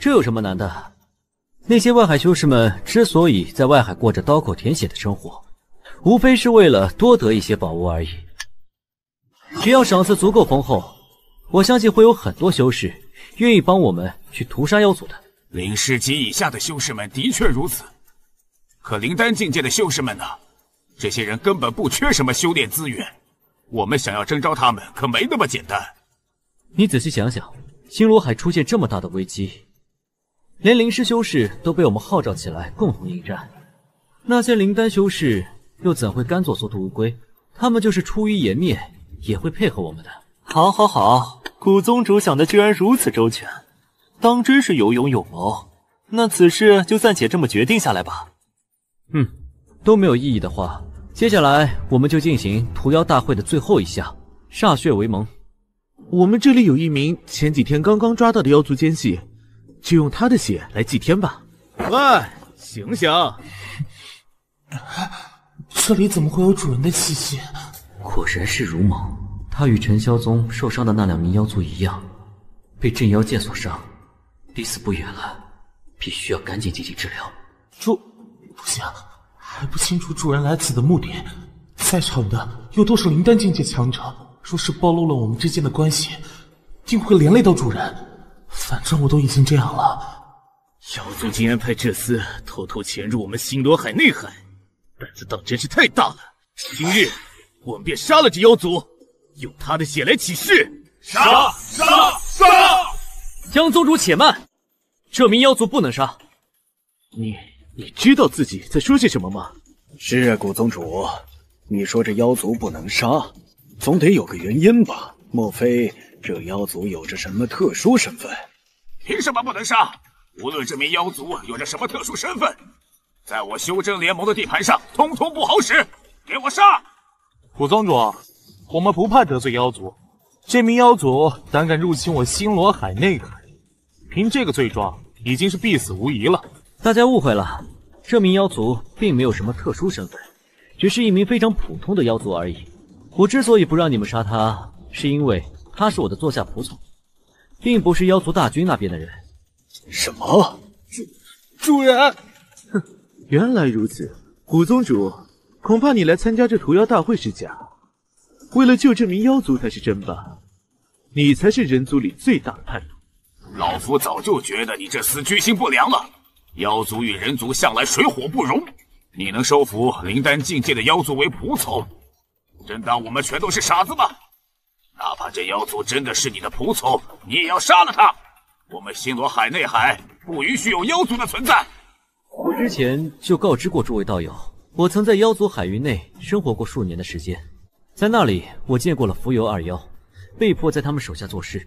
这有什么难的？那些外海修士们之所以在外海过着刀口舔血的生活，无非是为了多得一些宝物而已。只要赏赐足够丰厚，我相信会有很多修士愿意帮我们去屠杀妖族的。灵师级以下的修士们的确如此，可灵丹境界的修士们呢？这些人根本不缺什么修炼资源，我们想要征召他们可没那么简单。你仔细想想，星罗海出现这么大的危机，连灵师修士都被我们号召起来共同应战，那些灵丹修士又怎会甘做缩头乌龟？他们就是出于颜面，也会配合我们的。好，好，好，古宗主想的居然如此周全，当真是有勇有谋。那此事就暂且这么决定下来吧。嗯，都没有异议的话，接下来我们就进行屠妖大会的最后一项——歃血为盟。我们这里有一名前几天刚刚抓到的妖族奸细，就用他的血来祭天吧。喂，醒醒！这里怎么会有主人的气息？果然是如梦，他与陈霄宗受伤的那两名妖族一样，被镇妖剑所伤，离死不远了，必须要赶紧进行治疗。主，不行，还不清楚主人来此的目的，在场的有多少灵丹境界强者。若是暴露了我们之间的关系，定会连累到主人。反正我都已经这样了。妖族竟然派这厮偷偷潜入我们星罗海内海，胆子当真是太大了。今日我们便杀了这妖族，用他的血来起誓。杀杀杀！江宗主且慢，这名妖族不能杀。你你知道自己在说些什么吗？是啊，古宗主，你说这妖族不能杀。总得有个原因吧？莫非这妖族有着什么特殊身份？凭什么不能杀？无论这名妖族有着什么特殊身份，在我修真联盟的地盘上，通通不好使！给我杀！古宗主，我们不怕得罪妖族。这名妖族胆敢入侵我星罗海内海，凭这个罪状，已经是必死无疑了。大家误会了，这名妖族并没有什么特殊身份，只是一名非常普通的妖族而已。我之所以不让你们杀他，是因为他是我的座下仆从，并不是妖族大军那边的人。什么？主主人？哼，原来如此。古宗主，恐怕你来参加这屠妖大会是假，为了救这名妖族才是真吧？你才是人族里最大的叛徒。老夫早就觉得你这厮居心不良了。妖族与人族向来水火不容，你能收服灵丹境界的妖族为仆从？真当我们全都是傻子吗？哪怕这妖族真的是你的仆从，你也要杀了他！我们星罗海内海不允许有妖族的存在。我之前就告知过诸位道友，我曾在妖族海域内生活过数年的时间，在那里我见过了浮游二妖，被迫在他们手下做事。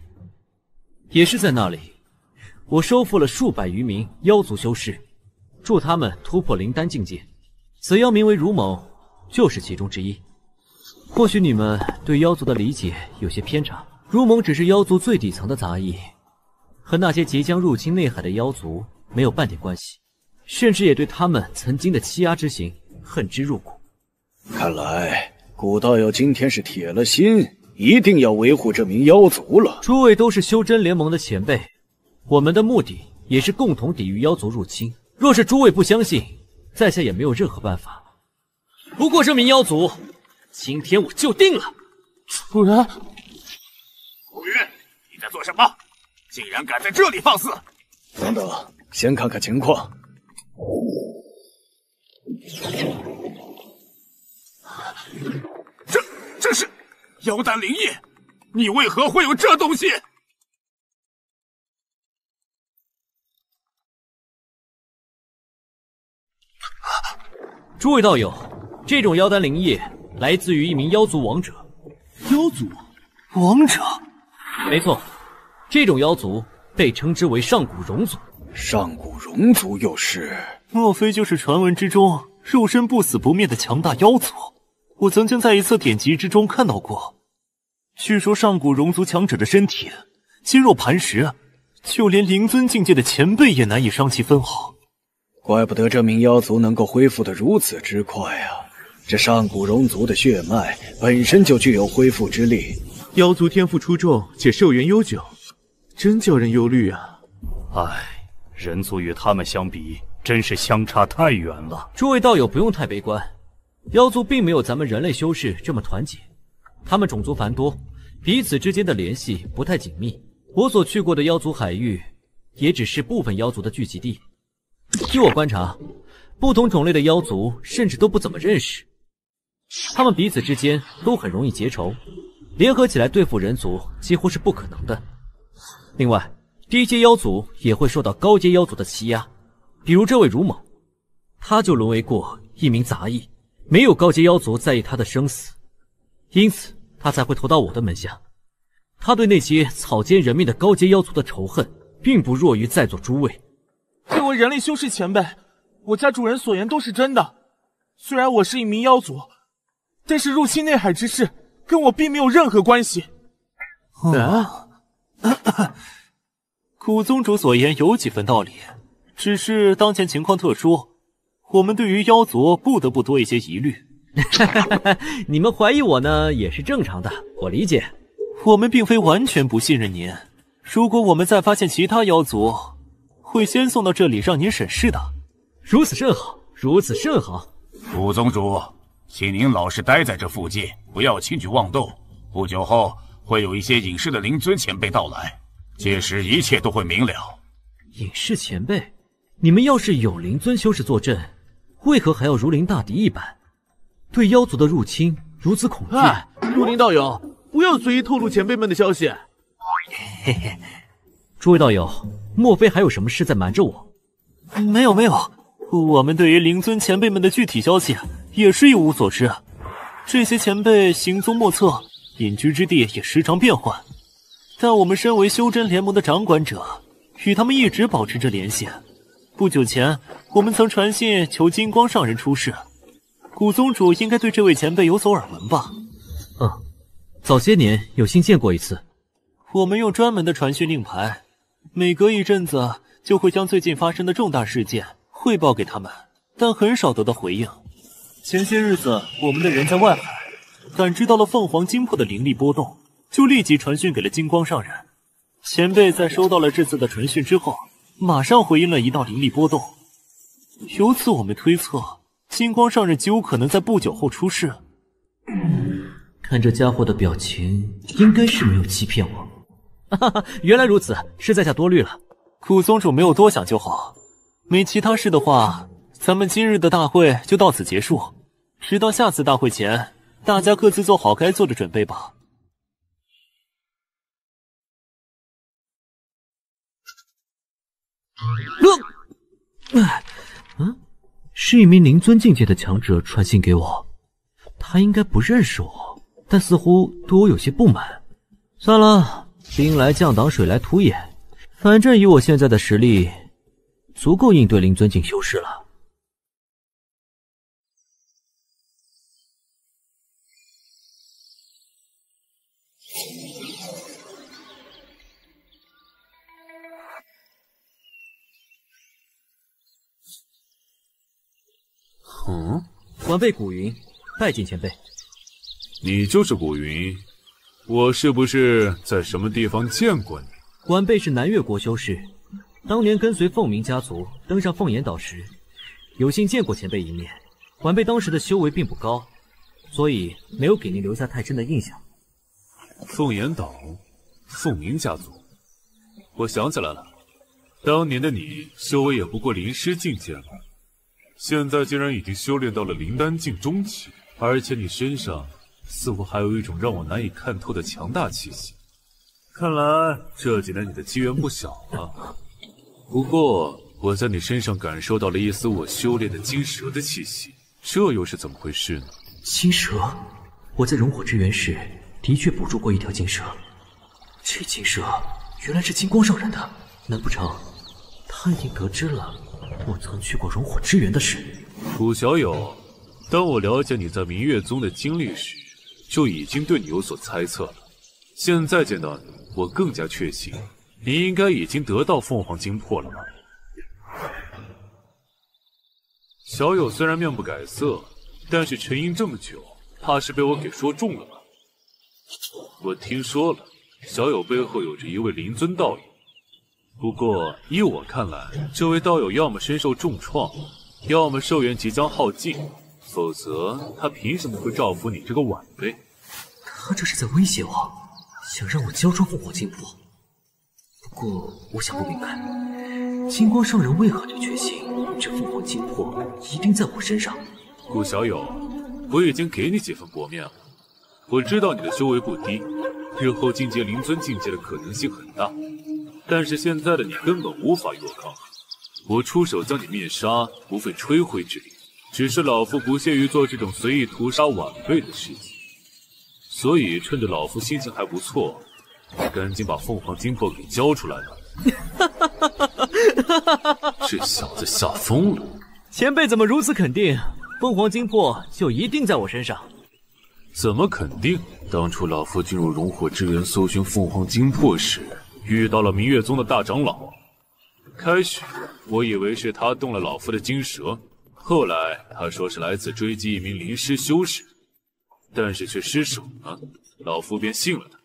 也是在那里，我收复了数百余名妖族修士，助他们突破灵丹境界。此妖名为如某，就是其中之一。或许你们对妖族的理解有些偏差，如蒙只是妖族最底层的杂役，和那些即将入侵内海的妖族没有半点关系，甚至也对他们曾经的欺压之行恨之入骨。看来古道友今天是铁了心，一定要维护这名妖族了。诸位都是修真联盟的前辈，我们的目的也是共同抵御妖族入侵。若是诸位不相信，在下也没有任何办法。不过这名妖族。今天我就定了，主人。古云，你在做什么？竟然敢在这里放肆！等等，先看看情况。这这是妖丹灵液，你为何会有这东西？诸位道友，这种妖丹灵液。来自于一名妖族王者，妖族王者，没错，这种妖族被称之为上古荣族。上古荣族又是？莫非就是传闻之中肉身不死不灭的强大妖族？我曾经在一次典籍之中看到过，据说上古荣族强者的身体坚若磐石，就连灵尊境界的前辈也难以伤其分毫。怪不得这名妖族能够恢复的如此之快啊！这上古龙族的血脉本身就具有恢复之力，妖族天赋出众且寿元悠久，真叫人忧虑啊！唉，人族与他们相比，真是相差太远了。诸位道友不用太悲观，妖族并没有咱们人类修士这么团结，他们种族繁多，彼此之间的联系不太紧密。我所去过的妖族海域，也只是部分妖族的聚集地。据我观察，不同种类的妖族甚至都不怎么认识，他们彼此之间都很容易结仇，联合起来对付人族几乎是不可能的。另外，低阶妖族也会受到高阶妖族的欺压，比如这位如猛，他就沦为过一名杂役，没有高阶妖族在意他的生死，因此他才会投到我的门下。他对那些草菅人命的高阶妖族的仇恨，并不弱于在座诸位。这位人类修士前辈，我家主人所言都是真的。虽然我是一名妖族，但是入侵内海之事跟我并没有任何关系。啊，古宗主所言有几分道理，只是当前情况特殊，我们对于妖族不得不多一些疑虑。你们怀疑我呢，也是正常的，我理解。我们并非完全不信任您，如果我们再发现其他妖族。会先送到这里让您审视的，如此甚好，如此甚好。古宗主，请您老实待在这附近，不要轻举妄动。不久后会有一些隐士的灵尊前辈到来，届时一切都会明了。隐士前辈，你们要是有灵尊修士坐镇，为何还要如临大敌一般，对妖族的入侵如此恐惧？哎，入林道友，不要随意透露前辈们的消息。嘿嘿，诸位道友。莫非还有什么事在瞒着我？没有没有，我们对于灵尊前辈们的具体消息也是一无所知。这些前辈行踪莫测，隐居之地也时常变换。但我们身为修真联盟的掌管者，与他们一直保持着联系。不久前，我们曾传信求金光上人出世。古宗主应该对这位前辈有所耳闻吧？嗯，早些年有幸见过一次。我们用专门的传讯令牌。每隔一阵子就会将最近发生的重大事件汇报给他们，但很少得到回应。前些日子，我们的人在外海感知到了凤凰精魄的灵力波动，就立即传讯给了金光上人。前辈在收到了这次的传讯之后，马上回应了一道灵力波动。由此，我们推测金光上人极有可能在不久后出世。看这家伙的表情，应该是没有欺骗我。哈哈，原来如此，是在下多虑了。古宗主没有多想就好。没其他事的话，咱们今日的大会就到此结束。直到下次大会前，大家各自做好该做的准备吧。呃，嗯，是一名灵尊境界的强者传信给我，他应该不认识我，但似乎对我有些不满。算了。兵来将挡，水来土掩。反正以我现在的实力，足够应对灵尊境修士了。晚辈古云，拜见前辈。你就是古云。我是不是在什么地方见过你？晚辈是南越国修士，当年跟随凤鸣家族登上凤岩岛时，有幸见过前辈一面。晚辈当时的修为并不高，所以没有给您留下太深的印象。凤岩岛，凤鸣家族，我想起来了，当年的你修为也不过灵师境界了，现在竟然已经修炼到了灵丹境中期，而且你身上……似乎还有一种让我难以看透的强大气息，看来这几年你的机缘不小啊。不过我在你身上感受到了一丝我修炼的金蛇的气息，这又是怎么回事呢？金蛇，我在熔火之源时的确捕捉过一条金蛇，这金蛇原来是金光上人的，难不成他已经得知了我曾去过熔火之源的事？古小友，当我了解你在明月宗的经历时。就已经对你有所猜测了，现在见到你，我更加确信，你应该已经得到凤凰精魄了吧？小友虽然面不改色，但是沉吟这么久，怕是被我给说中了吧？我听说了，小友背后有着一位灵尊道友，不过依我看来，这位道友要么身受重创，要么寿元即将耗尽，否则他凭什么会照拂你这个晚辈？他这是在威胁我，想让我交出凤凰金魄。不过我想不明白，金光上人为何就确信这凤凰金魄一定在我身上？顾小友，我已经给你几分薄面了。我知道你的修为不低，日后进阶灵尊境界的可能性很大，但是现在的你根本无法与我抗衡。我出手将你灭杀，不费吹灰之力，只是老夫不屑于做这种随意屠杀晚辈的事情，所以趁着老夫心情还不错，赶紧把凤凰金魄给交出来吧。这小子吓疯了！前辈怎么如此肯定凤凰金魄就一定在我身上？怎么肯定？当初老夫进入熔火之源搜寻凤凰金魄时，遇到了明月宗的大长老。开始我以为是他动了老夫的金蛇，后来他说是来此追击一名灵师修士，但是却失手了，老夫便信了他。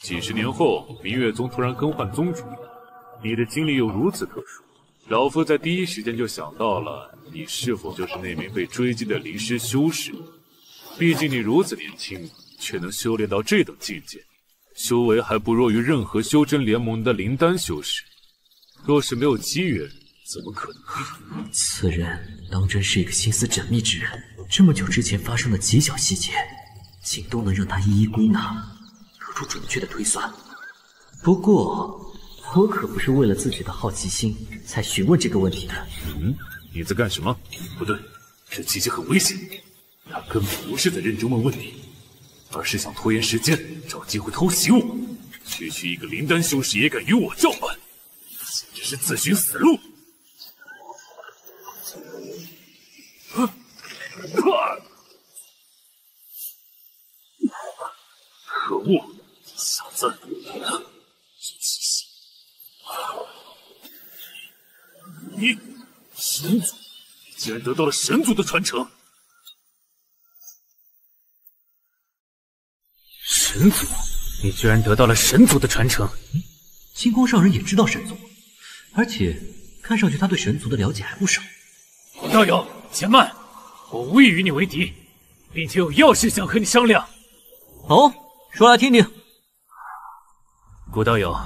几十年后，明月宗突然更换宗主，你的经历又如此特殊，老夫在第一时间就想到了你是否就是那名被追击的灵师修士。毕竟你如此年轻，却能修炼到这等境界，修为还不弱于任何修真联盟的灵丹修士。若是没有机缘，怎么可能？此人当真是一个心思缜密之人。这么久之前发生的极小细节，竟都能让他一一归纳，得出准确的推算。不过，我可不是为了自己的好奇心才询问这个问题的。嗯，你在干什么？不对，这气息很危险。他根本不是在认真问问题，而是想拖延时间，找机会偷袭我。区区一个灵丹修士也敢与我叫板，简直是自寻死路！可恶，小子，你神族，你竟然得到了神族的传承！神族，你居然得到了神族的传承！嗯金光上人也知道神族，而且看上去他对神族的了解还不少。道友，且慢，我无意与你为敌，并且有要事想和你商量。哦，说来听听。古道友，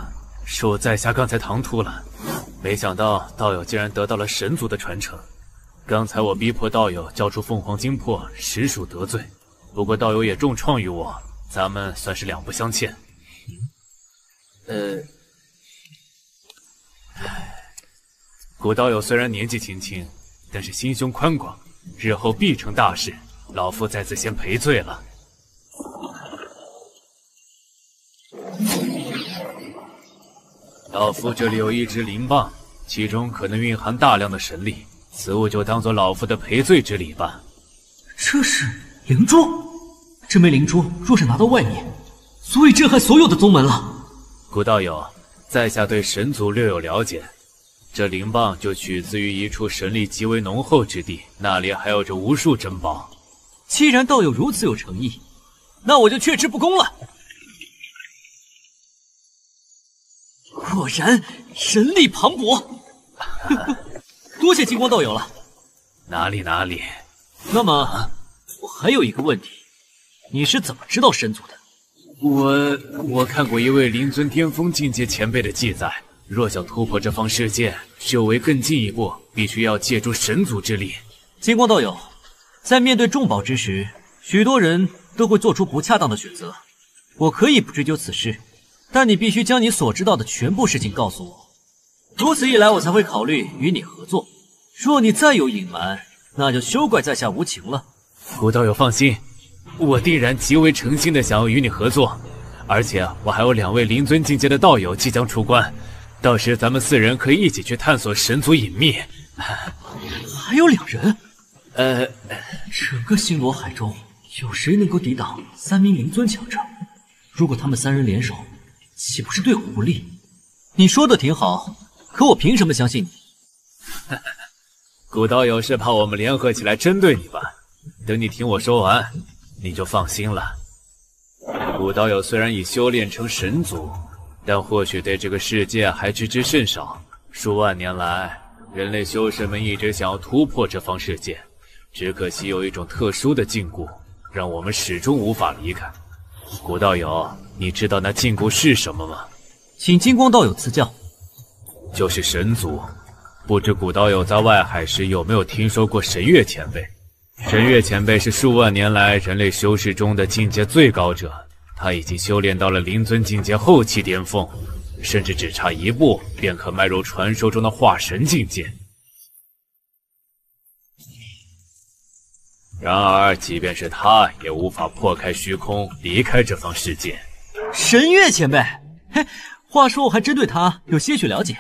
是我在下刚才唐突了，没想到道友竟然得到了神族的传承。刚才我逼迫道友交出凤凰精魄，实属得罪。不过道友也重创于我。咱们算是两不相欠。呃，古道友虽然年纪轻轻，但是心胸宽广，日后必成大事。老夫在此先赔罪了。老夫这里有一只灵棒，其中可能蕴含大量的神力，此物就当做老夫的赔罪之礼吧。这是灵珠。这枚灵珠若是拿到外面，足以震撼所有的宗门了。古道友，在下对神族略有了解，这灵棒就取自于一处神力极为浓厚之地，那里还有着无数珍宝。既然道友如此有诚意，那我就却之不恭了。果然神力磅礴，多谢金光道友了。哪里哪里。那么我还有一个问题。你是怎么知道神族的？我我看过一位灵尊巅峰境界前辈的记载，若想突破这方世界，修为更进一步，必须要借助神族之力。金光道友，在面对重宝之时，许多人都会做出不恰当的选择。我可以不追究此事，但你必须将你所知道的全部事情告诉我。如此一来，我才会考虑与你合作。若你再有隐瞒，那就休怪在下无情了。古道友放心。我定然极为诚心的想要与你合作，而且我还有两位灵尊境界的道友即将出关，到时咱们四人可以一起去探索神族隐秘。还有两人？呃，整个星罗海中有谁能够抵挡三名灵尊强者？如果他们三人联手，岂不是对我不利？你说的挺好，可我凭什么相信你？古道友是怕我们联合起来针对你吧？等你听我说完。你就放心了。古道友虽然已修炼成神族，但或许对这个世界还知之甚少。数万年来，人类修士们一直想要突破这方世界，只可惜有一种特殊的禁锢，让我们始终无法离开。古道友，你知道那禁锢是什么吗？请金光道友赐教。就是神族。不知古道友在外海时有没有听说过神月前辈？神月前辈是数万年来人类修士中的境界最高者，他已经修炼到了灵尊境界后期巅峰，甚至只差一步便可迈入传说中的化神境界。然而，即便是他，也无法破开虚空，离开这方世界。神月前辈，嘿，话说我还真对他有些许了解。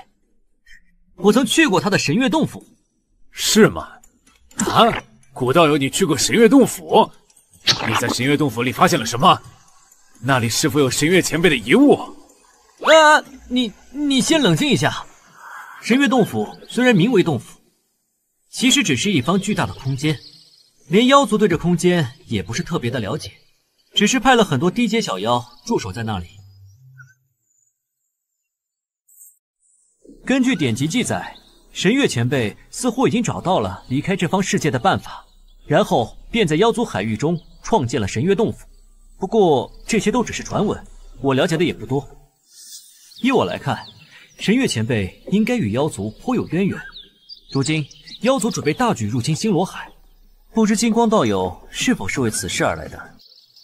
我曾去过他的神月洞府，是吗？啊，古道友，你去过神月洞府？你在神月洞府里发现了什么？那里是否有神月前辈的遗物？啊，你你先冷静一下。神月洞府虽然名为洞府，其实只是一方巨大的空间，连妖族对这空间也不是特别的了解，只是派了很多低阶小妖驻守在那里。根据典籍记载，神月前辈似乎已经找到了离开这方世界的办法，然后便在妖族海域中创建了神月洞府。不过这些都只是传闻，我了解的也不多。依我来看，神月前辈应该与妖族颇有渊源。如今妖族准备大举入侵星罗海，不知金光道友是否是为此事而来的？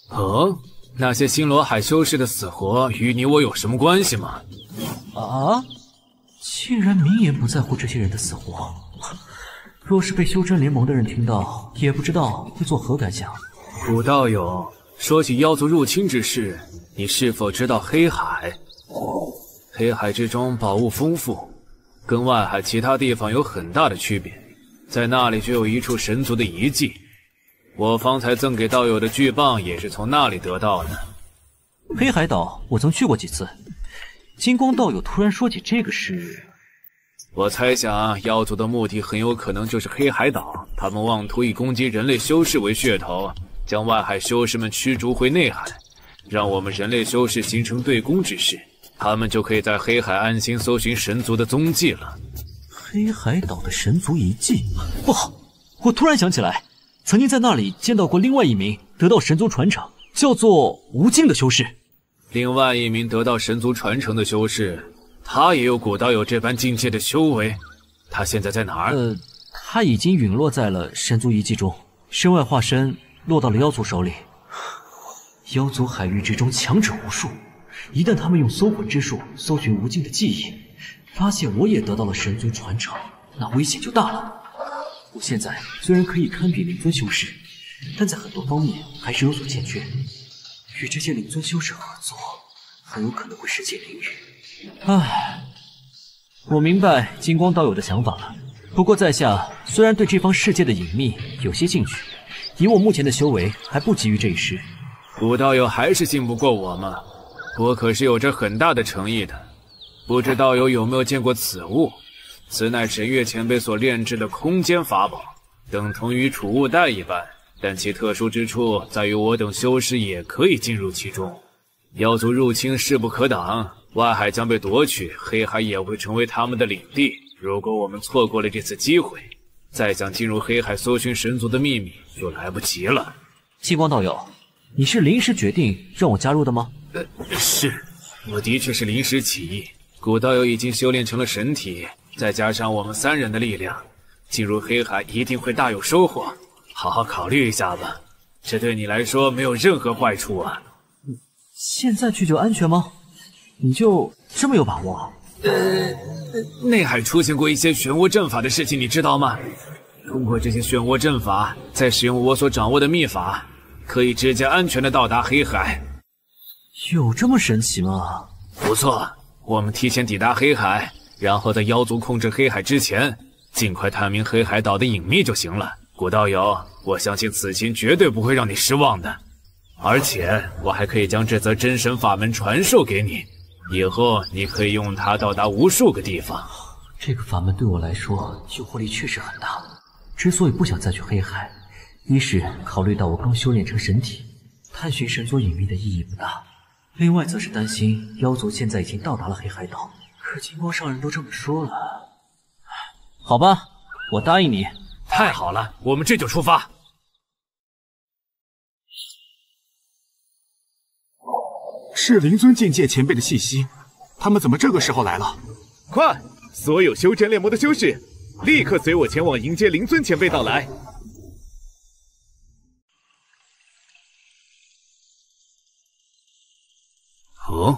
哦，那些星罗海修士的死活与你我有什么关系吗？啊？竟然明言不在乎这些人的死活，若是被修真联盟的人听到，也不知道会作何感想。古道友，说起妖族入侵之事，你是否知道黑海？黑海之中宝物丰富，跟外海其他地方有很大的区别。在那里就有一处神族的遗迹，我方才赠给道友的巨棒也是从那里得到的。黑海岛，我曾去过几次。金光道友突然说起这个事，我猜想妖族的目的很有可能就是黑海岛。他们妄图以攻击人类修士为噱头，将外海修士们驱逐回内海，让我们人类修士形成对攻之势，他们就可以在黑海安心搜寻神族的踪迹了。黑海岛的神族遗迹不好！我突然想起来，曾经在那里见到过另外一名得到神族传承，叫做无尽的修士。另外一名得到神族传承的修士，他也有古道友这般境界的修为。他现在在哪儿？呃，他已经陨落在了神族遗迹中，身外化身落到了妖族手里。妖族海域之中强者无数，一旦他们用搜魂之术搜寻无尽的记忆，发现我也得到了神族传承，那危险就大了。我现在虽然可以堪比灵尊修士，但在很多方面还是有所欠缺。与这些灵尊修士合作，很有可能会世界凌云。唉，我明白金光道友的想法了。不过在下虽然对这方世界的隐秘有些兴趣，以我目前的修为，还不急于这一时。古道友还是信不过我吗？我可是有着很大的诚意的。不知道友有没有见过此物？此乃神月前辈所炼制的空间法宝，等同于储物袋一般。但其特殊之处在于，我等修士也可以进入其中。妖族入侵势不可挡，外海将被夺取，黑海也会成为他们的领地。如果我们错过了这次机会，再想进入黑海搜寻神族的秘密就来不及了。金光道友，你是临时决定让我加入的吗？呃，是，我的确是临时起意。古道友已经修炼成了神体，再加上我们三人的力量，进入黑海一定会大有收获。好好考虑一下吧，这对你来说没有任何坏处啊。现在去就安全吗？你就这么有把握？呃，内海出现过一些漩涡阵法的事情，你知道吗？通过这些漩涡阵法，再使用我所掌握的秘法，可以直接安全的到达黑海。有这么神奇吗？不错，我们提前抵达黑海，然后在妖族控制黑海之前，尽快探明黑海岛的隐秘就行了。古道友，我相信此行绝对不会让你失望的，而且我还可以将这则真神法门传授给你，以后你可以用它到达无数个地方。这个法门对我来说诱惑力确实很大。之所以不想再去黑海，一是考虑到我刚修炼成神体，探寻神族隐秘的意义不大；另外则是担心妖族现在已经到达了黑海岛。可金光上人都这么说了，好吧，我答应你。太好了，我们这就出发。是灵尊境界前辈的气息，他们怎么这个时候来了？快，所有修真炼魔的修士，立刻随我前往迎接灵尊前辈到来。哦，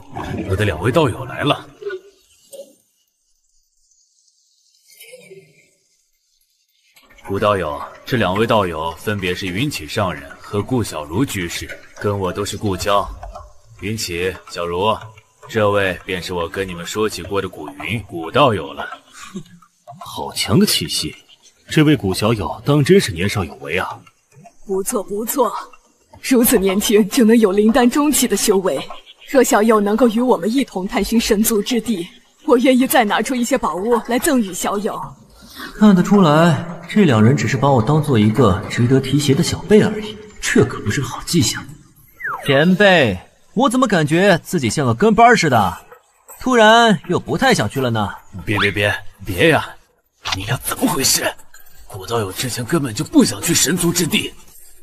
我的两位道友来了。古道友，这两位道友分别是云起上人和顾小如居士，跟我都是故交。云起、小茹，这位便是我跟你们说起过的古云古道友了。哼，好强的气息！这位古小友当真是年少有为啊！不错不错，如此年轻就能有灵丹中期的修为。若小友能够与我们一同探寻神族之地，我愿意再拿出一些宝物来赠与小友。看得出来，这两人只是把我当做一个值得提携的小辈而已，这可不是好迹象。前辈，我怎么感觉自己像个跟班似的，突然又不太想去了呢？别别别别呀！你俩怎么回事？古道友之前根本就不想去神族之地，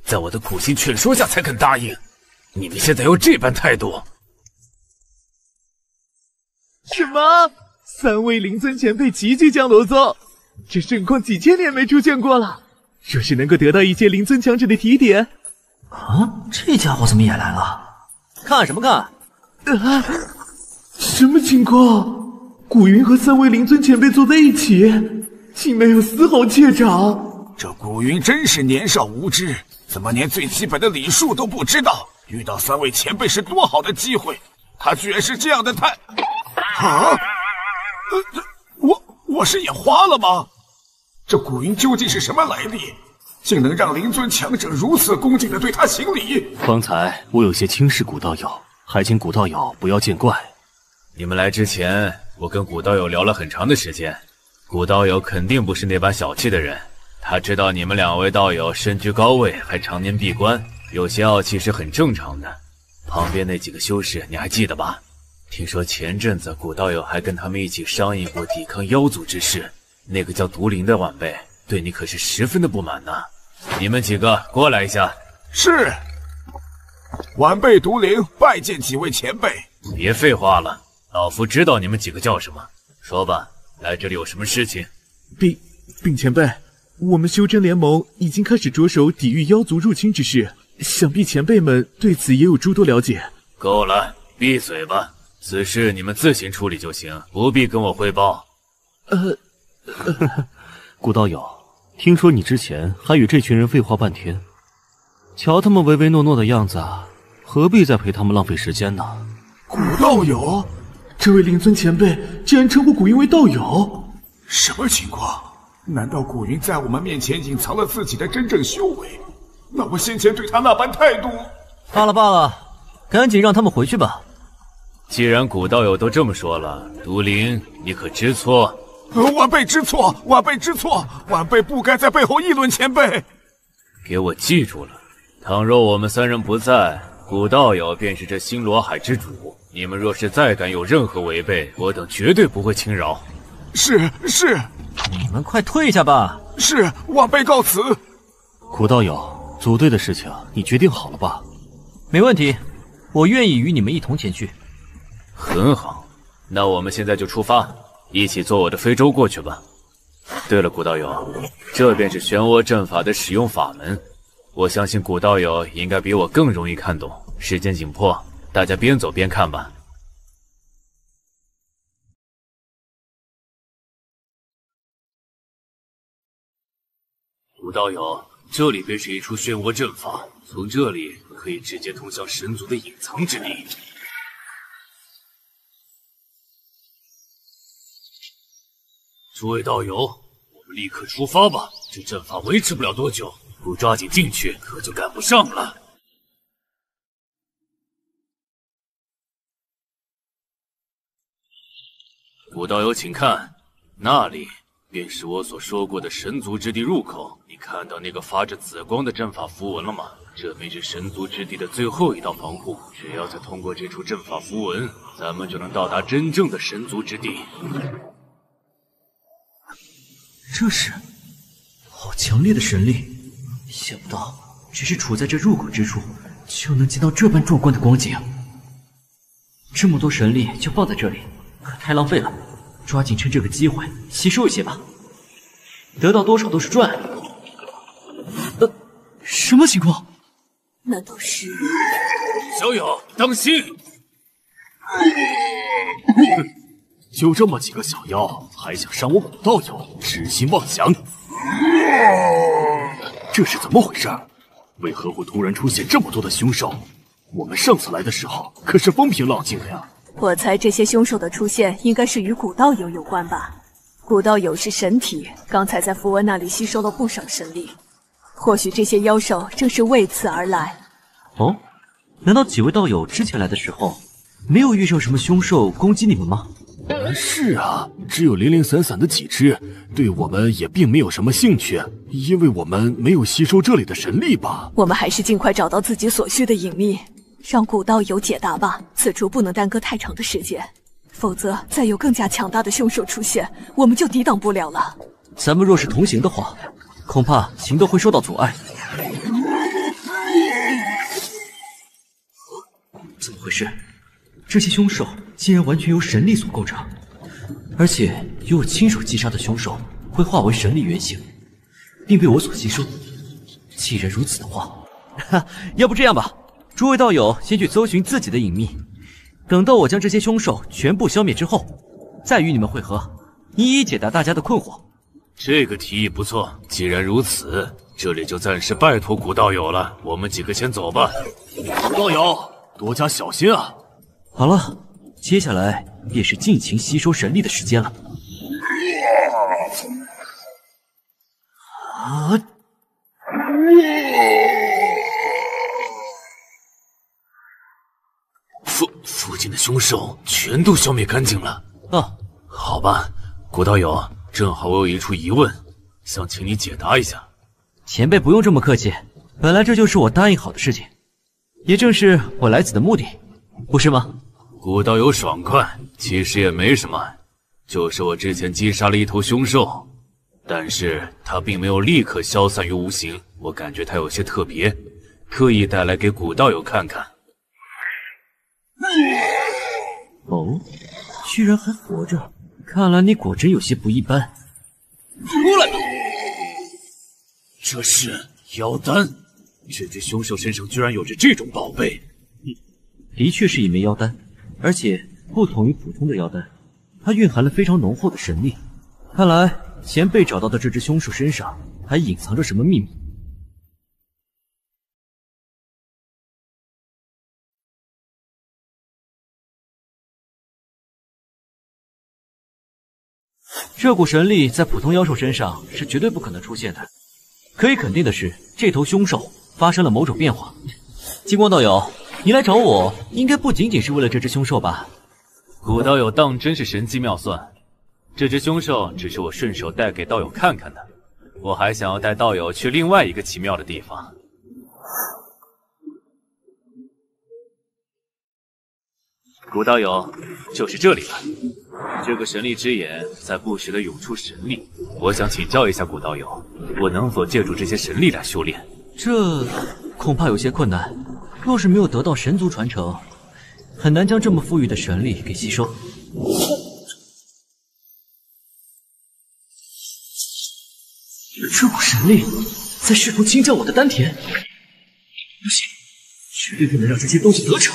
在我的苦心劝说下才肯答应。你们现在又这般态度？什么？三位灵尊前辈齐聚江罗宗？这盛况几千年没出现过了。若是能够得到一些灵尊强者的提点，啊，这家伙怎么也来了？看什么看？啊，什么情况？古云和三位灵尊前辈坐在一起，竟没有丝毫怯场。这古云真是年少无知，怎么连最基本的礼数都不知道？遇到三位前辈是多好的机会，他居然是这样的态。啊！呃，我我是眼花了吗？这古云究竟是什么来历，竟能让灵尊强者如此恭敬的对他行礼？方才我有些轻视古道友，还请古道友不要见怪。你们来之前，我跟古道友聊了很长的时间，古道友肯定不是那般小气的人。他知道你们两位道友身居高位，还常年闭关，有些傲气是很正常的。旁边那几个修士，你还记得吧？听说前阵子古道友还跟他们一起商议过抵抗妖族之事。那个叫毒灵的晚辈对你可是十分的不满呢。你们几个过来一下。是。晚辈独灵拜见几位前辈。别废话了，老夫知道你们几个叫什么。说吧，来这里有什么事情？禀禀前辈，我们修真联盟已经开始着手抵御妖族入侵之事，想必前辈们对此也有诸多了解。够了，闭嘴吧。此事你们自行处理就行，不必跟我汇报。呃。古道友，听说你之前还与这群人废话半天，瞧他们唯唯诺诺的样子，何必再陪他们浪费时间呢？古道友，这位灵尊前辈竟然称呼古云为道友，什么情况？难道古云在我们面前隐藏了自己的真正修为？那我先前对他那般态度……罢了罢了，赶紧让他们回去吧。既然古道友都这么说了，毒灵，你可知错？晚辈知错，晚辈知错，晚辈不该在背后议论前辈。给我记住了，倘若我们三人不在，古道友便是这星罗海之主。你们若是再敢有任何违背，我等绝对不会轻饶。是是，你们快退下吧。是，晚辈告辞。古道友，组队的事情你决定好了吧？没问题，我愿意与你们一同前去。很好，那我们现在就出发。一起坐我的非洲过去吧。对了，古道友，这便是漩涡阵法的使用法门。我相信古道友应该比我更容易看懂。时间紧迫，大家边走边看吧。古道友，这里便是一处漩涡阵法，从这里可以直接通向神族的隐藏之地。诸位道友，我们立刻出发吧！这阵法维持不了多久，不抓紧进去，可就赶不上了。古道友，请看，那里便是我所说过的神族之地入口。你看到那个发着紫光的阵法符文了吗？这便是神族之地的最后一道防护。只要再通过这处阵法符文，咱们就能到达真正的神族之地。这是好强烈的神力，想不到只是处在这入口之处，就能见到这般壮观的光景。这么多神力就放在这里，可太浪费了。抓紧趁这个机会吸收一些吧，得到多少都是赚。呃，什么情况？难道是？小友，当心！就这么几个小妖，还想伤我古道友，痴心妄想！这是怎么回事？为何会突然出现这么多的凶兽？我们上次来的时候可是风平浪静的呀。我猜这些凶兽的出现应该是与古道友有关吧。古道友是神体，刚才在符文那里吸收了不少神力，或许这些妖兽正是为此而来。哦，难道几位道友之前来的时候没有遇上什么凶兽攻击你们吗？是啊，只有零零散散的几只，对我们也并没有什么兴趣，因为我们没有吸收这里的神力吧。我们还是尽快找到自己所需的隐秘。让古道有解答吧，此处不能耽搁太长的时间，否则再有更加强大的凶手出现，我们就抵挡不了了。咱们若是同行的话，恐怕行动会受到阻碍。怎么回事？这些凶手竟然完全由神力所构成，而且由我亲手击杀的凶手会化为神力原形，并被我所吸收。既然如此的话，哈，要不这样吧。诸位道友，先去搜寻自己的隐秘，等到我将这些凶兽全部消灭之后，再与你们会合，一一解答大家的困惑。这个提议不错。既然如此，这里就暂时拜托古道友了。我们几个先走吧。古道友，多加小心啊！好了，接下来便是尽情吸收神力的时间了。啊！附附近的凶兽全都消灭干净了。啊，好吧，古道友，正好我有一处疑问，想请你解答一下。前辈不用这么客气，本来这就是我答应好的事情，也正是我来此的目的，不是吗？古道友爽快，其实也没什么，就是我之前击杀了一头凶兽，但是它并没有立刻消散于无形，我感觉它有些特别，特意带来给古道友看看。哦，居然还活着，看来你果真有些不一般。出来吧！这是妖丹，这只凶兽身上居然有着这种宝贝。的确是一枚妖丹，而且不同于普通的妖丹，它蕴含了非常浓厚的神力。看来前辈找到的这只凶兽身上还隐藏着什么秘密。这股神力在普通妖兽身上是绝对不可能出现的。可以肯定的是，这头凶兽发生了某种变化。金光道友，你来找我，应该不仅仅是为了这只凶兽吧？古道友当真是神机妙算，这只凶兽只是我顺手带给道友看看的。我还想要带道友去另外一个奇妙的地方。古道友，就是这里了。这个神力之眼在不时的涌出神力，我想请教一下古道友，我能否借助这些神力来修炼？这恐怕有些困难。若是没有得到神族传承，很难将这么富裕的神力给吸收。这股神力在试图侵占我的丹田，不行，绝对不能让这些东西得逞。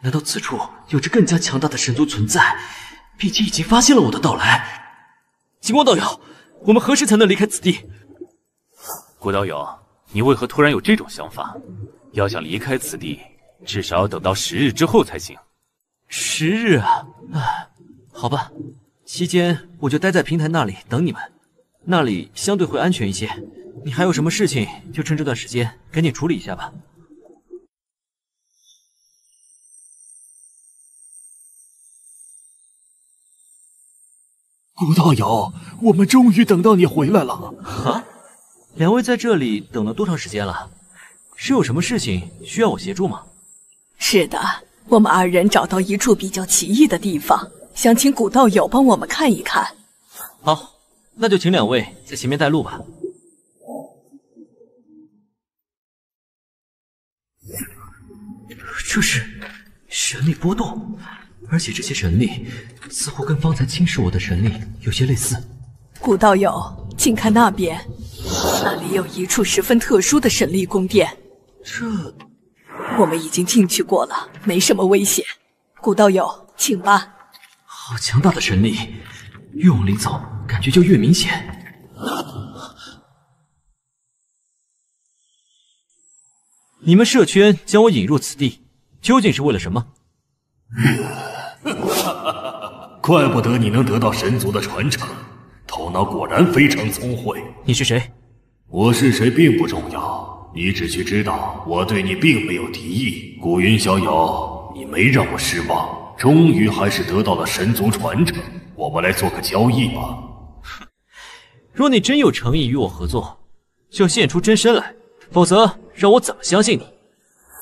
难道此处有着更加强大的神族存在，并且已经发现了我的到来？金光道友，我们何时才能离开此地？古道友，你为何突然有这种想法？要想离开此地，至少要等到十日之后才行。十日啊，唉，好吧，期间我就待在平台那里等你们，那里相对会安全一些。你还有什么事情，就趁这段时间赶紧处理一下吧。古道友，我们终于等到你回来了。啊，两位在这里等了多长时间了？是有什么事情需要我协助吗？是的，我们二人找到一处比较奇异的地方，想请古道友帮我们看一看。好，那就请两位在前面带路吧。这是神力波动。而且这些神力似乎跟方才侵蚀我的神力有些类似。古道友，请看那边，那里有一处十分特殊的神力宫殿。这，我们已经进去过了，没什么危险。古道友，请吧。好强大的神力，越往里走，感觉就越明显。你们设圈将我引入此地，究竟是为了什么？怪不得你能得到神族的传承，头脑果然非常聪慧。你是谁？我是谁并不重要，你只需知道我对你并没有敌意。古云逍遥，你没让我失望，终于还是得到了神族传承。我们来做个交易吧。若你真有诚意与我合作，就现出真身来，否则让我怎么相信你？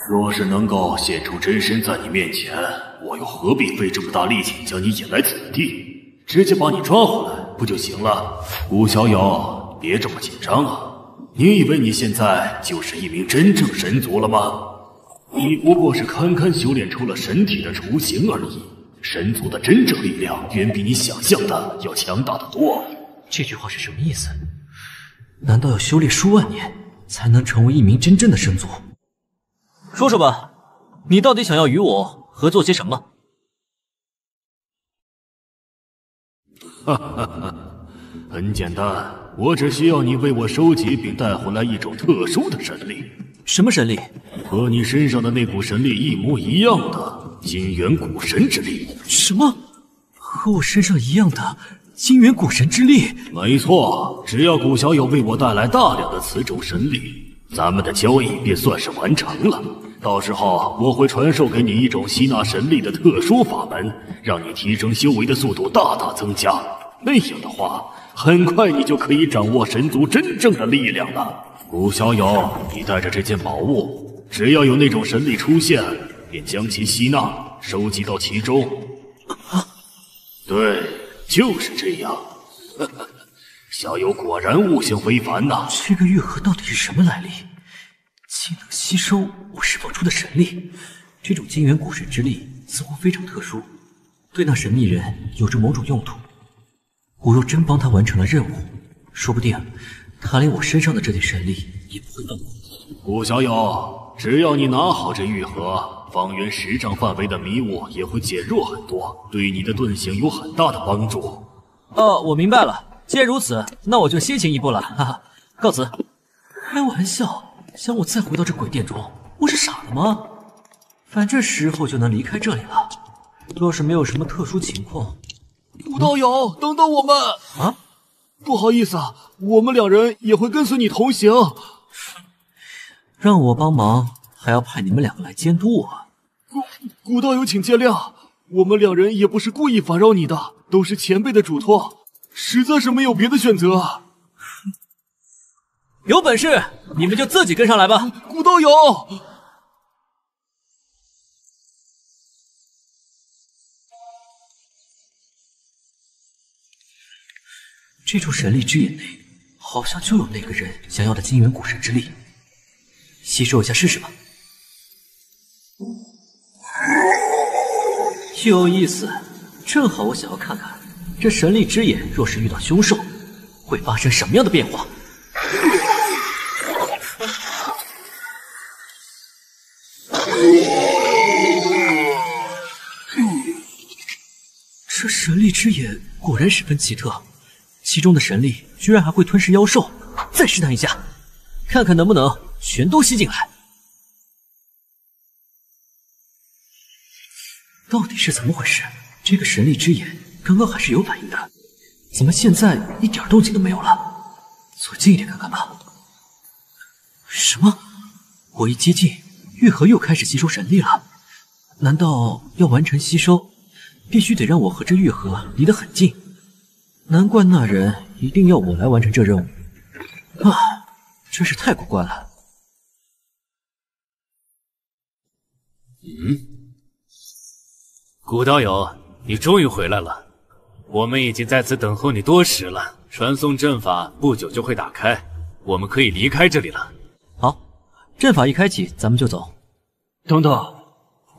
若是能够现出真身在你面前。我又何必费这么大力气将你引来此地？直接把你抓回来不就行了？古小友，别这么紧张啊！你以为你现在就是一名真正神族了吗？你不过是堪堪修炼出了神体的雏形而已。神族的真正力量远比你想象的要强大的多。这句话是什么意思？难道要修炼数万年才能成为一名真正的神族？说说吧，你到底想要与我？合作些什么？哈哈哈，很简单，我只需要你为我收集并带回来一种特殊的神力。什么神力？和你身上的那股神力一模一样的金元古神之力。什么？和我身上一样的金元古神之力？没错，只要古小友为我带来大量的此种神力，咱们的交易便算是完成了。到时候我会传授给你一种吸纳神力的特殊法门，让你提升修为的速度大大增加。那样的话，很快你就可以掌握神族真正的力量了。古小友，你带着这件宝物，只要有那种神力出现，便将其吸纳，收集到其中。啊对，就是这样。小友果然悟性非凡呐！这个玉盒到底是什么来历？竟能吸收我释放出的神力，这种金元古神之力似乎非常特殊，对那神秘人有着某种用途。我若真帮他完成了任务，说不定他连我身上的这点神力也不会放过。古小友，只要你拿好这玉盒，方圆十丈范围的迷雾也会减弱很多，对你的遁形有很大的帮助。哦，我明白了。既然如此，那我就先行一步了，哈哈，告辞。开玩笑。想我再回到这鬼殿中，我是傻了吗？反正时候就能离开这里了。若是没有什么特殊情况，古道友，等等我们啊！不好意思啊，我们两人也会跟随你同行。让我帮忙，还要派你们两个来监督我？古古道友，请见谅，我们两人也不是故意烦扰你的，都是前辈的嘱托，实在是没有别的选择。有本事你们就自己跟上来吧，古道友。这处神力之眼内，好像就有那个人想要的金元古神之力，吸收一下试试吧。有意思，正好我想要看看，这神力之眼若是遇到凶兽，会发生什么样的变化。这神力之眼果然十分奇特，其中的神力居然还会吞噬妖兽。再试探一下，看看能不能全都吸进来。到底是怎么回事？这个神力之眼刚刚还是有反应的，怎么现在一点动静都没有了？走近一点看看吧。什么？我一接近，玉盒又开始吸收神力了。难道要完成吸收，必须得让我和这玉盒离得很近？难怪那人一定要我来完成这任务，啊，真是太古怪了。嗯，古道友，你终于回来了。我们已经在此等候你多时了。传送阵法不久就会打开，我们可以离开这里了。好，阵法一开启，咱们就走。等等，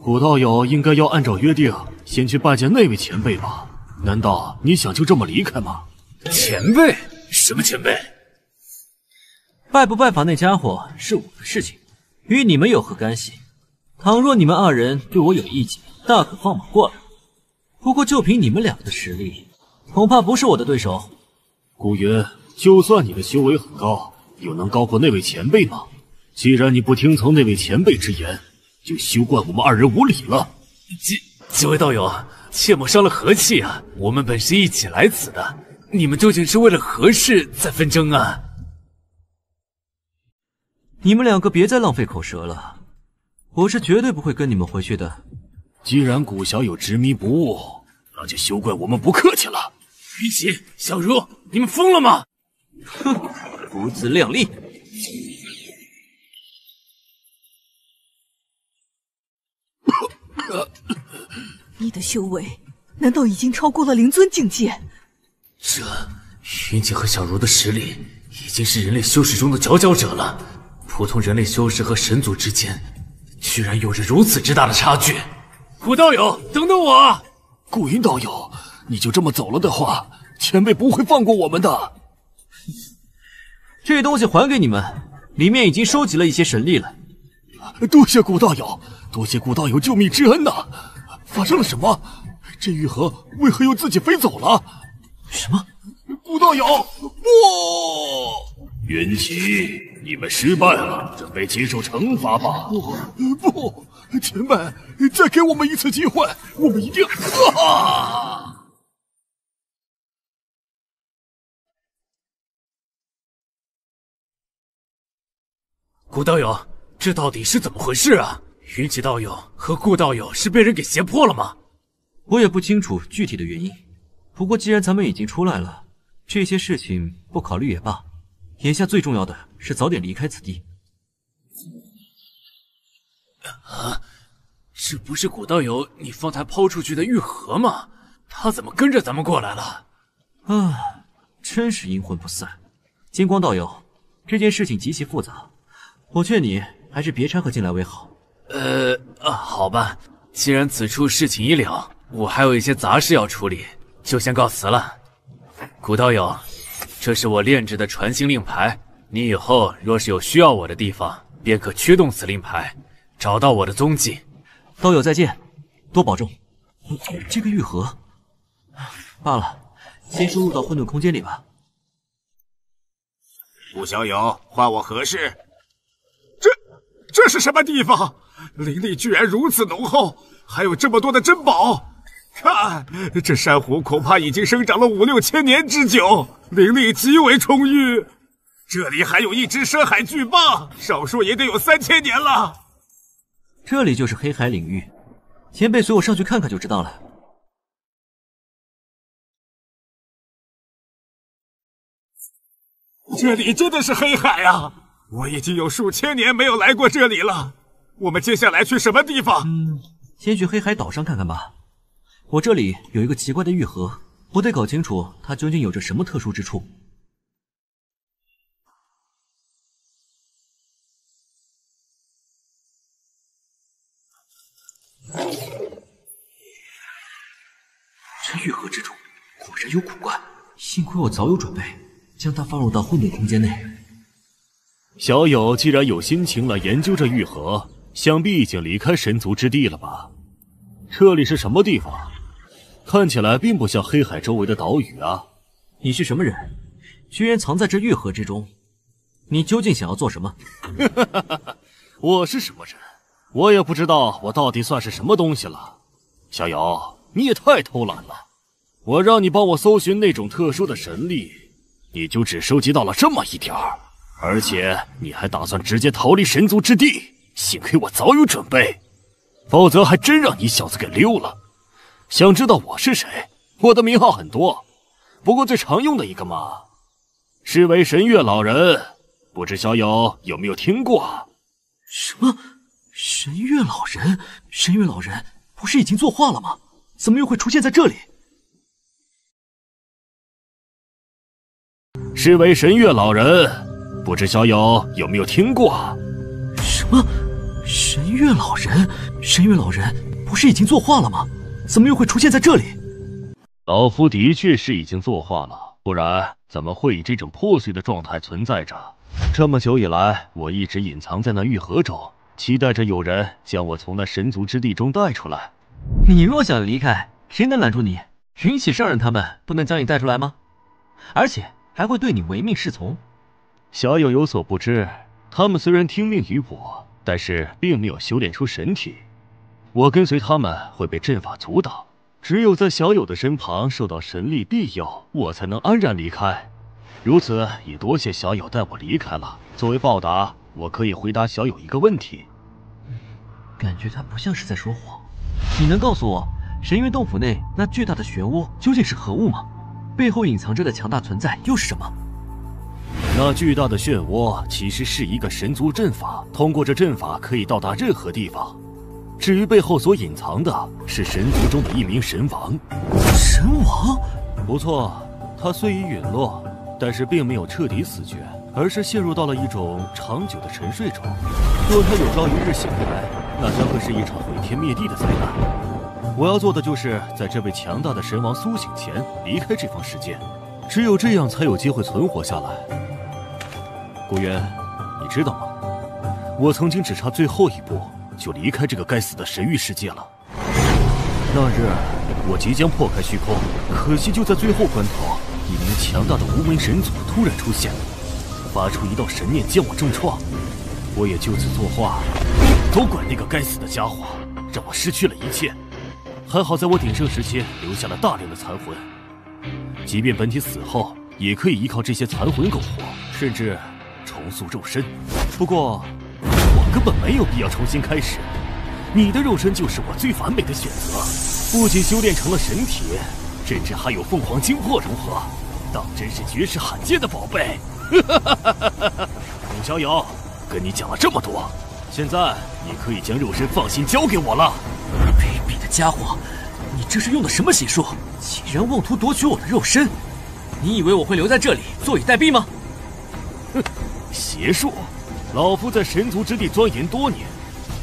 古道友应该要按照约定先去拜见那位前辈吧？难道你想就这么离开吗？前辈？什么前辈？拜不拜访那家伙是我的事情，与你们有何干系？倘若你们二人对我有意见，大可放马过来。不过就凭你们两个的实力，恐怕不是我的对手。古云，就算你的修为很高，又能高过那位前辈吗？既然你不听从那位前辈之言，就休怪我们二人无礼了。几几位道友，切莫伤了和气啊！我们本是一起来此的，你们究竟是为了何事在纷争啊？你们两个别再浪费口舌了，我是绝对不会跟你们回去的。既然古小友执迷不悟，那就休怪我们不客气了。云奇、小茹，你们疯了吗？哼，不自量力！你的修为难道已经超过了灵尊境界？这云锦和小茹的实力已经是人类修士中的佼佼者了。普通人类修士和神族之间，居然有着如此之大的差距。古道友，等等我！古云道友。你就这么走了的话，前辈不会放过我们的。这东西还给你们，里面已经收集了一些神力了。多谢古道友，多谢古道友救命之恩呐！发生了什么？这玉盒为何又自己飞走了？什么？古道友，不！云奇，你们失败了，准备接受惩罚吧。不，不，前辈，再给我们一次机会，我们一定。啊！古道友，这到底是怎么回事啊？云奇道友和顾道友是被人给胁迫了吗？我也不清楚具体的原因。不过既然咱们已经出来了，这些事情不考虑也罢。眼下最重要的是早点离开此地。啊，这不是古道友你方才抛出去的玉盒吗？他怎么跟着咱们过来了？啊，真是阴魂不散。金光道友，这件事情极其复杂。我劝你还是别掺和进来为好。呃啊，好吧，既然此处事情已了，我还有一些杂事要处理，就先告辞了。古道友，这是我炼制的传心令牌，你以后若是有需要我的地方，便可驱动此令牌，找到我的踪迹。道友再见，多保重。这个玉盒，罢了，先收入到混沌空间里吧。顾小友，唤我何事？这是什么地方？灵力居然如此浓厚，还有这么多的珍宝。看，这珊瑚恐怕已经生长了五六千年之久，灵力极为充裕。这里还有一只深海巨蚌，少说也得有三千年了。这里就是黑海领域，前辈随我上去看看就知道了。这里真的是黑海啊！我已经有数千年没有来过这里了。我们接下来去什么地方？先去黑海岛上看看吧。我这里有一个奇怪的玉盒，我得搞清楚它究竟有着什么特殊之处。这玉盒之中果然有古怪，幸亏我早有准备，将它放入到混沌空间内。小友既然有心情来研究这玉盒，想必已经离开神族之地了吧？这里是什么地方？看起来并不像黑海周围的岛屿啊！你是什么人？居然藏在这玉盒之中？你究竟想要做什么？我是什么人？我也不知道我到底算是什么东西了。小友，你也太偷懒了！我让你帮我搜寻那种特殊的神力，你就只收集到了这么一点儿。而且你还打算直接逃离神族之地？幸亏我早有准备，否则还真让你小子给溜了。想知道我是谁？我的名号很多，不过最常用的一个嘛。是为神月老人，不知小友有没有听过？什么？神月老人？神月老人不是已经作画了吗？怎么又会出现在这里？是为神月老人，不知小友有没有听过？什么？神月老人？神月老人不是已经作画了吗？怎么又会出现在这里？老夫的确是已经作画了，不然。怎么会以这种破碎的状态存在着？这么久以来，我一直隐藏在那玉盒中，期待着有人将我从那神族之地中带出来。你若想离开，谁能拦住你？云起圣人他们不能将你带出来吗？而且还会对你唯命是从。小友有所不知，他们虽然听命于我，但是并没有修炼出神体。我跟随他们会被阵法阻挡。只有在小友的身旁受到神力庇佑，我才能安然离开。如此也多谢小友带我离开了。作为报答，我可以回答小友一个问题。感觉他不像是在说谎。你能告诉我，神渊洞府内那巨大的漩涡究竟是何物吗？背后隐藏着的强大存在又是什么？那巨大的漩涡其实是一个神族阵法，通过这阵法可以到达任何地方。至于背后所隐藏的，是神族中的一名神王。神王，不错，他虽已陨落，但是并没有彻底死绝，而是陷入到了一种长久的沉睡中。若他有朝一日醒来，那将会是一场毁天灭地的灾难。我要做的就是在这位强大的神王苏醒前离开这方世界，只有这样才有机会存活下来。古渊，你知道吗？我曾经只差最后一步。就离开这个该死的神域世界了。那日，我即将破开虚空，可惜就在最后关头，一名强大的无名神祖突然出现，发出一道神念将我重创。我也就此作画，都怪那个该死的家伙，让我失去了一切。还好在我鼎盛时期留下了大量的残魂，即便本体死后，也可以依靠这些残魂苟活，甚至重塑肉身。不过我。根本没有必要重新开始，你的肉身就是我最完美的选择。不仅修炼成了神体，甚至还有凤凰精魄融合，当真是绝世罕见的宝贝。孔 小友，跟你讲了这么多，现在你可以将肉身放心交给我了。卑鄙的家伙，你这是用的什么邪术？竟然妄图夺取我的肉身！你以为我会留在这里坐以待毙吗？哼，邪术。老夫在神族之地钻研多年，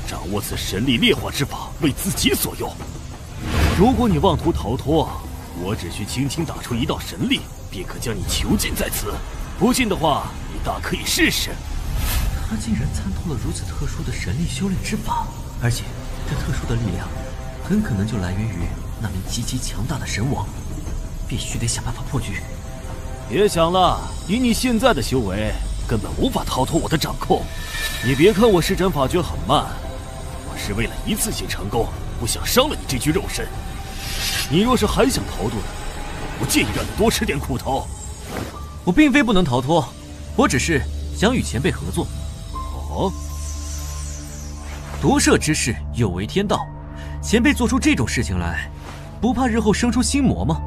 掌握此神力炼化之法，为自己所用。如果你妄图逃脱，我只需轻轻打出一道神力，便可将你囚禁在此。不信的话，你大可以试试。他竟然参透了如此特殊的神力修炼之法，而且这特殊的力量，很可能就来源于那名极其强大的神王。必须得想办法破局。别想了，以你现在的修为。根本无法逃脱我的掌控。你别看我施展法诀很慢，我是为了一次性成功，不想伤了你这具肉身。你若是还想逃脱，我不介意让你多吃点苦头。我并非不能逃脱，我只是想与前辈合作。哦，夺舍之事有违天道，前辈做出这种事情来，不怕日后生出心魔吗？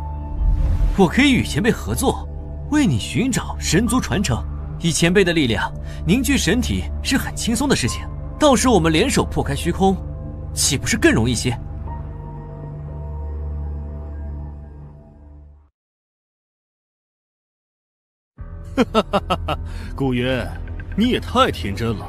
我可以与前辈合作，为你寻找神族传承。以前辈的力量凝聚神体是很轻松的事情，到时我们联手破开虚空，岂不是更容易些？哈哈哈哈哈！顾云，你也太天真了。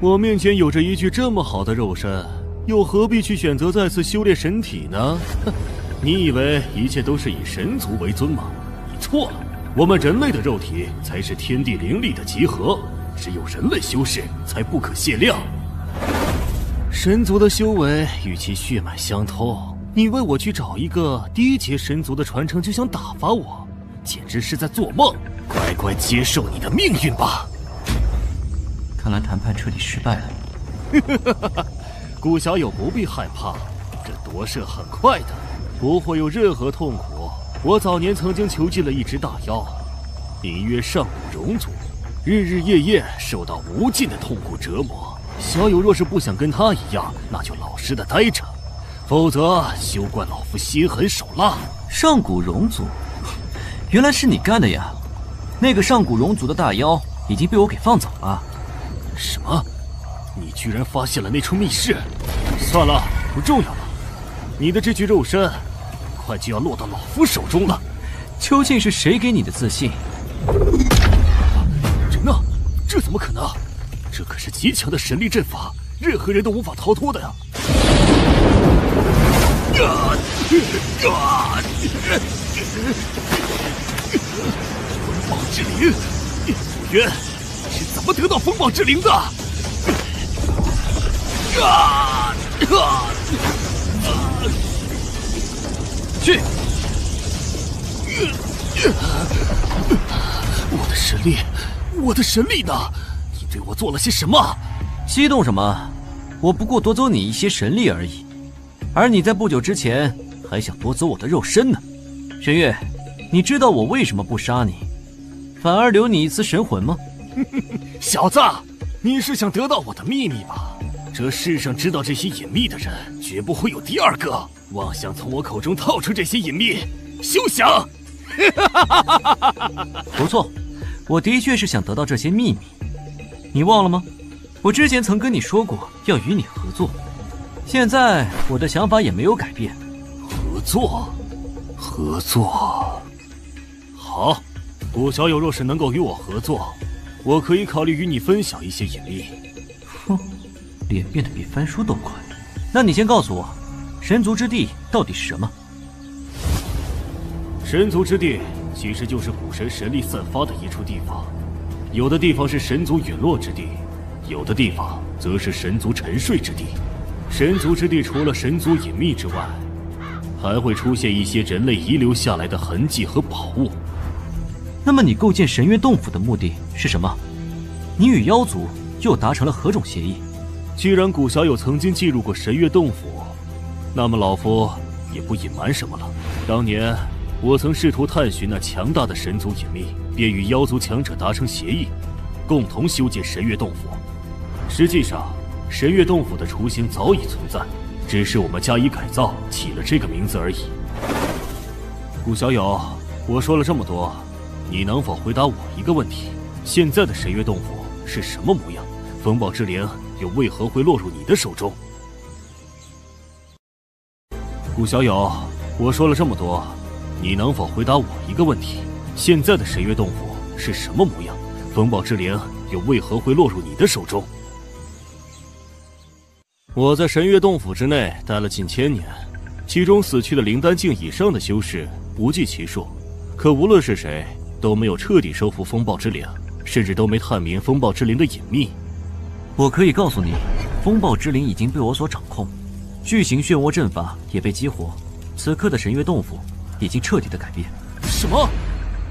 我面前有着一具这么好的肉身，又何必去选择再次修炼神体呢？你以为一切都是以神族为尊吗？你错了。我们人类的肉体才是天地灵力的集合，只有人类修士才不可限量。神族的修为与其血脉相通，你为我去找一个低阶神族的传承就想打发我，简直是在做梦！乖乖接受你的命运吧。看来谈判彻底失败了。顾小友不必害怕，这夺舍很快的，不会有任何痛苦。我早年曾经囚禁了一只大妖，名曰上古荣族，日日夜夜受到无尽的痛苦折磨。小友若是不想跟他一样，那就老实的待着，否则休怪老夫心狠手辣。上古荣族，原来是你干的呀！那个上古龙族的大妖已经被我给放走了。什么？你居然发现了那处密室？算了，不重要了。你的这具肉身，快就要落到老夫手中了。究竟是谁给你的自信？人呢？这怎么可能？这可是极强的神力阵法，任何人都无法逃脱的呀！啊！啊！风暴之灵，楚渊，你是怎么得到风暴之灵的？啊！啊！去！我的神力，我的神力呢？你对我做了些什么？激动什么？我不过夺走你一些神力而已，而你在不久之前还想夺走我的肉身呢。玄月，你知道我为什么不杀你，反而留你一丝神魂吗？小子，你是想得到我的秘密吧？这世上知道这些隐秘的人，绝不会有第二个。妄想从我口中套出这些隐秘，休想！不错，我的确是想得到这些秘密。你忘了吗？我之前曾跟你说过要与你合作，现在我的想法也没有改变。合作，合作。好，古小友若是能够与我合作，我可以考虑与你分享一些隐秘。哼。脸变得比翻书都快，那你先告诉我，神族之地到底是什么？神族之地其实就是古神神力散发的一处地方，有的地方是神族陨落之地，有的地方则是神族沉睡之地。神族之地除了神族隐秘之外，还会出现一些人类遗留下来的痕迹和宝物。那么你构建神月洞府的目的是什么？你与妖族又达成了何种协议？既然古小友曾经进入过神月洞府，那么老夫也不隐瞒什么了。当年我曾试图探寻那强大的神族隐秘，便与妖族强者达成协议，共同修建神月洞府。实际上，神月洞府的雏形早已存在，只是我们加以改造，起了这个名字而已。古小友，我说了这么多，你能否回答我一个问题？现在的神月洞府是什么模样？风暴之灵。又为何会落入你的手中，古小友？我说了这么多，你能否回答我一个问题？现在的神月洞府是什么模样？风暴之灵又为何会落入你的手中？我在神月洞府之内待了近千年，其中死去的灵丹境以上的修士不计其数，可无论是谁，都没有彻底收服风暴之灵，甚至都没探明风暴之灵的隐秘。我可以告诉你，风暴之灵已经被我所掌控，巨型漩涡阵法也被激活，此刻的神月洞府已经彻底的改变。什么？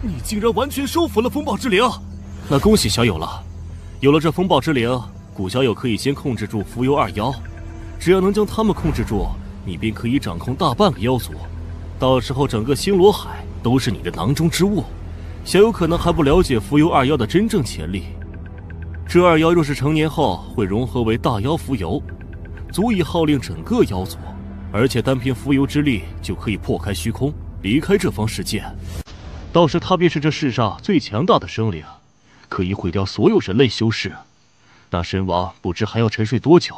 你竟然完全收服了风暴之灵？那恭喜小友了。有了这风暴之灵，古小友可以先控制住浮游二妖，只要能将他们控制住，你便可以掌控大半个妖族。到时候整个星罗海都是你的囊中之物。小友可能还不了解浮游二妖的真正潜力。这二妖若是成年后会融合为大妖浮游，足以号令整个妖族，而且单凭蜉蝣之力就可以破开虚空，离开这方世界。到时他便是这世上最强大的生灵，可以毁掉所有人类修士。那神王不知还要沉睡多久，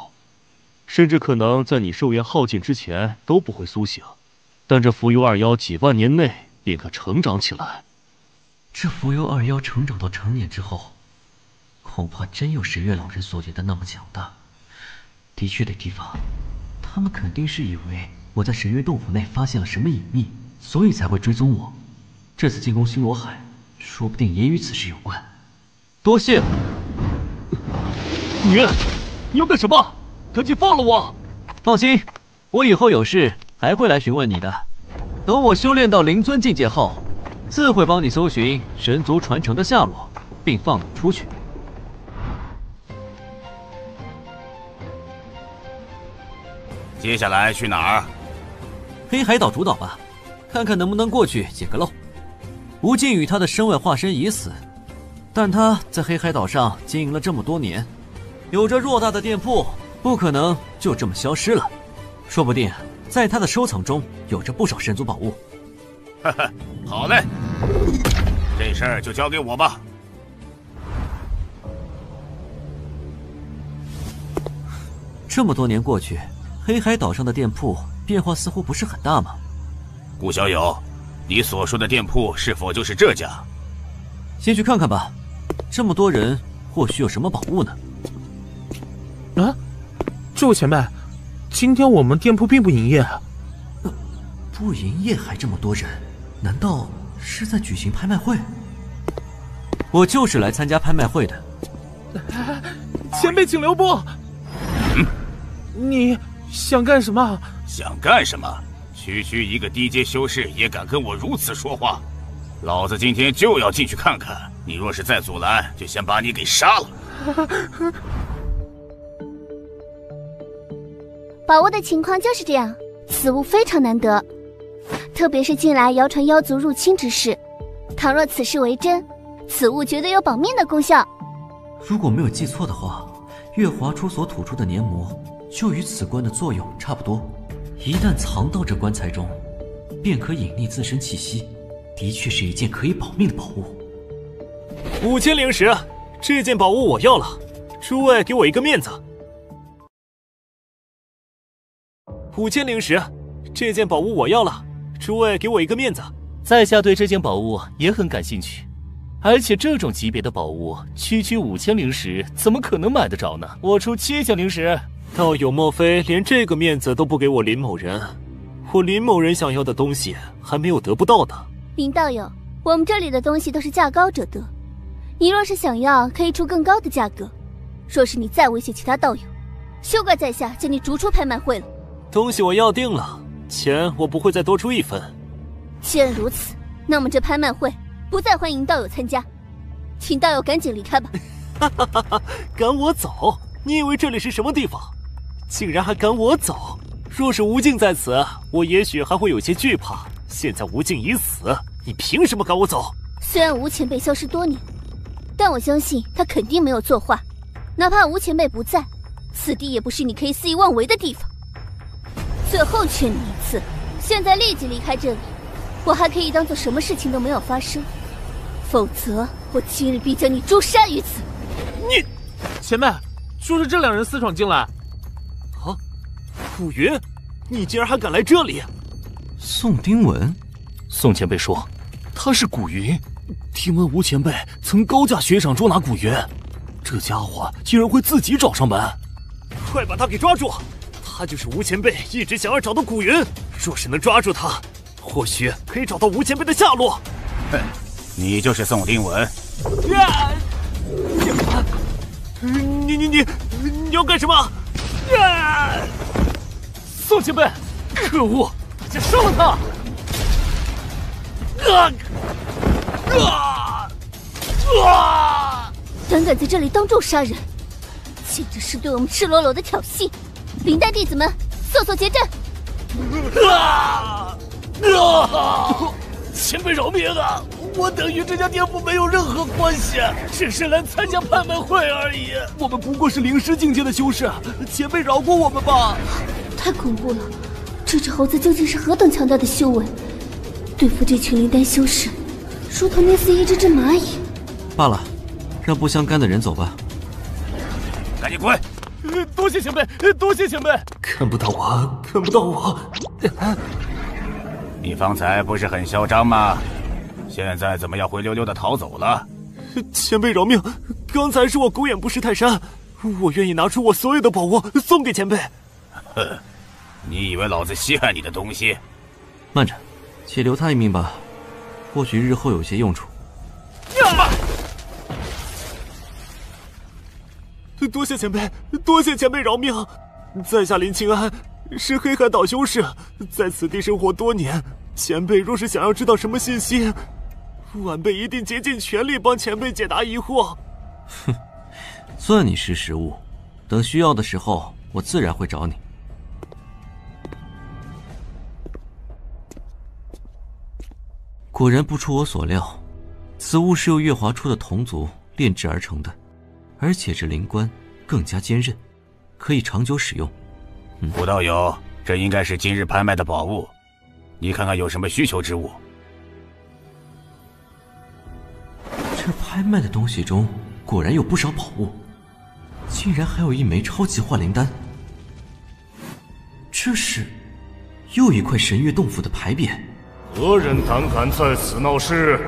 甚至可能在你寿元耗尽之前都不会苏醒。但这蜉蝣二妖几万年内便可成长起来。这蜉蝣二妖成长到成年之后。恐怕真有神月老人所言的那么强大。的确得提防，他们肯定是以为我在神月洞府内发现了什么隐秘，所以才会追踪我。这次进攻星罗海，说不定也与此事有关。多谢了。你，你要干什么？赶紧放了我！放心，我以后有事还会来询问你的。等我修炼到灵尊境界后，自会帮你搜寻神族传承的下落，并放你出去。接下来去哪儿？黑海岛主岛吧，看看能不能过去解个漏。吴尽与他的身外化身已死，但他在黑海岛上经营了这么多年，有着偌大的店铺，不可能就这么消失了。说不定在他的收藏中有着不少神族宝物。哈哈，好嘞，这事儿就交给我吧。这么多年过去，黑海岛上的店铺变化似乎不是很大嘛。顾小友，你所说的店铺是否就是这家？先去看看吧。这么多人，或许有什么宝物呢？啊，这位前辈，今天我们店铺并不营业。不营业还这么多人，难道是在举行拍卖会？我就是来参加拍卖会的。前辈，请留步。嗯，你想干什么？想干什么？区区一个低阶修士也敢跟我如此说话？老子今天就要进去看看。你若是再阻拦，就先把你给杀了。宝物的情况就是这样，此物非常难得。特别是近来谣传妖族入侵之事，倘若此事为真，此物绝对有保命的功效。如果没有记错的话，月华初所吐出的粘膜就与此棺的作用差不多。一旦藏到这棺材中，便可隐匿自身气息。的确是一件可以保命的宝物。五千灵石，这件宝物我要了，诸位给我一个面子。五千灵石，这件宝物我要了。诸位给我一个面子，在下对这件宝物也很感兴趣，而且这种级别的宝物，区区五千灵石怎么可能买得着呢？我出七千灵石。道友莫非连这个面子都不给我林某人？我林某人想要的东西还没有得不到呢。林道友，我们这里的东西都是价高者得，你若是想要，可以出更高的价格。若是你再威胁其他道友，休怪在下将你逐出拍卖会了。东西我要定了。钱我不会再多出一分。既然如此，那么这拍卖会不再欢迎道友参加，请道友赶紧离开吧。哈哈哈哈！赶我走？你以为这里是什么地方？竟然还赶我走！若是吴静在此，我也许还会有些惧怕。现在吴静已死，你凭什么赶我走？虽然吴前辈消失多年，但我相信他肯定没有作画。哪怕吴前辈不在，此地也不是你可以肆意妄为的地方。最后劝你一次，现在立即离开这里，我还可以当做什么事情都没有发生。否则，我今日必将你诛杀于此。你，前辈，说是这两人私闯进来。啊，古云，你竟然还敢来这里？宋丁文，宋前辈说他是古云。听闻吴前辈曾高价悬赏捉拿古云，这家伙竟然会自己找上门。快把他给抓住！他就是吴前辈一直想要找的古云，若是能抓住他，或许可以找到吴前辈的下落。哼，你就是宋丁文？呀！你你你你要干什么？呀！宋前辈，可恶，大家杀了他！啊！啊！啊！胆敢在这里当众杀人，简直是对我们赤裸裸的挑衅！灵丹弟子们，速速结阵！啊！啊！前辈饶命啊！我等与这家店铺没有任何关系，只是来参加拍卖会而已。我们不过是灵师境界的修士，前辈饶过我们吧！太恐怖了，这只猴子究竟是何等强大的修为？对付这群灵丹修士，如同捏死一只只蚂蚁。罢了，让不相干的人走吧。赶紧滚！多谢前辈，多谢前辈！看不到我，看不到我！你方才不是很嚣张吗？现在怎么要灰溜溜的逃走了？前辈饶命！刚才是我狗眼不识泰山，我愿意拿出我所有的宝物送给前辈。哼，你以为老子稀罕你的东西？慢着，且留他一命吧，或许日后有些用处。多谢前辈，多谢前辈饶命！在下林清安，是黑海岛修士，在此地生活多年。前辈若是想要知道什么信息，晚辈一定竭尽全力帮前辈解答疑惑。哼，算你识时务。等需要的时候，我自然会找你。果然不出我所料，此物是由月华出的铜族炼制而成的。而且这灵棺更加坚韧，可以长久使用。古道友，这应该是今日拍卖的宝物，你看看有什么需求之物？拍卖的东西中果然有不少宝物，竟然还有一枚超级幻灵丹。这是又一块神月洞府的牌匾。何人胆敢在此闹事？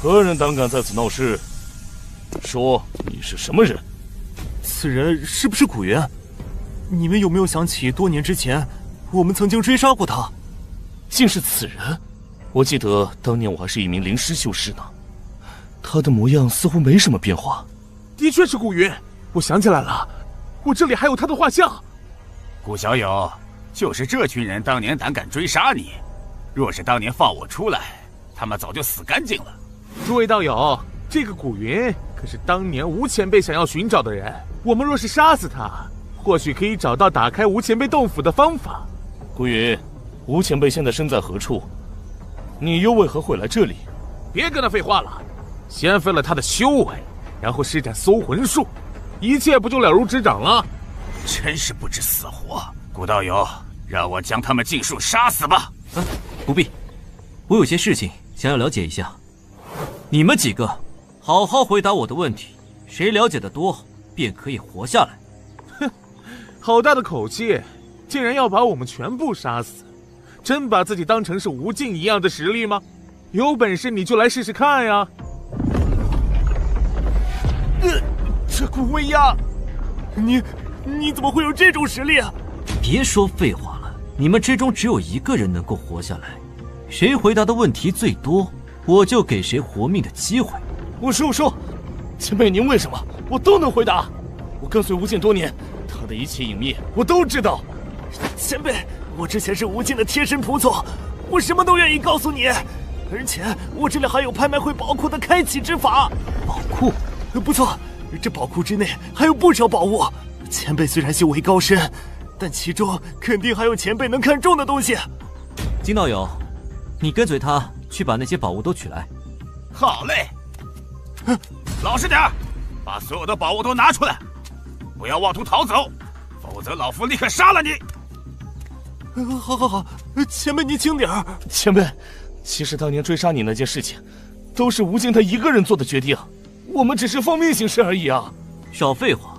何人胆敢在此闹事？说你是什么人？此人是不是古元？你们有没有想起多年之前，我们曾经追杀过他？竟是此人！我记得当年我还是一名灵师修士呢。他的模样似乎没什么变化。的确是古云，我想起来了，我这里还有他的画像。古小友，就是这群人当年胆敢追杀你，若是当年放我出来，他们早就死干净了。诸位道友，这个古云可是当年吴前辈想要寻找的人。我们若是杀死他，或许可以找到打开吴前辈洞府的方法。古云，吴前辈现在身在何处？你又为何会来这里？别跟他废话了，先废了他的修为，然后施展搜魂术，一切不就了如指掌了？真是不知死活！古道友，让我将他们尽数杀死吧。啊，不必，我有些事情想要了解一下。你们几个，好好回答我的问题。谁了解的多，便可以活下来。哼，好大的口气，竟然要把我们全部杀死！真把自己当成是无尽一样的实力吗？有本事你就来试试看呀！呃，这股威压，你你怎么会有这种实力啊？别说废话了，你们之中只有一个人能够活下来，谁回答的问题最多？我就给谁活命的机会。我说我说，前辈您问什么，我都能回答。我跟随无尽多年，他的一切隐秘我都知道。前辈，我之前是无尽的贴身仆从，我什么都愿意告诉你。而且我这里还有拍卖会宝库的开启之法。宝库？不错，这宝库之内还有不少宝物。前辈虽然修为高深，但其中肯定还有前辈能看中的东西。金道友，你跟随他。去把那些宝物都取来。好嘞，老实点把所有的宝物都拿出来，不要妄图逃走，否则老夫立刻杀了你。好，好，好，前辈您轻点儿。前辈，其实当年追杀你那件事情，都是吴尽他一个人做的决定，我们只是奉命行事而已啊。少废话，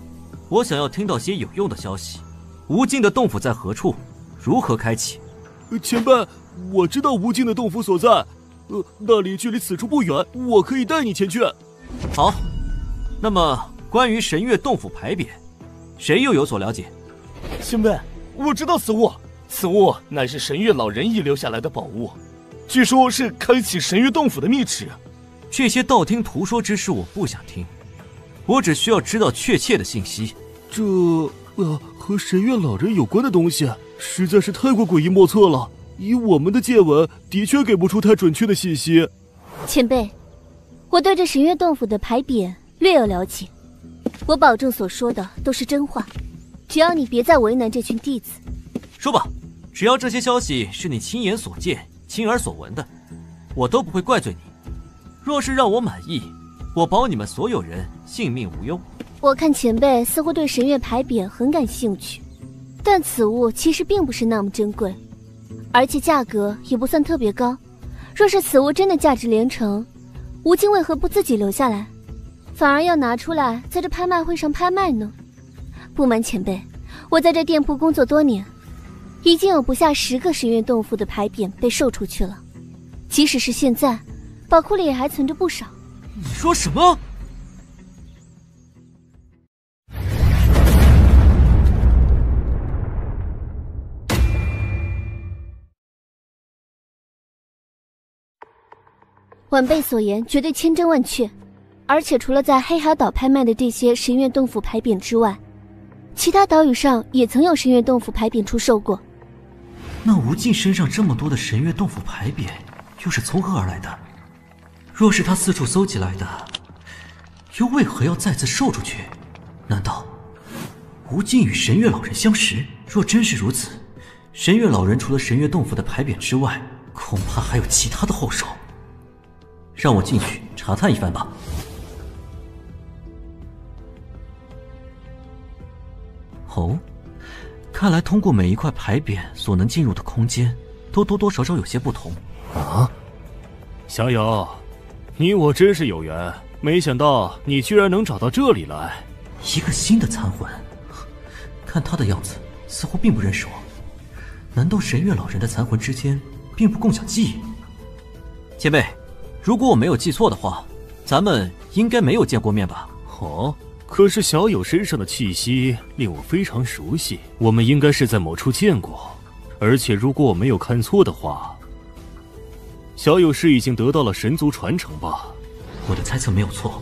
我想要听到些有用的消息。吴尽的洞府在何处？如何开启？前辈，我知道吴尽的洞府所在。呃，那里距离此处不远，我可以带你前去。好，那么关于神月洞府牌匾，谁又有所了解？前辈，我知道此物，此物乃是神月老人遗留下来的宝物，据说是开启神月洞府的秘旨。这些道听途说之事我不想听，我只需要知道确切的信息。这呃，和神月老人有关的东西，实在是太过诡异莫测了。以我们的见闻，的确给不出太准确的信息。前辈，我对这神月洞府的牌匾略有了解，我保证所说的都是真话。只要你别再为难这群弟子。说吧，只要这些消息是你亲眼所见、亲耳所闻的，我都不会怪罪你。若是让我满意，我保你们所有人性命无忧。我看前辈似乎对神月牌匾很感兴趣，但此物其实并不是那么珍贵。而且价格也不算特别高，若是此物真的价值连城，吴京为何不自己留下来，反而要拿出来在这拍卖会上拍卖呢？不瞒前辈，我在这店铺工作多年，已经有不下十个神月洞府的牌匾被售出去了，即使是现在，宝库里也还存着不少。你说什么？晚辈所言绝对千真万确，而且除了在黑海岛拍卖的这些神月洞府牌匾之外，其他岛屿上也曾有神月洞府牌匾出售过。那无尽身上这么多的神月洞府牌匾，又是从何而来的？若是他四处搜集来的，又为何要再次售出去？难道无尽与神月老人相识？若真是如此，神月老人除了神月洞府的牌匾之外，恐怕还有其他的后手。让我进去查探一番吧。哦，看来通过每一块牌匾所能进入的空间，都多多少少有些不同。啊，小友，你我真是有缘，没想到你居然能找到这里来。一个新的残魂，看他的样子，似乎并不认识我。难道神月老人的残魂之间并不共享记忆？前辈，如果我没有记错的话，咱们应该没有见过面吧？哦，可是小友身上的气息令我非常熟悉，我们应该是在某处见过。而且如果我没有看错的话，小友是已经得到了神族传承吧？我的猜测没有错，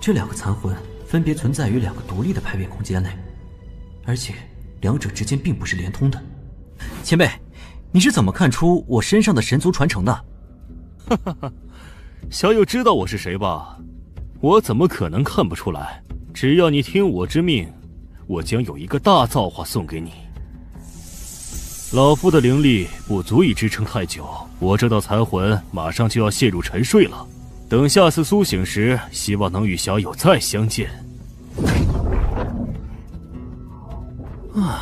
这两个残魂分别存在于两个独立的牌位空间内，而且两者之间并不是连通的。前辈，你是怎么看出我身上的神族传承的？哈哈哈，小友知道我是谁吧？我怎么可能看不出来？只要你听我之命，我将有一个大造化送给你。老夫的灵力不足以支撑太久，我这道残魂马上就要陷入沉睡了。等下次苏醒时，希望能与小友再相见。唉，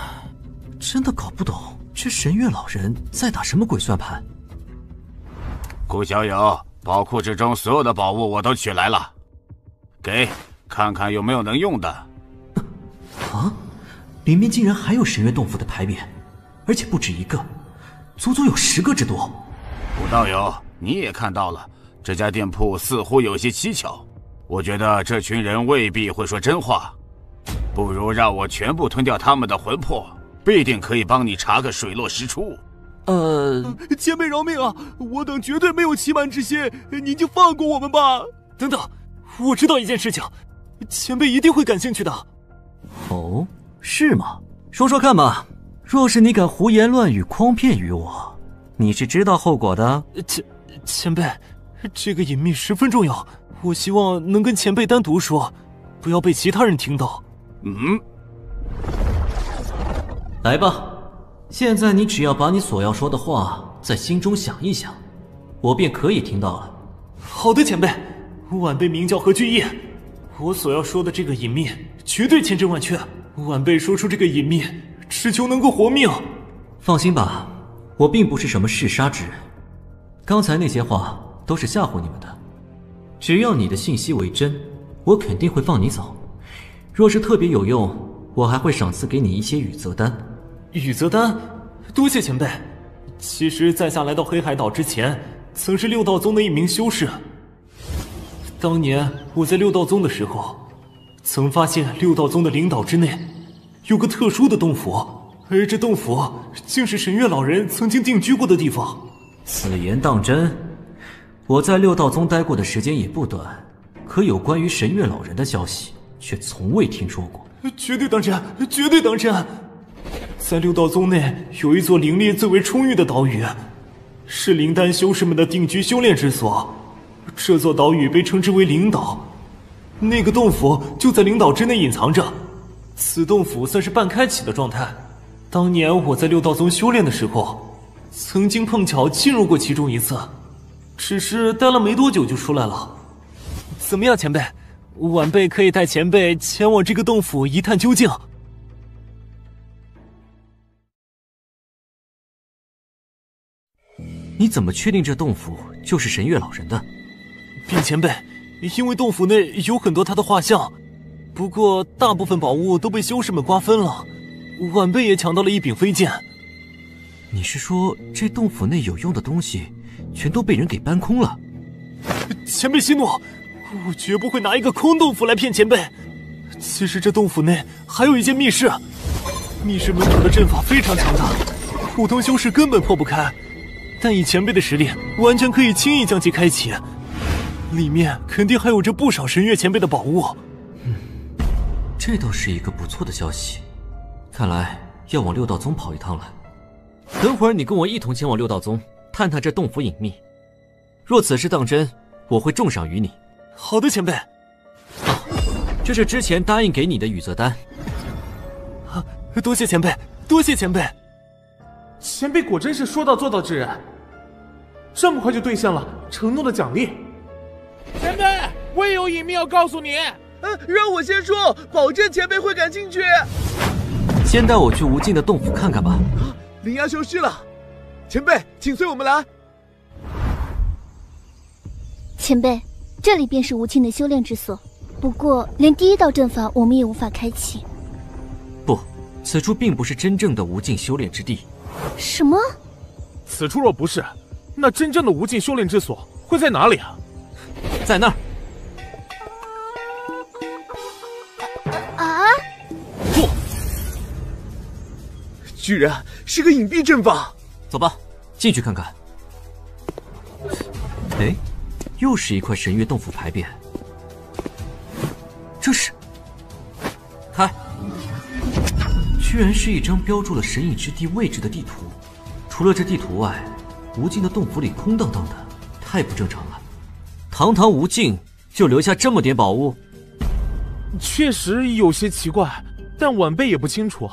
真的搞不懂这神月老人在打什么鬼算盘。顾小友，宝库之中所有的宝物我都取来了，给看看有没有能用的。啊，里面竟然还有神月洞府的牌匾，而且不止一个，足足有十个之多。古道友，你也看到了，这家店铺似乎有些蹊跷。我觉得这群人未必会说真话，不如让我全部吞掉他们的魂魄，必定可以帮你查个水落石出。呃，前辈饶命啊！我等绝对没有欺瞒之心，您就放过我们吧。等等，我知道一件事情，前辈一定会感兴趣的。哦，是吗？说说看吧。若是你敢胡言乱语、诓骗于我，你是知道后果的。前前辈，这个隐秘十分重要，我希望能跟前辈单独说，不要被其他人听到。嗯，来吧。现在你只要把你所要说的话在心中想一想，我便可以听到了。好的，前辈，晚辈名叫何居易，我所要说的这个隐秘绝对千真万确。晚辈说出这个隐秘，只求能够活命。放心吧，我并不是什么嗜杀之人。刚才那些话都是吓唬你们的。只要你的信息为真，我肯定会放你走。若是特别有用，我还会赏赐给你一些雨泽丹。雨泽丹，多谢前辈。其实，在下来到黑海岛之前，曾是六道宗的一名修士。当年我在六道宗的时候，曾发现六道宗的灵岛之内有个特殊的洞府，而这洞府竟是神月老人曾经定居过的地方。此言当真？我在六道宗待过的时间也不短，可有关于神月老人的消息却从未听说过。绝对当真，绝对当真。在六道宗内有一座灵力最为充裕的岛屿，是灵丹修士们的定居修炼之所。这座岛屿被称之为灵岛，那个洞府就在灵岛之内隐藏着。此洞府算是半开启的状态。当年我在六道宗修炼的时候，曾经碰巧进入过其中一次，只是待了没多久就出来了。怎么样，前辈？晚辈可以带前辈前往这个洞府一探究竟。你怎么确定这洞府就是神月老人的？禀前辈，因为洞府内有很多他的画像，不过大部分宝物都被修士们瓜分了，晚辈也抢到了一柄飞剑。你是说这洞府内有用的东西全都被人给搬空了？前辈息怒，我绝不会拿一个空洞府来骗前辈。其实这洞府内还有一间密室，密室门口的阵法非常强大，普通修士根本破不开。但以前辈的实力，完全可以轻易将其开启。里面肯定还有着不少神月前辈的宝物。嗯，这倒是一个不错的消息。看来要往六道宗跑一趟了。等会儿你跟我一同前往六道宗，探探这洞府隐秘。若此事当真，我会重赏于你。好的，前辈。啊，这是之前答应给你的雨泽丹。啊，多谢前辈，多谢前辈。前辈果真是说到做到之人，这么快就兑现了承诺的奖励。前辈，我也有隐秘要告诉你。嗯，让我先说，保证前辈会感兴趣。先带我去无尽的洞府看看吧。灵牙消失了，前辈，请随我们来。前辈，这里便是无尽的修炼之所，不过连第一道阵法我们也无法开启。不，此处并不是真正的无尽修炼之地。什么？此处若不是，那真正的无尽修炼之所会在哪里啊？在那儿。啊！不，居然是个隐蔽阵法。走吧，进去看看。哎，又是一块神月洞府牌匾。这是？开！居然是一张标注了神隐之地位置的地图。除了这地图外，无尽的洞府里空荡荡的，太不正常了。堂堂无尽，就留下这么点宝物？确实有些奇怪，但晚辈也不清楚。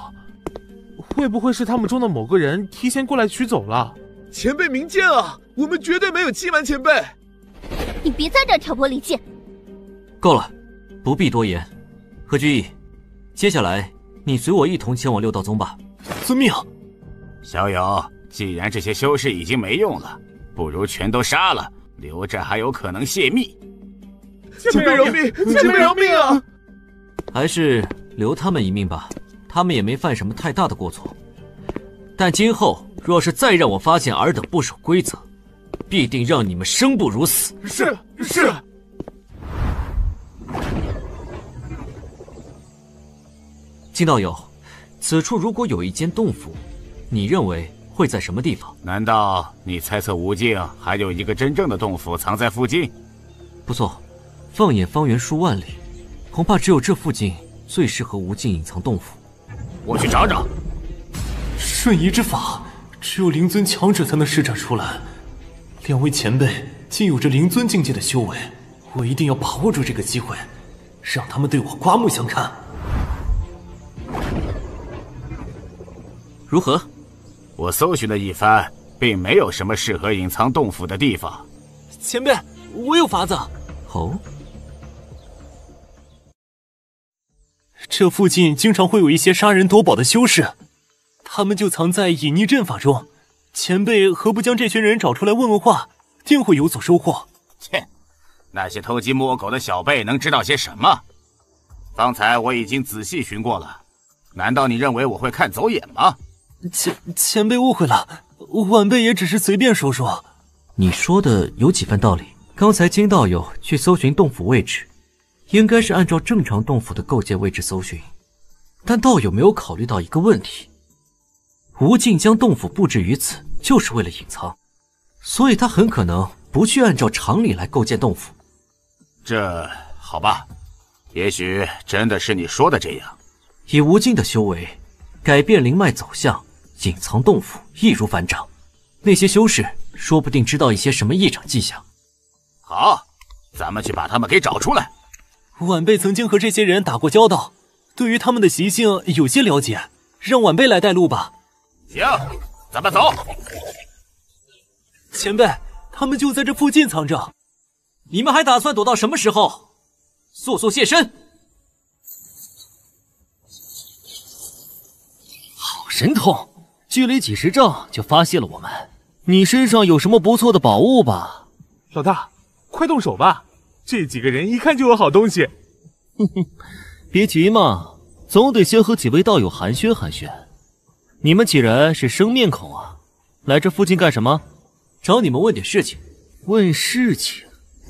会不会是他们中的某个人提前过来取走了？前辈明鉴啊，我们绝对没有欺瞒前辈。你别在这挑拨离间。够了，不必多言。何居易，接下来你随我一同前往六道宗吧。遵命。小友，既然这些修士已经没用了，不如全都杀了，留着还有可能泄密。前辈饶命！前辈饶命啊！还是留他们一命吧。他们也没犯什么太大的过错，但今后若是再让我发现尔等不守规则，必定让你们生不如死。是是。金道友，此处如果有一间洞府，你认为会在什么地方？难道你猜测无尽还有一个真正的洞府藏在附近？不错，放眼方圆数万里，恐怕只有这附近最适合无尽隐藏洞府。我去找找。瞬移之法，只有灵尊强者才能施展出来。两位前辈竟有着灵尊境界的修为，我一定要把握住这个机会，让他们对我刮目相看。如何？我搜寻了一番，并没有什么适合隐藏洞府的地方。前辈，我有法子。哦。这附近经常会有一些杀人夺宝的修士，他们就藏在隐匿阵法中。前辈何不将这群人找出来问问话，定会有所收获。切，那些偷鸡摸狗的小辈能知道些什么？方才我已经仔细寻过了，难道你认为我会看走眼吗？前前辈误会了，晚辈也只是随便说说。你说的有几分道理。刚才金道友去搜寻洞府位置。应该是按照正常洞府的构建位置搜寻，但道友没有考虑到一个问题：吴尽将洞府布置于此，就是为了隐藏，所以他很可能不去按照常理来构建洞府。这好吧，也许真的是你说的这样。以吴尽的修为，改变灵脉走向，隐藏洞府易如反掌。那些修士说不定知道一些什么异常迹象。好，咱们去把他们给找出来。晚辈曾经和这些人打过交道，对于他们的习性有些了解，让晚辈来带路吧。行，咱们走。前辈，他们就在这附近藏着，你们还打算躲到什么时候？速速现身！好神通，距离几十丈就发现了我们。你身上有什么不错的宝物吧？老大，快动手吧。这几个人一看就有好东西，哼哼，别急嘛，总得先和几位道友寒暄寒暄。你们几人是生面孔啊？来这附近干什么？找你们问点事情。问事情？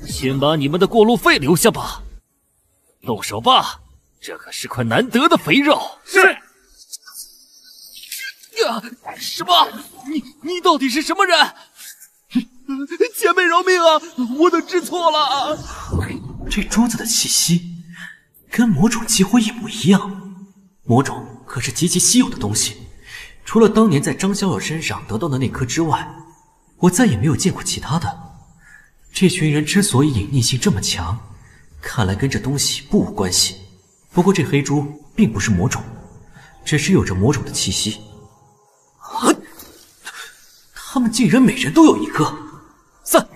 先把你们的过路费留下吧。动手吧，这可是块难得的肥肉。是。呀，什么？你你到底是什么人？姐妹饶命啊！我等知错了。这珠子的气息跟魔种几乎一模一样。魔种可是极其稀有的东西，除了当年在张逍遥身上得到的那颗之外，我再也没有见过其他的。这群人之所以隐匿性这么强，看来跟这东西不无关系。不过这黑珠并不是魔种，只是有着魔种的气息。啊！他们竟然每人都有一颗。散！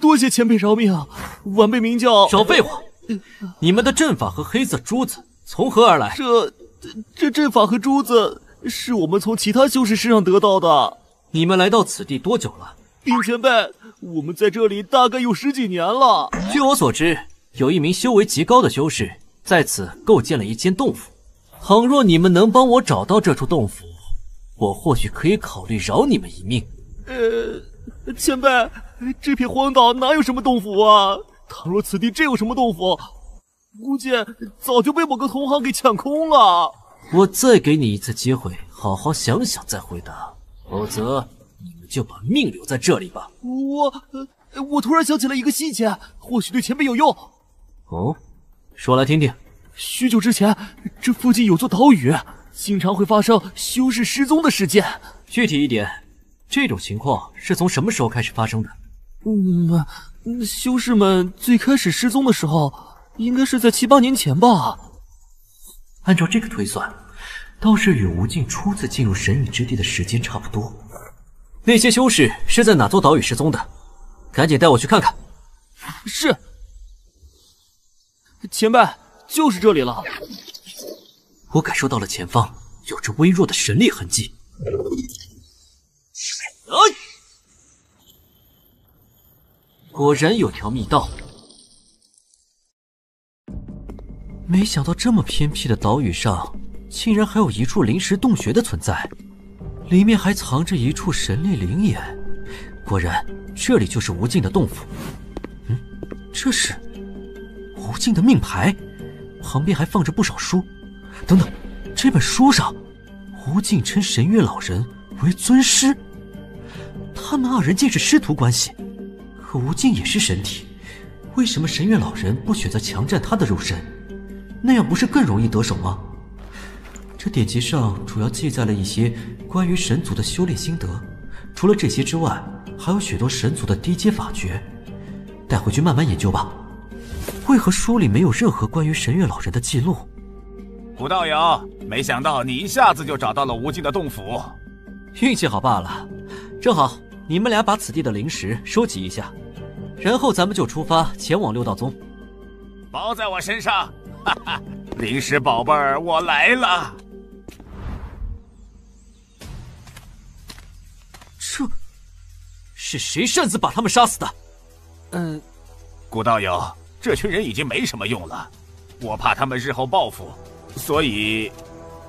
多谢前辈饶命，晚辈名叫……少废话！你们的阵法和黑色珠子从何而来？这这阵法和珠子是我们从其他修士身上得到的。你们来到此地多久了？禀前辈，我们在这里大概有十几年了。据我所知，有一名修为极高的修士在此构建了一间洞府。倘若你们能帮我找到这处洞府，我或许可以考虑饶你们一命。呃，前辈，这片荒岛哪有什么洞府啊？倘若此地真有什么洞府，估计早就被某个同行给抢空了。我再给你一次机会，好好想想再回答，否则你们就把命留在这里吧。我，我突然想起了一个细节，或许对前辈有用。哦，说来听听。许久之前，这附近有座岛屿，经常会发生修士失踪的事件。具体一点，这种情况是从什么时候开始发生的？嗯，修士们最开始失踪的时候，应该是在七八年前吧。按照这个推算，倒是与无尽初次进入神域之地的时间差不多。那些修士是在哪座岛屿失踪的？赶紧带我去看看。是，前辈，就是这里了。我感受到了前方有着微弱的神力痕迹。哎，果然有条密道。没想到这么偏僻的岛屿上，竟然还有一处临时洞穴的存在，里面还藏着一处神力灵眼。果然，这里就是无尽的洞府。嗯，这是无尽的命牌，旁边还放着不少书。等等，这本书上，吴敬称神月老人为尊师，他们二人竟是师徒关系。可吴敬也是神体，为什么神月老人不选择强占他的肉身？那样不是更容易得手吗？这典籍上主要记载了一些关于神族的修炼心得，除了这些之外，还有许多神族的低阶法诀，带回去慢慢研究吧。为何书里没有任何关于神月老人的记录？古道友，没想到你一下子就找到了无尽的洞府，运气好罢了。正好，你们俩把此地的灵石收集一下，然后咱们就出发前往六道宗。包在我身上。哈哈，灵石宝贝儿，我来了！这是谁擅自把他们杀死的？嗯，古道友，这群人已经没什么用了，我怕他们日后报复，所以……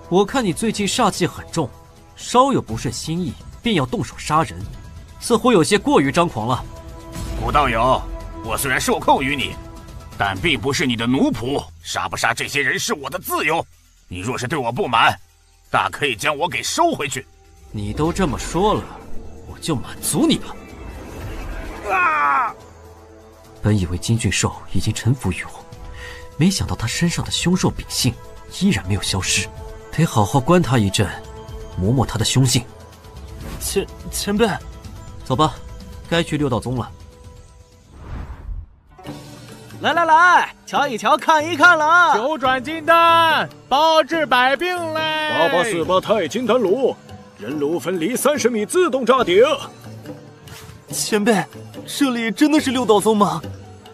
我看你最近煞气很重，稍有不顺心意便要动手杀人，似乎有些过于张狂了。古道友，我虽然受控于你。但并不是你的奴仆，杀不杀这些人是我的自由。你若是对我不满，大可以将我给收回去。你都这么说了，我就满足你吧。啊！本以为金俊寿已经臣服于我，没想到他身上的凶兽秉性依然没有消失，得好好关他一阵，磨磨他的凶性。前前辈，走吧，该去六道宗了。来来来，瞧一瞧，看一看了！九转金丹，包治百病嘞！八八四八钛金丹炉，人炉分离三十米自动炸顶。前辈，这里真的是六道宗吗？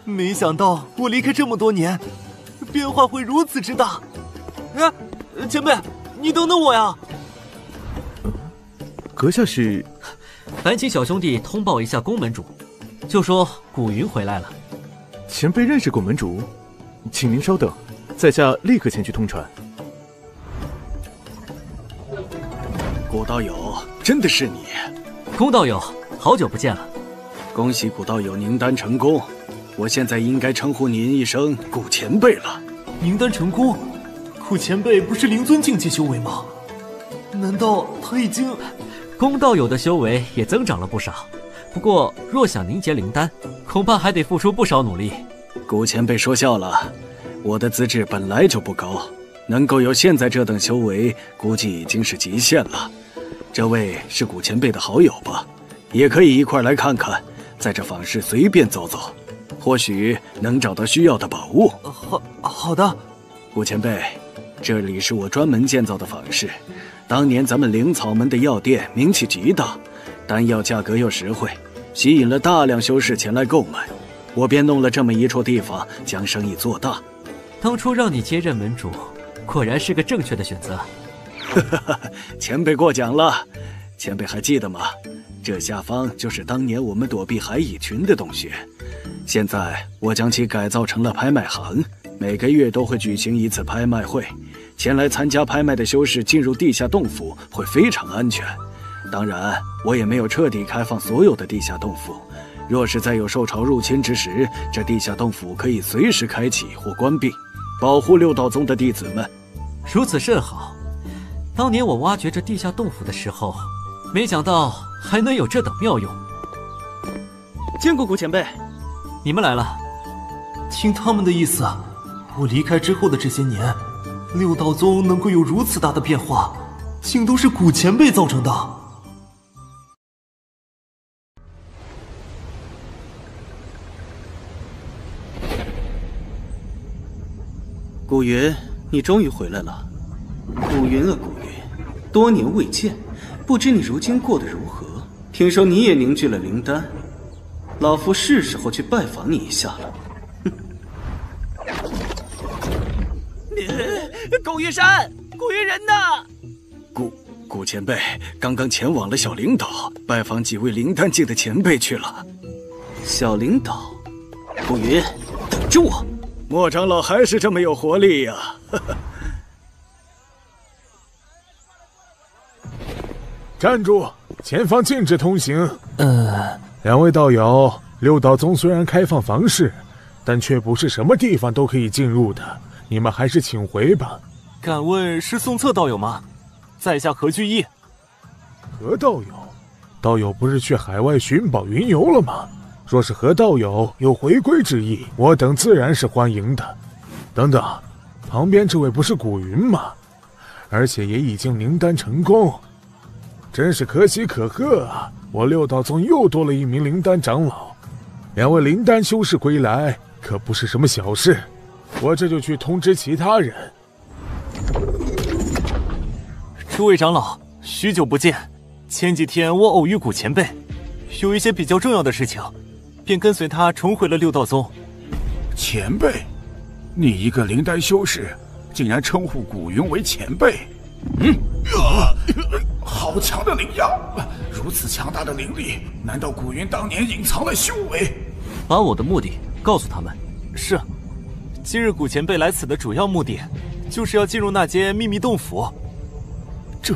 没想到我离开这么多年，变化会如此之大。哎，前辈，你等等我呀！阁下是？烦请小兄弟通报一下宫门主，就说古云回来了。前辈认识古门主，请您稍等，在下立刻前去通传。古道友，真的是你！宫道友，好久不见了。恭喜古道友凝丹成功，我现在应该称呼您一声古前辈了。凝丹成功，古前辈不是灵尊境界修为吗？难道他已经……宫道友的修为也增长了不少。不过，若想凝结灵丹，恐怕还得付出不少努力。古前辈说笑了，我的资质本来就不高，能够有现在这等修为，估计已经是极限了。这位是古前辈的好友吧？也可以一块来看看，在这坊市随便走走，或许能找到需要的宝物。好好的，古前辈，这里是我专门建造的坊市，当年咱们灵草门的药店名气极大，丹药价格又实惠。吸引了大量修士前来购买，我便弄了这么一处地方，将生意做大。当初让你接任门主，果然是个正确的选择。前辈过奖了。前辈还记得吗？这下方就是当年我们躲避海蚁群的洞穴。现在我将其改造成了拍卖行，每个月都会举行一次拍卖会。前来参加拍卖的修士进入地下洞府会非常安全。当然，我也没有彻底开放所有的地下洞府。若是再有兽潮入侵之时，这地下洞府可以随时开启或关闭，保护六道宗的弟子们。如此甚好。当年我挖掘这地下洞府的时候，没想到还能有这等妙用。见过古前辈，你们来了。听他们的意思，我离开之后的这些年，六道宗能够有如此大的变化，竟都是古前辈造成的。古云，你终于回来了。古云啊，古云，多年未见，不知你如今过得如何？听说你也凝聚了灵丹，老夫是时候去拜访你一下了。古玉山，古玉人呢？古古前辈刚刚前往了小灵岛，拜访几位灵丹境的前辈去了。小灵岛，古云，等着我。莫长老还是这么有活力呀！站住！前方禁止通行。嗯，两位道友，六道宗虽然开放房事，但却不是什么地方都可以进入的。你们还是请回吧。敢问是宋策道友吗？在下何居易。何道友？道友不是去海外寻宝云游了吗？若是何道友有回归之意，我等自然是欢迎的。等等，旁边这位不是古云吗？而且也已经灵丹成功，真是可喜可贺啊！我六道宗又多了一名灵丹长老，两位灵丹修士归来可不是什么小事。我这就去通知其他人。诸位长老，许久不见，前几天我偶遇古前辈，有一些比较重要的事情。便跟随他重回了六道宗。前辈，你一个灵丹修士，竟然称呼古云为前辈？嗯，啊，好强的灵压，如此强大的灵力，难道古云当年隐藏了修为？把我的目的告诉他们。是，今日古前辈来此的主要目的，就是要进入那间秘密洞府。这，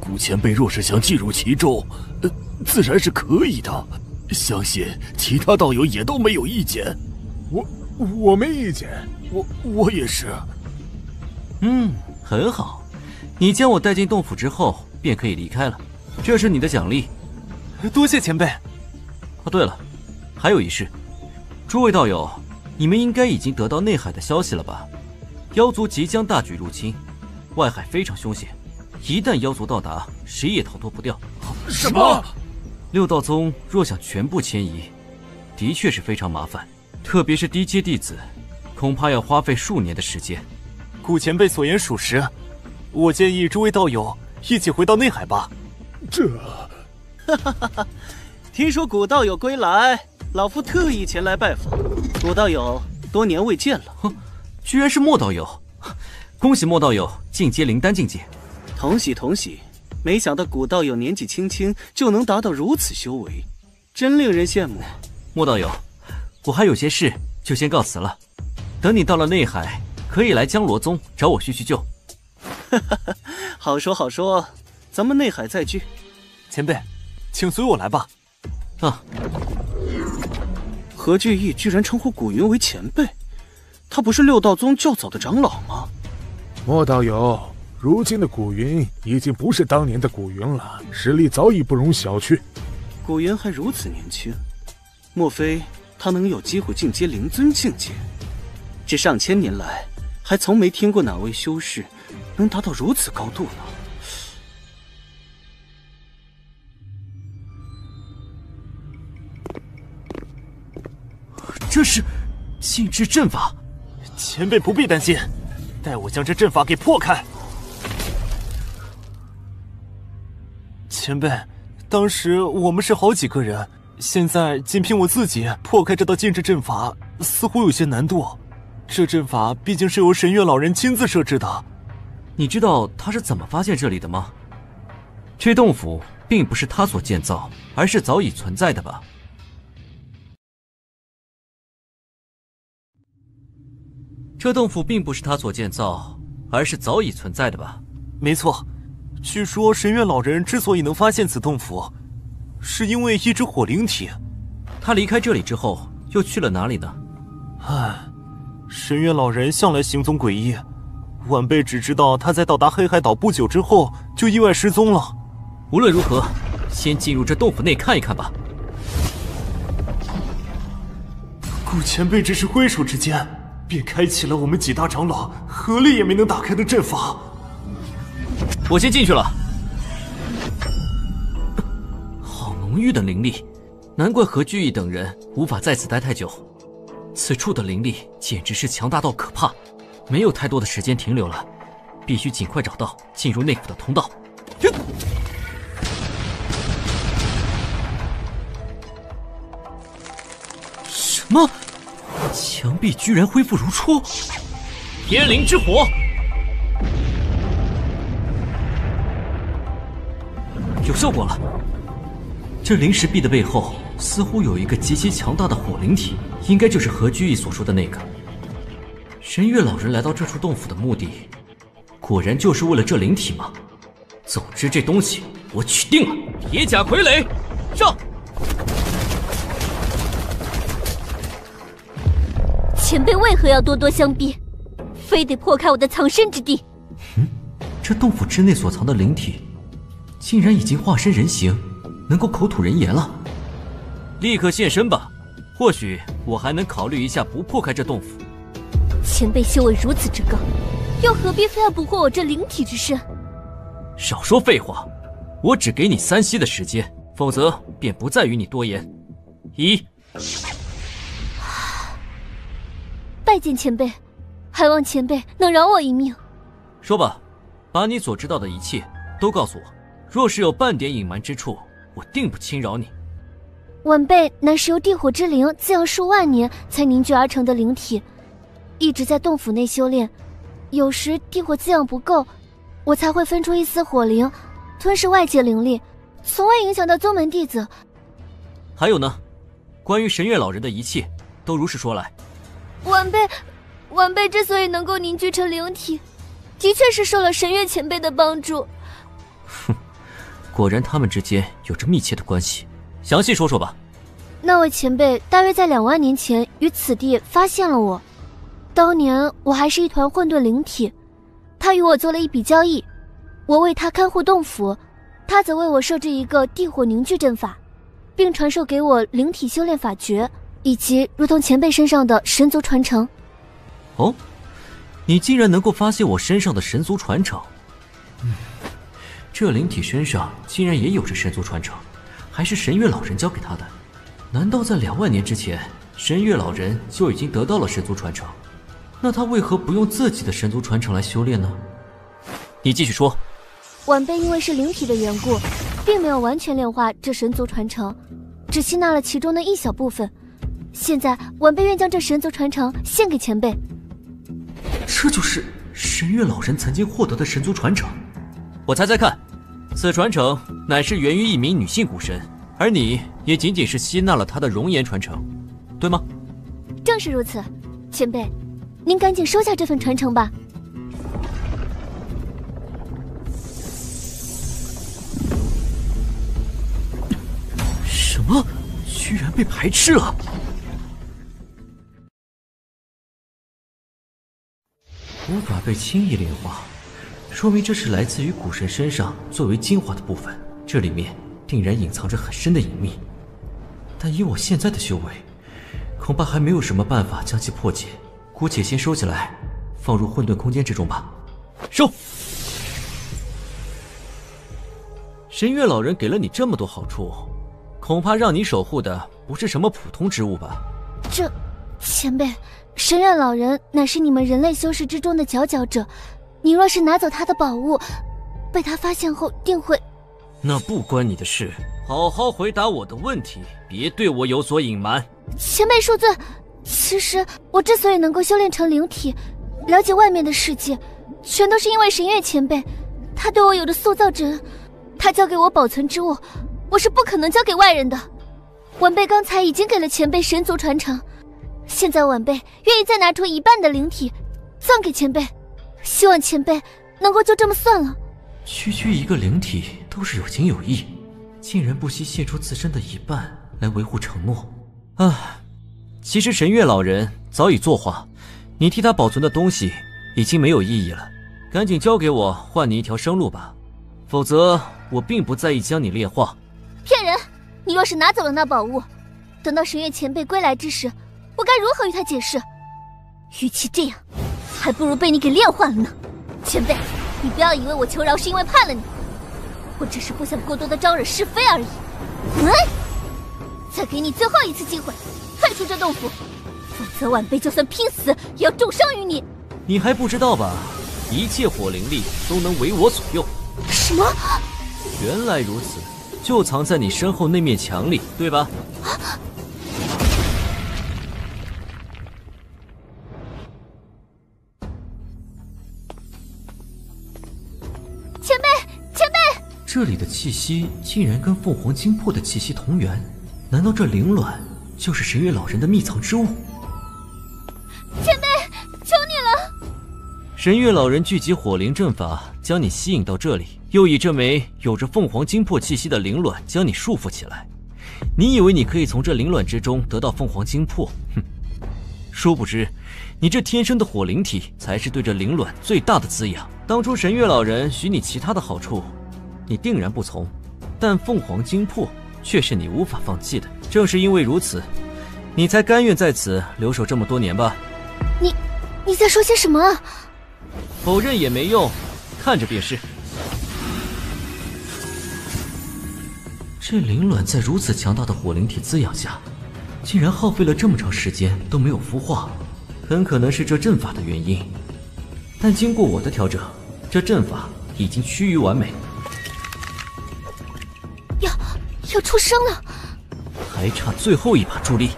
古前辈若是想进入其中，呃，自然是可以的。相信其他道友也都没有意见，我我没意见，我我也是。嗯，很好，你将我带进洞府之后，便可以离开了，这是你的奖励。多谢前辈。哦，对了，还有一事，诸位道友，你们应该已经得到内海的消息了吧？妖族即将大举入侵，外海非常凶险，一旦妖族到达，谁也逃脱不掉。什么？六道宗若想全部迁移，的确是非常麻烦，特别是低阶弟子，恐怕要花费数年的时间。古前辈所言属实，我建议诸位道友一起回到内海吧。这，哈哈哈哈！听说古道友归来，老夫特意前来拜访。古道友多年未见了，哼，居然是莫道友，恭喜莫道友进阶灵丹境界，同喜同喜。没想到古道友年纪轻轻就能达到如此修为，真令人羡慕。莫道友，我还有些事，就先告辞了。等你到了内海，可以来江罗宗找我叙叙旧。哈哈，好说好说，咱们内海再聚。前辈，请随我来吧。啊，何俊义居然称呼古云为前辈，他不是六道宗较早的长老吗？莫道友。如今的古云已经不是当年的古云了，实力早已不容小觑。古云还如此年轻，莫非他能有机会进阶灵尊境界？这上千年来，还从没听过哪位修士能达到如此高度呢？这是禁制阵法，前辈不必担心，待我将这阵法给破开。前辈，当时我们是好几个人，现在仅凭我自己破开这道禁制阵法，似乎有些难度。这阵法毕竟是由神月老人亲自设置的。你知道他是怎么发现这里的吗？这洞府并不是他所建造，而是早已存在的吧？这洞府并不是他所建造，而是早已存在的吧？没错，据说神月老人之所以能发现此洞府，是因为一只火灵体。他离开这里之后，又去了哪里呢？唉，神月老人向来行踪诡异，晚辈只知道他在到达黑海岛不久之后就意外失踪了。无论如何，先进入这洞府内看一看吧。顾前辈只是挥手之间。便开启了我们几大长老合力也没能打开的阵法。我先进去了。好浓郁的灵力，难怪何居易等人无法在此待太久。此处的灵力简直是强大到可怕，没有太多的时间停留了，必须尽快找到进入内府的通道。什么？墙壁居然恢复如初，天灵之火有效果了。这灵石壁的背后似乎有一个极其强大的火灵体，应该就是何居易所说的那个神月老人来到这处洞府的目的，果然就是为了这灵体吗？总之，这东西我取定了。铁甲傀儡，上！前辈为何要咄咄相逼，非得破开我的藏身之地？嗯，这洞府之内所藏的灵体，竟然已经化身人形，能够口吐人言了。立刻现身吧，或许我还能考虑一下不破开这洞府。前辈修为如此之高，又何必非要捕获我这灵体之身？少说废话，我只给你三息的时间，否则便不再与你多言。一。拜见前辈，还望前辈能饶我一命。说吧，把你所知道的一切都告诉我。若是有半点隐瞒之处，我定不轻饶你。晚辈乃是由地火之灵滋养数万年才凝聚而成的灵体，一直在洞府内修炼。有时地火滋养不够，我才会分出一丝火灵，吞噬外界灵力，从未影响到宗门弟子。还有呢，关于神月老人的一切，都如实说来。晚辈，晚辈之所以能够凝聚成灵体，的确是受了神月前辈的帮助。哼，果然他们之间有着密切的关系。详细说说吧。那位前辈大约在两万年前于此地发现了我，当年我还是一团混沌灵体，他与我做了一笔交易，我为他看护洞府，他则为我设置一个地火凝聚阵法，并传授给我灵体修炼法诀。以及如同前辈身上的神族传承。哦，你竟然能够发现我身上的神族传承？嗯，这灵体身上竟然也有着神族传承，还是神月老人教给他的？难道在两万年之前，神月老人就已经得到了神族传承？那他为何不用自己的神族传承来修炼呢？你继续说。晚辈因为是灵体的缘故，并没有完全炼化这神族传承，只吸纳了其中的一小部分。现在，晚辈愿将这神族传承献给前辈。这就是神月老人曾经获得的神族传承。我猜猜看，此传承乃是源于一名女性古神，而你也仅仅是吸纳了她的容颜传承，对吗？正是如此，前辈，您赶紧收下这份传承吧。什么？居然被排斥了？无法被轻易炼化，说明这是来自于古神身上最为精华的部分。这里面定然隐藏着很深的隐秘，但以我现在的修为，恐怕还没有什么办法将其破解。姑且先收起来，放入混沌空间之中吧。收。神月老人给了你这么多好处，恐怕让你守护的不是什么普通之物吧？这，前辈。神院老人乃是你们人类修士之中的佼佼者，你若是拿走他的宝物，被他发现后定会……那不关你的事，好好回答我的问题，别对我有所隐瞒。前辈恕罪，其实我之所以能够修炼成灵体，了解外面的世界，全都是因为神月前辈，他对我有着塑造之恩，他交给我保存之物，我是不可能交给外人的。晚辈刚才已经给了前辈神族传承，现在晚辈愿意再拿出一半的灵体，赠给前辈，希望前辈能够就这么算了。区区一个灵体都是有情有义，竟然不惜献出自身的一半来维护承诺。啊，其实神月老人早已作画，你替他保存的东西已经没有意义了，赶紧交给我，换你一条生路吧。否则，我并不在意将你炼化。骗人！你若是拿走了那宝物，等到神月前辈归来之时，我该如何与他解释？与其这样，还不如被你给炼化了呢。前辈。你不要以为我求饶是因为怕了你，我只是不想过多的招惹是非而已。嗯，再给你最后一次机会，退出这洞府，否则晚辈就算拼死也要重伤于你。你还不知道吧？一切火灵力都能为我所用。什么？原来如此，就藏在你身后那面墙里，对吧？这里的气息竟然跟凤凰精魄的气息同源，难道这灵卵就是神月老人的秘藏之物？前辈，求你了！神月老人聚集火灵阵法，将你吸引到这里，又以这枚有着凤凰精魄气息的灵卵将你束缚起来。你以为你可以从这灵卵之中得到凤凰精魄？哼！殊不知，你这天生的火灵体才是对这灵卵最大的滋养。当初神月老人许你其他的好处。你定然不从，但凤凰精魄却是你无法放弃的。正是因为如此，你才甘愿在此留守这么多年吧？你，你在说些什么？否认也没用，看着便是。这灵卵在如此强大的火灵体滋养下，竟然耗费了这么长时间都没有孵化，很可能是这阵法的原因。但经过我的调整，这阵法已经趋于完美。要要出生了，还差最后一把助力。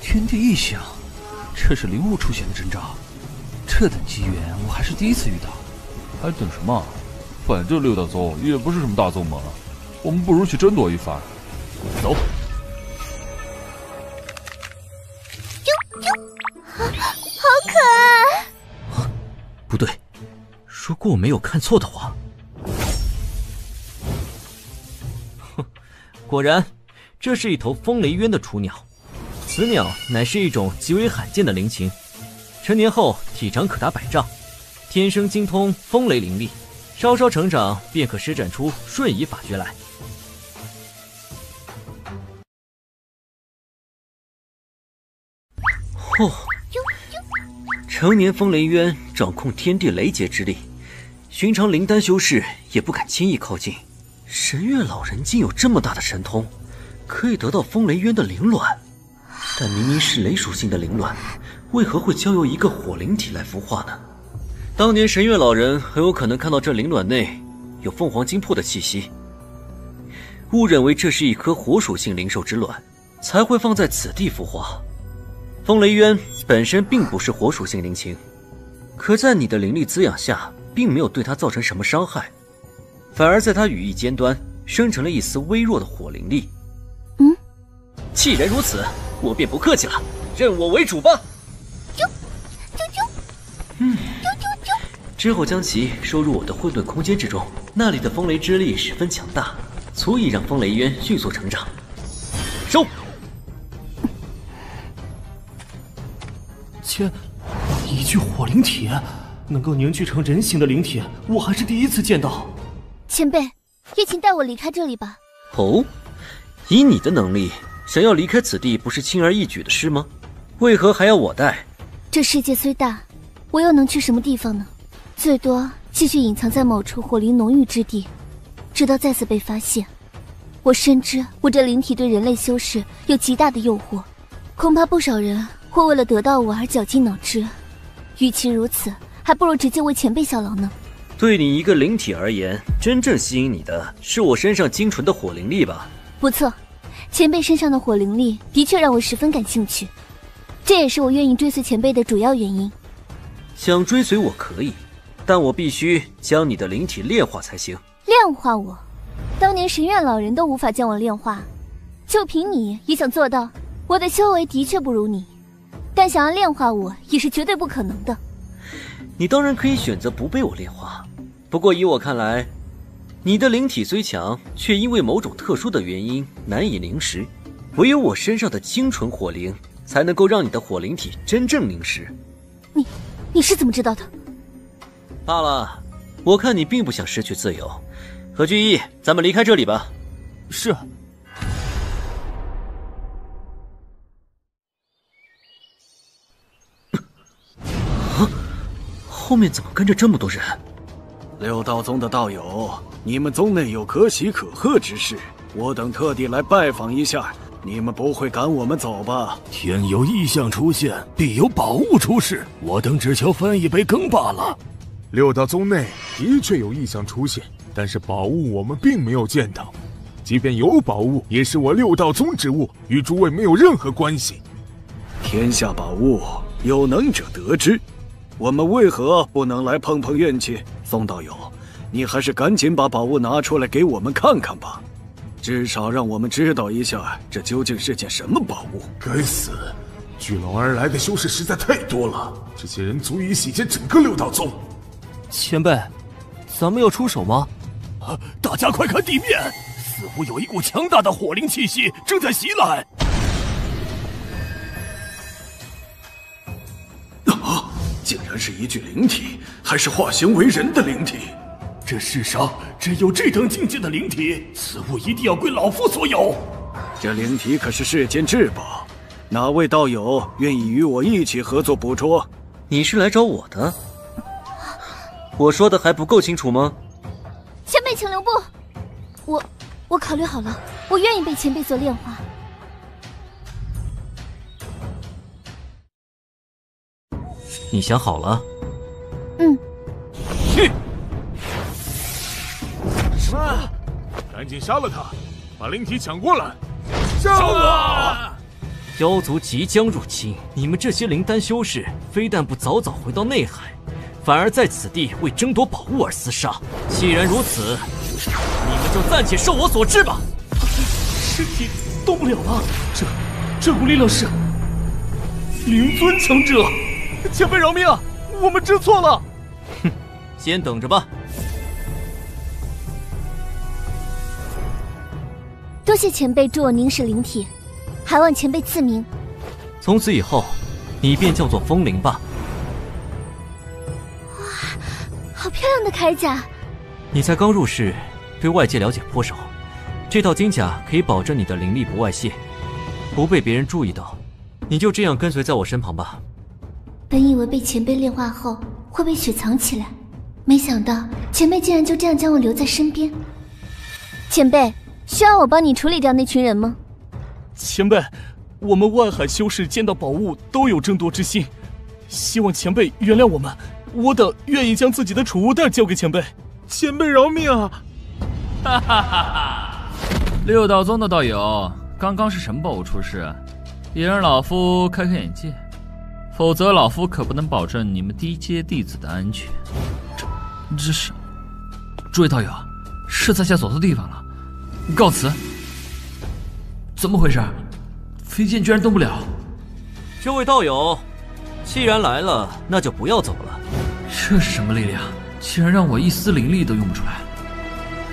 天地异象，这是灵物出现的征兆。这等机缘，我还是第一次遇到。还等什么？反正六大宗也不是什么大宗门，我们不如去争夺一番。走。好可爱。不对，如果我没有看错的话，哼，果然，这是一头风雷渊的雏鸟。此鸟乃是一种极为罕见的灵禽，成年后体长可达百丈，天生精通风雷灵力，稍稍成长便可施展出瞬移法诀来。嚯！成年风雷渊掌控天地雷劫之力，寻常灵丹修士也不敢轻易靠近。神月老人竟有这么大的神通，可以得到风雷渊的灵卵。但明明是雷属性的灵卵，为何会交由一个火灵体来孵化呢？当年神月老人很有可能看到这灵卵内有凤凰精魄的气息，误认为这是一颗火属性灵兽之卵，才会放在此地孵化。风雷渊本身并不是火属性灵禽，可在你的灵力滋养下，并没有对它造成什么伤害，反而在它羽翼尖端生成了一丝微弱的火灵力。嗯，既然如此，我便不客气了，认我为主吧。啾啾啾，嗯，啾啾啾，之后将其收入我的混沌空间之中，那里的风雷之力十分强大，足以让风雷渊迅速成长。收。千，一具火灵体能够凝聚成人形的灵体，我还是第一次见到。前辈，也请带我离开这里吧。哦，以你的能力，想要离开此地不是轻而易举的事吗？为何还要我带？这世界虽大，我又能去什么地方呢？最多继续隐藏在某处火灵浓郁之地，直到再次被发现。我深知我这灵体对人类修士有极大的诱惑，恐怕不少人。会为了得到我而绞尽脑汁，与其如此，还不如直接为前辈效劳呢。对你一个灵体而言，真正吸引你的是我身上精纯的火灵力吧？不错，前辈身上的火灵力的确让我十分感兴趣，这也是我愿意追随前辈的主要原因。想追随我可以，但我必须将你的灵体炼化才行。炼化我？当年神院老人都无法将我炼化，就凭你也想做到？我的修为的确不如你，但想要炼化我也是绝对不可能的。你当然可以选择不被我炼化，不过以我看来，你的灵体虽强，却因为某种特殊的原因难以凝实。唯有我身上的精纯火灵，才能够让你的火灵体真正凝实。你，你是怎么知道的？罢了，我看你并不想失去自由。何居易，咱们离开这里吧。是。后面怎么跟着这么多人？六道宗的道友，你们宗内有可喜可贺之事，我等特地来拜访一下。你们不会赶我们走吧？天有异象出现，必有宝物出世，我等只求分一杯羹罢了。六道宗内的确有异象出现，但是宝物我们并没有见到。即便有宝物，也是我六道宗之物，与诸位没有任何关系。天下宝物，有能者得之。我们为何不能来碰碰运气？宋道友，你还是赶紧把宝物拿出来给我们看看吧，至少让我们知道一下这究竟是件什么宝物。该死，聚拢而来的修士实在太多了，这些人足以洗劫整个六道宗。前辈，咱们要出手吗？啊！大家快看地面，似乎有一股强大的火灵气息正在袭来。竟然是一具灵体，还是化形为人的灵体！这世上只有这等境界的灵体，此物一定要归老夫所有。这灵体可是世间至宝，哪位道友愿意与我一起合作捕捉？你是来找我的？我说的还不够清楚吗？前辈，请留步。我，我考虑好了，我愿意被前辈所炼化。你想好了？嗯。去！什么？赶紧杀了他，把灵体抢过来！上啊！妖族即将入侵，你们这些灵丹修士，非但不早早回到内海，反而在此地为争夺宝物而厮杀。既然如此，你们就暂且受我所制吧。身体动不了了，这这股力量是灵尊强者。前辈饶命啊！我们知错了。哼，先等着吧。多谢前辈助我凝视灵体，还望前辈赐名。从此以后，你便叫做风铃吧。哇，好漂亮的铠甲！你才刚入世，对外界了解颇少。这套金甲可以保证你的灵力不外泄，不被别人注意到。你就这样跟随在我身旁吧。本以为被前辈炼化后会被雪藏起来，没想到前辈竟然就这样将我留在身边。前辈，需要我帮你处理掉那群人吗？前辈，我们万海修士见到宝物都有争夺之心，希望前辈原谅我们。我等愿意将自己的储物袋交给前辈。前辈饶命啊！哈哈哈哈！六道宗的道友，刚刚是什么宝物出世？也让老夫开开眼界。否则，老夫可不能保证你们低阶弟子的安全。这，这是，诸位道友，是在下走错地方了，告辞。怎么回事？飞剑居然动不了。这位道友，既然来了，那就不要走了。这是什么力量？竟然让我一丝灵力都用不出来。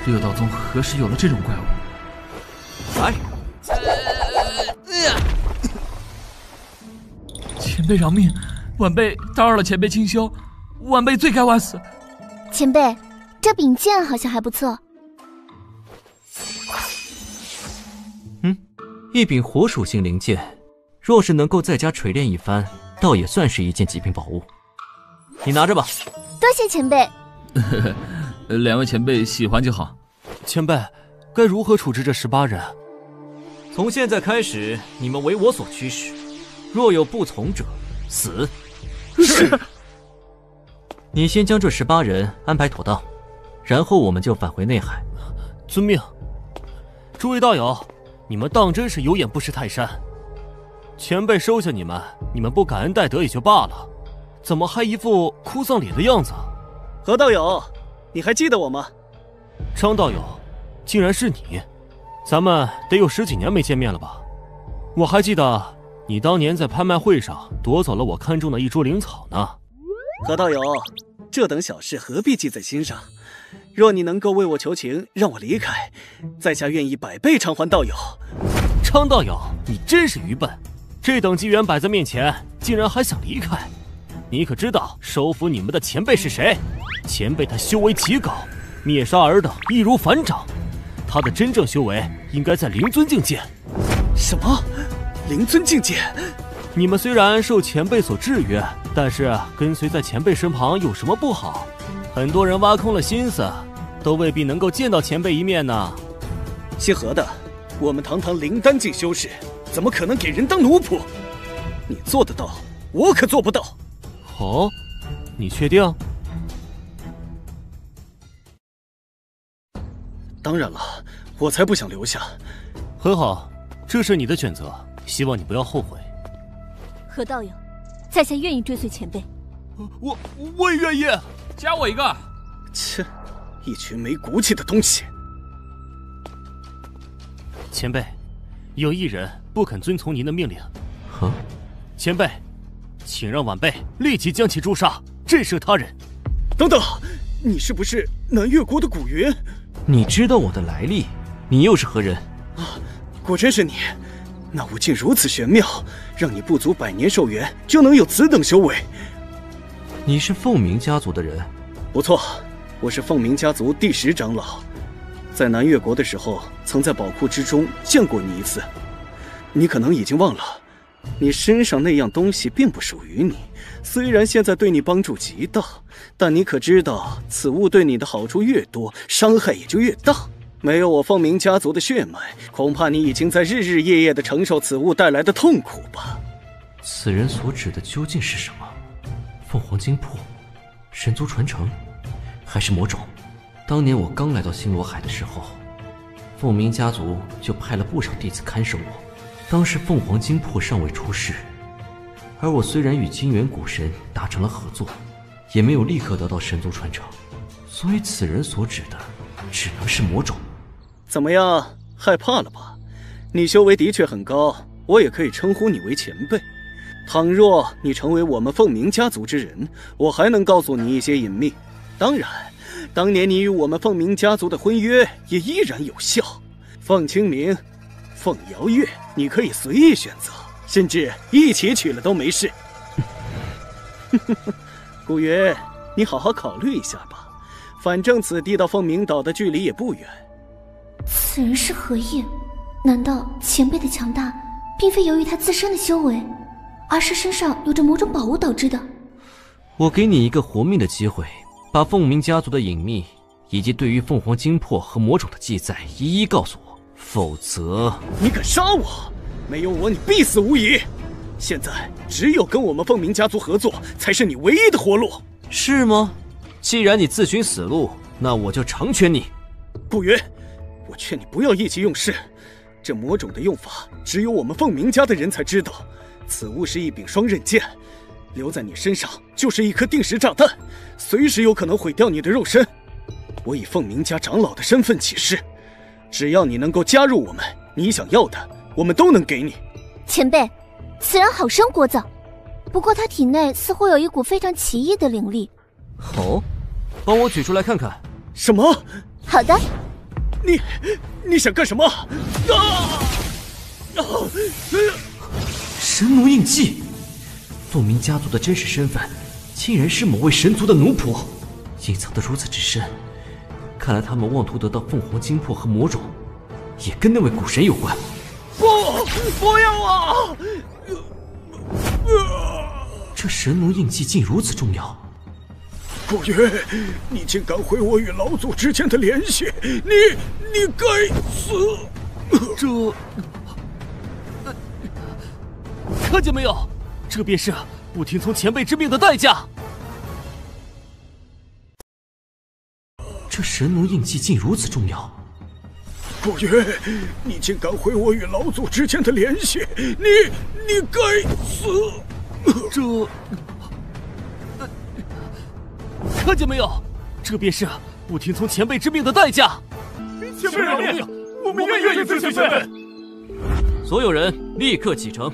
六道宗何时有了这种怪物？来。前辈饶命，晚辈打扰了前辈清修，晚辈罪该万死。前辈，这柄剑好像还不错。嗯，一柄火属性灵剑，若是能够在家锤炼一番，倒也算是一件极品宝物。你拿着吧。多谢前辈。两位前辈喜欢就好。前辈，该如何处置这十八人？从现在开始，你们为我所驱使。若有不从者，死。是。你先将这十八人安排妥当，然后我们就返回内海。遵命。诸位道友，你们当真是有眼不识泰山。前辈收下你们，你们不感恩戴德也就罢了，怎么还一副哭丧脸的样子？何道友，你还记得我吗？张道友，竟然是你！咱们得有十几年没见面了吧？我还记得你当年在拍卖会上夺走了我看中的一株灵草呢。何道友，这等小事何必记在心上？若你能够为我求情，让我离开，在下愿意百倍偿还道友。张道友，你真是愚笨！这等机缘摆在面前，竟然还想离开？你可知道收服你们的前辈是谁？前辈他修为极高，灭杀尔等易如反掌。他的真正修为应该在灵尊境界。什么？灵尊境界？你们虽然受前辈所制约，但是跟随在前辈身旁有什么不好？很多人挖空了心思，都未必能够见到前辈一面呢。姓何的，我们堂堂灵丹境修士。怎么可能给人当奴仆？你做得到，我可做不到。哦，你确定？当然了，我才不想留下。很好，这是你的选择，希望你不要后悔。何道友，在下愿意追随前辈。我我也愿意，加我一个。切，一群没骨气的东西。前辈，有一人。不肯遵从您的命令，啊！前辈，请让晚辈立即将其诛杀，震慑他人。等等，你是不是南越国的古云？你知道我的来历？你又是何人？啊，果真是你！那武境如此玄妙，让你不足百年寿元就能有此等修为。你是凤鸣家族的人？不错，我是凤鸣家族第十长老，在南越国的时候，曾在宝库之中见过你一次。你可能已经忘了，你身上那样东西并不属于你。虽然现在对你帮助极大，但你可知道，此物对你的好处越多，伤害也就越大。没有我凤鸣家族的血脉，恐怕你已经在日日夜夜的承受此物带来的痛苦吧。此人所指的究竟是什么？凤凰精魄、神族传承，还是魔种？当年我刚来到星罗海的时候，凤鸣家族就派了不少弟子看守我。当时凤凰精魄尚未出世，而我虽然与金元古神达成了合作，也没有立刻得到神族传承，所以此人所指的只能是魔种。怎么样，害怕了吧？你修为的确很高，我也可以称呼你为前辈。倘若你成为我们凤鸣家族之人，我还能告诉你一些隐秘。当然，当年你与我们凤鸣家族的婚约也依然有效。凤清明。凤瑶月，你可以随意选择，甚至一起娶了都没事。古云，你好好考虑一下吧，反正此地到凤鸣岛的距离也不远。此人是何意？难道前辈的强大，并非由于他自身的修为，而是身上有着某种宝物导致的？我给你一个活命的机会，把凤鸣家族的隐秘，以及对于凤凰精魄和魔种的记载，一一告诉我。否则，你敢杀我？没有我，你必死无疑。现在只有跟我们凤鸣家族合作，才是你唯一的活路，是吗？既然你自寻死路，那我就成全你。顾云，我劝你不要意气用事。这魔种的用法，只有我们凤鸣家的人才知道。此物是一柄双刃剑，留在你身上就是一颗定时炸弹，随时有可能毁掉你的肉身。我以凤鸣家长老的身份起誓。只要你能够加入我们，你想要的我们都能给你。前辈，此人好生聒噪，不过他体内似乎有一股非常奇异的灵力。哦，帮我取出来看看。什么？好的。你你想干什么？啊！神奴印记，凤鸣家族的真实身份，竟然是某位神族的奴仆，隐藏的如此之深。看来他们妄图得到凤凰精魄和魔种，也跟那位古神有关。不，不要啊！这神奴印记竟如此重要。古云，你竟敢毁我与老祖之间的联系！你，你该死！这，看见没有？这便是不听从前辈之命的代价。这神奴印记竟如此重要，古云，你竟敢毁我与老祖之间的联系！你你该死！这，看见没有？这便是不听从前辈之命的代价。前辈饶命！我们愿意遵循前辈。所有人立刻启程。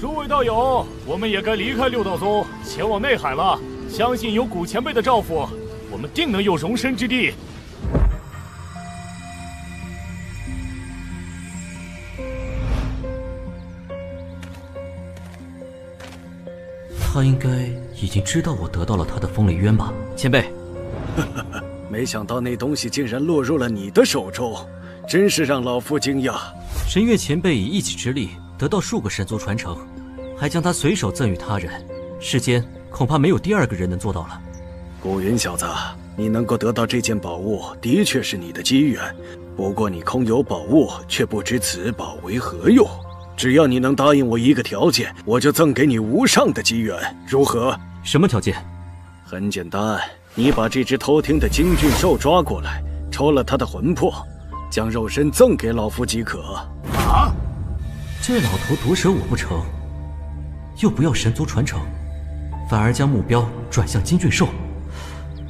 诸位道友，我们也该离开六道宗，前往内海了。相信有古前辈的照拂，我们定能有容身之地。他应该已经知道我得到了他的风雷渊吧，前辈。没想到那东西竟然落入了你的手中，真是让老夫惊讶。神月前辈以一己之力得到数个神族传承，还将它随手赠予他人，世间恐怕没有第二个人能做到了。古云小子，你能够得到这件宝物，的确是你的机缘。不过你空有宝物，却不知此宝为何用。只要你能答应我一个条件，我就赠给你无上的机缘，如何？什么条件？很简单，你把这只偷听的金俊兽抓过来，抽了他的魂魄，将肉身赠给老夫即可。啊！这老头毒舌我不成，又不要神族传承，反而将目标转向金俊兽。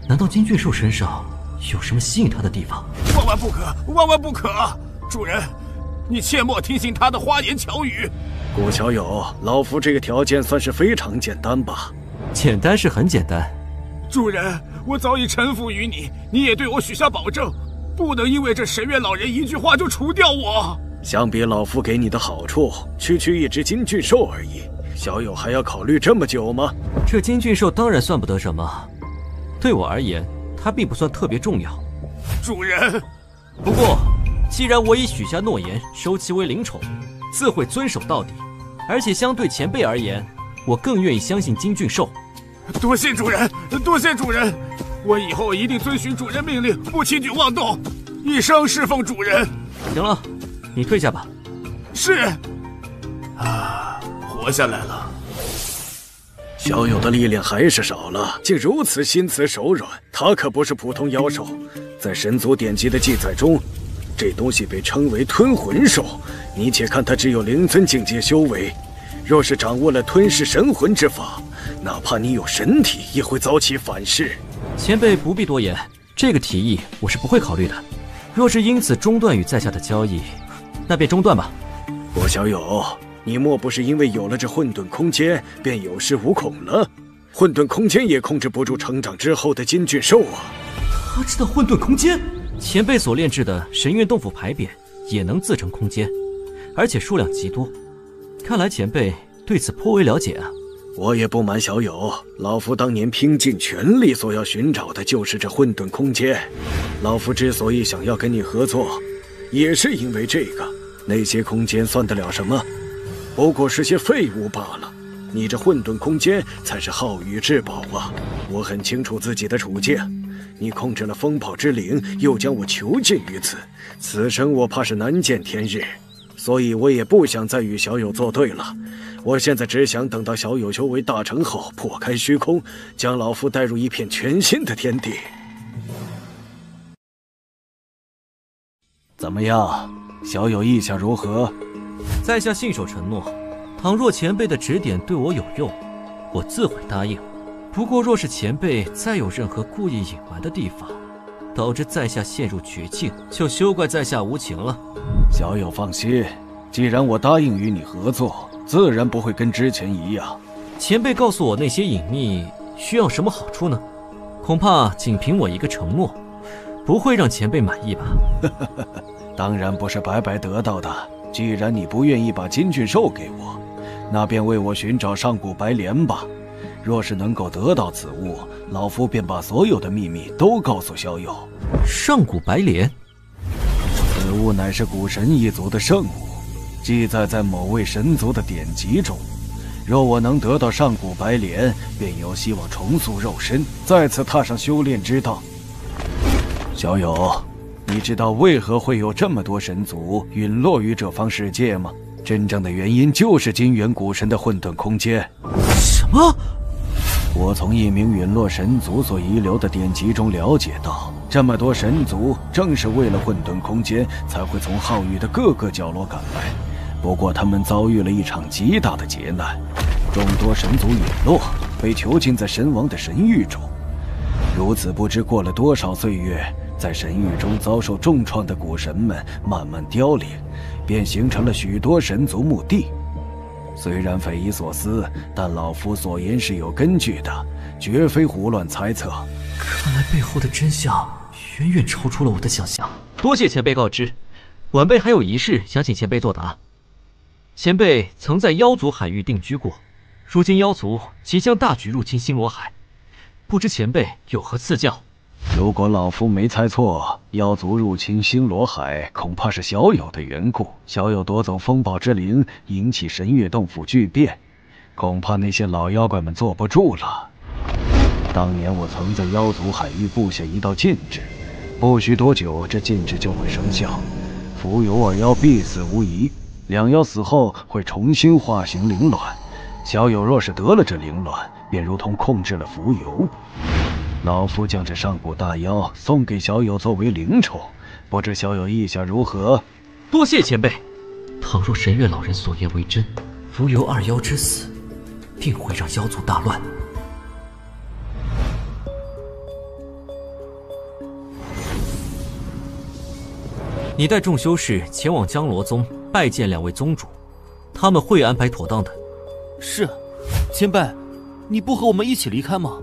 难道金俊兽身上有什么吸引他的地方？万万不可！万万不可！主人。你切莫听信他的花言巧语。古小友，老夫这个条件算是非常简单吧？简单是很简单。主人，我早已臣服于你，你也对我许下保证，不能因为这神月老人一句话就除掉我。相比老夫给你的好处，区区一只金巨兽而已，小友还要考虑这么久吗？这金巨兽当然算不得什么，对我而言，它并不算特别重要。主人，不过。既然我已许下诺言，收其为灵宠，自会遵守到底。而且相对前辈而言，我更愿意相信金俊兽。多谢主人，多谢主人，我以后一定遵循主人命令，不轻举妄动，一生侍奉主人。行了，你退下吧。是。啊，活下来了。小友的力量还是少了，竟如此心慈手软。他可不是普通妖兽，在神族典籍的记载中。这东西被称为吞魂兽，你且看它只有灵尊境界修为，若是掌握了吞噬神魂之法，哪怕你有神体，也会遭其反噬。前辈不必多言，这个提议我是不会考虑的。若是因此中断与在下的交易，那便中断吧。我小友，你莫不是因为有了这混沌空间，便有恃无恐了？混沌空间也控制不住成长之后的金俊兽啊！他知道混沌空间？前辈所炼制的神韵洞府牌匾也能自成空间，而且数量极多。看来前辈对此颇为了解啊！我也不瞒小友，老夫当年拼尽全力所要寻找的就是这混沌空间。老夫之所以想要跟你合作，也是因为这个。那些空间算得了什么？不过是些废物罢了。你这混沌空间才是浩宇至宝啊！我很清楚自己的处境。你控制了风暴之灵，又将我囚禁于此，此生我怕是难见天日，所以我也不想再与小友作对了。我现在只想等到小友修为大成后，破开虚空，将老夫带入一片全新的天地。怎么样，小友意下如何？在下信守承诺，倘若前辈的指点对我有用，我自会答应。不过，若是前辈再有任何故意隐瞒的地方，导致在下陷入绝境，就休怪在下无情了。小友放心，既然我答应与你合作，自然不会跟之前一样。前辈告诉我那些隐秘需要什么好处呢？恐怕仅凭我一个承诺，不会让前辈满意吧？当然不是白白得到的。既然你不愿意把金俊兽给我，那便为我寻找上古白莲吧。若是能够得到此物，老夫便把所有的秘密都告诉小友。上古白莲，此物乃是古神一族的圣物，记载在某位神族的典籍中。若我能得到上古白莲，便有希望重塑肉身，再次踏上修炼之道。小友，你知道为何会有这么多神族陨落于这方世界吗？真正的原因就是金元古神的混沌空间。什么？我从一名陨落神族所遗留的典籍中了解到，这么多神族正是为了混沌空间，才会从浩宇的各个角落赶来。不过，他们遭遇了一场极大的劫难，众多神族陨落，被囚禁在神王的神域中。如此，不知过了多少岁月，在神域中遭受重创的古神们慢慢凋零，便形成了许多神族墓地。虽然匪夷所思，但老夫所言是有根据的，绝非胡乱猜测。看来背后的真相远远超出了我的想象。多谢前辈告知，晚辈还有一事想请前辈作答。前辈曾在妖族海域定居过，如今妖族即将大举入侵星罗海，不知前辈有何赐教？如果老夫没猜错，妖族入侵星罗海，恐怕是小友的缘故。小友夺走风暴之灵，引起神月洞府巨变，恐怕那些老妖怪们坐不住了。当年我曾在妖族海域布下一道禁制，不需多久，这禁制就会生效，蜉蝣二妖必死无疑。两妖死后会重新化形灵卵，小友若是得了这灵卵，便如同控制了蜉蝣。老夫将这上古大妖送给小友作为灵宠，不知小友意下如何？多谢前辈。倘若神月老人所言为真，蜉蝣二妖之死，定会让妖族大乱。你带众修士前往江罗宗拜见两位宗主，他们会安排妥当的。是，前辈，你不和我们一起离开吗？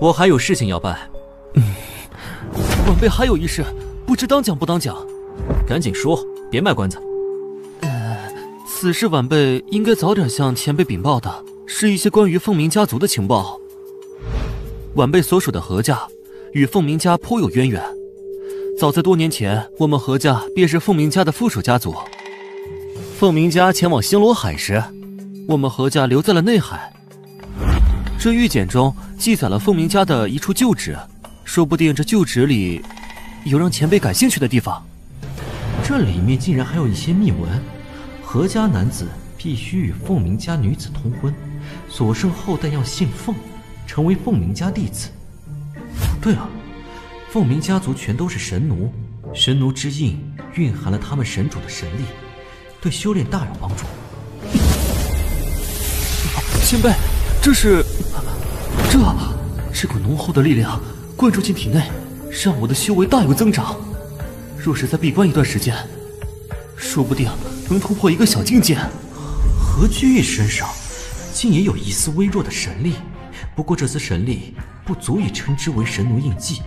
我还有事情要办。嗯，晚辈还有一事，不知当讲不当讲。赶紧说，别卖关子。呃，此事晚辈应该早点向前辈禀报的，是一些关于凤鸣家族的情报。晚辈所属的何家，与凤鸣家颇有渊源。早在多年前，我们何家便是凤鸣家的附属家族。凤鸣家前往星罗海时，我们何家留在了内海。这玉简中记载了凤鸣家的一处旧址，说不定这旧址里有让前辈感兴趣的地方。这里面竟然还有一些秘文：何家男子必须与凤鸣家女子通婚，所生后代要姓凤，成为凤鸣家弟子。对了。凤鸣家族全都是神奴，神奴之印蕴含了他们神主的神力，对修炼大有帮助。前辈，这是这这股浓厚的力量灌注进体内，让我的修为大有增长。若是再闭关一段时间，说不定能突破一个小境界。何居易身上竟也有一丝微弱的神力，不过这丝神力不足以称之为神奴印记。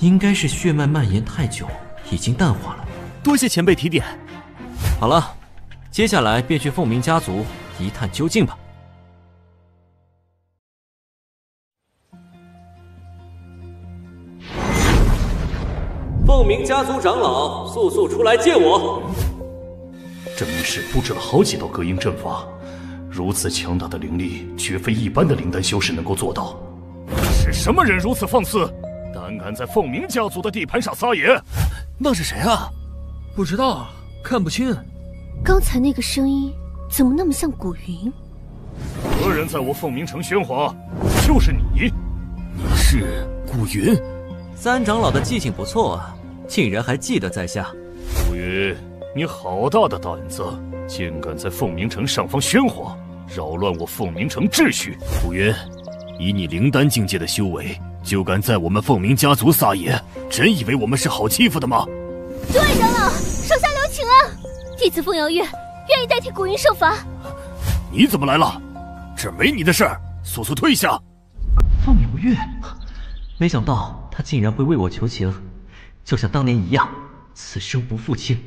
应该是血脉蔓延太久，已经淡化了。多谢前辈提点。好了，接下来便去凤鸣家族一探究竟吧。凤鸣家族长老，速速出来见我！这密室布置了好几道隔音阵法，如此强大的灵力，绝非一般的灵丹修士能够做到。是什么人如此放肆？胆敢在凤鸣家族的地盘上撒野，那是谁啊？不知道，看不清。刚才那个声音怎么那么像古云？何人在我凤鸣城喧哗？就是你，你是古云。三长老的记性不错啊，竟然还记得在下。古云，你好大的胆子，竟敢在凤鸣城上方喧哗，扰乱我凤鸣城秩序！古云，以你灵丹境界的修为。就敢在我们凤鸣家族撒野，真以为我们是好欺负的吗？诸位长老，手下留情啊！弟子凤瑶月愿意代替古云受罚。你怎么来了？这没你的事儿，速速退下！凤瑶月，没想到他竟然会为我求情，就像当年一样，此生不负卿。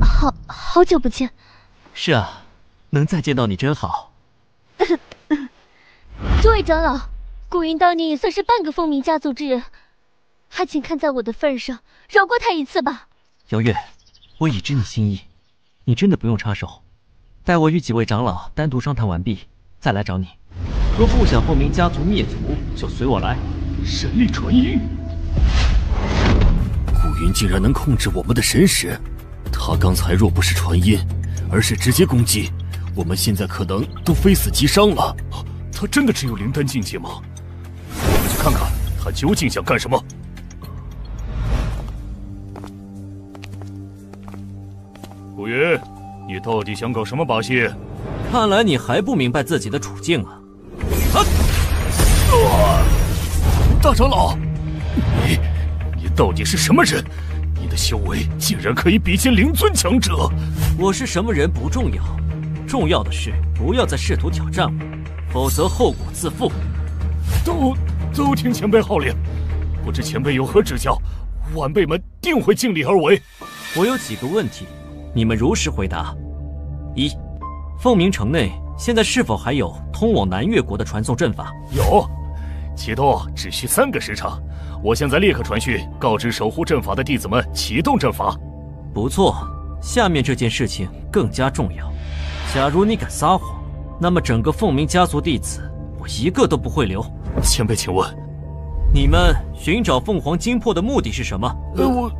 好好久不见。是啊，能再见到你真好。诸位长老。古云当年也算是半个凤鸣家族之人，还请看在我的份上，饶过他一次吧。瑶月，我已知你心意，你真的不用插手。待我与几位长老单独商谈完毕，再来找你。若不想凤鸣家族灭族，就随我来。神力传音，古云竟然能控制我们的神识。他刚才若不是传音，而是直接攻击，我们现在可能都非死即伤了。他真的只有灵丹境界吗？我们去看看他究竟想干什么。古云，你到底想搞什么把戏？看来你还不明白自己的处境啊！啊！啊大长老，到底是什么人？你的修为竟然可以比肩灵尊强者！我是什么人不重要，重要的是不要再试图挑战我，否则后果自负。都都听前辈号令，不知前辈有何指教，晚辈们定会尽力而为。我有几个问题，你们如实回答。一，凤鸣城内现在是否还有通往南越国的传送阵法？有，启动只需三个时辰。我现在立刻传讯，告知守护阵法的弟子们启动阵法。不错，下面这件事情更加重要。假如你敢撒谎，那么整个凤鸣家族弟子，我一个都不会留。前辈，请问，你们寻找凤凰精魄的目的是什么？呃，我，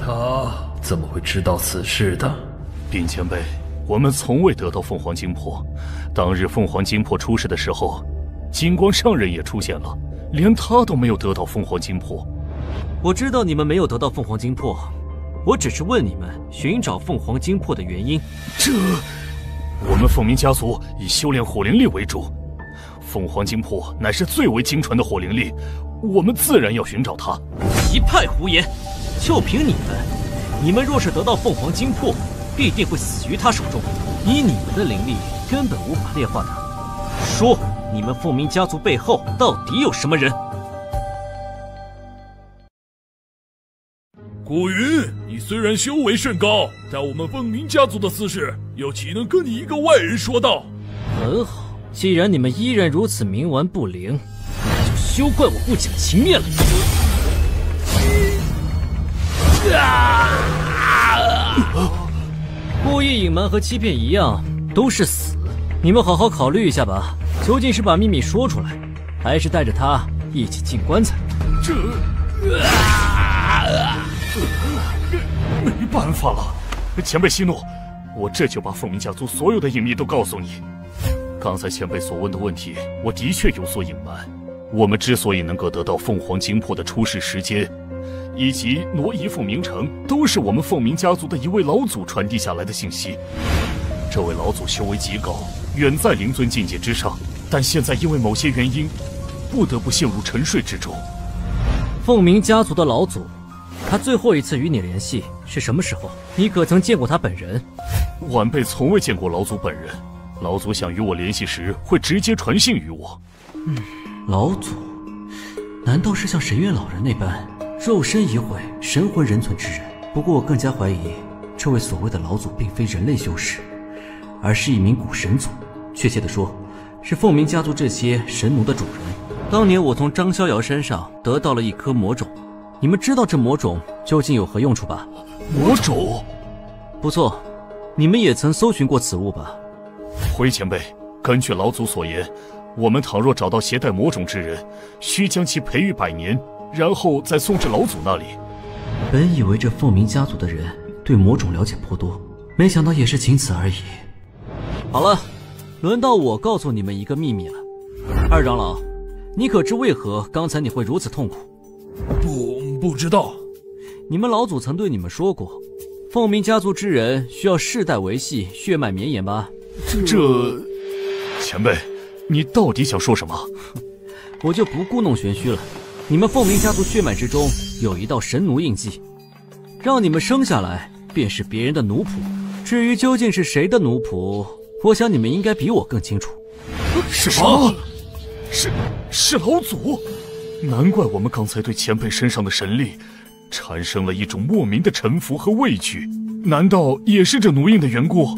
他怎么会知道此事的？禀前辈，我们从未得到凤凰精魄。当日凤凰精魄出世的时候，金光上人也出现了。连他都没有得到凤凰精魄，我知道你们没有得到凤凰精魄，我只是问你们寻找凤凰精魄的原因。这，我们凤鸣家族以修炼火灵力为主，凤凰精魄乃是最为精纯的火灵力，我们自然要寻找它。一派胡言！就凭你们，你们若是得到凤凰精魄，必定会死于他手中。以你们的灵力，根本无法炼化它。说。你们凤鸣家族背后到底有什么人？古云，你虽然修为甚高，但我们凤鸣家族的私事，又岂能跟你一个外人说道？很好，既然你们依然如此冥顽不灵，那就休怪我不讲情面了。故意隐瞒和欺骗一样，都是死。你们好好考虑一下吧。究竟是把秘密说出来，还是带着他一起进棺材？这没办法了，前辈息怒，我这就把凤鸣家族所有的隐秘都告诉你。刚才前辈所问的问题，我的确有所隐瞒。我们之所以能够得到凤凰精魄的出世时间，以及挪移凤鸣城，都是我们凤鸣家族的一位老祖传递下来的信息。这位老祖修为极高，远在灵尊境界之上。但现在因为某些原因，不得不陷入沉睡之中。凤鸣家族的老祖，他最后一次与你联系是什么时候？你可曾见过他本人？晚辈从未见过老祖本人。老祖想与我联系时，会直接传信于我。嗯，老祖，难道是像神月老人那般，肉身已毁，神魂仍存之人？不过我更加怀疑，这位所谓的老祖并非人类修士，而是一名古神族。确切的说。是凤鸣家族这些神奴的主人。当年我从张逍遥身上得到了一颗魔种，你们知道这魔种究竟有何用处吧？魔种，不错，你们也曾搜寻过此物吧？回前辈，根据老祖所言，我们倘若找到携带魔种之人，需将其培育百年，然后再送至老祖那里。本以为这凤鸣家族的人对魔种了解颇多，没想到也是仅此而已。好了。轮到我告诉你们一个秘密了，二长老，你可知为何刚才你会如此痛苦？不，不知道。你们老祖曾对你们说过，凤鸣家族之人需要世代维系血脉绵延吧？这，前辈，你到底想说什么？我就不故弄玄虚了。你们凤鸣家族血脉之中有一道神奴印记，让你们生下来便是别人的奴仆。至于究竟是谁的奴仆？我想你们应该比我更清楚。是什么？是是老祖？难怪我们刚才对前辈身上的神力产生了一种莫名的臣服和畏惧。难道也是这奴印的缘故？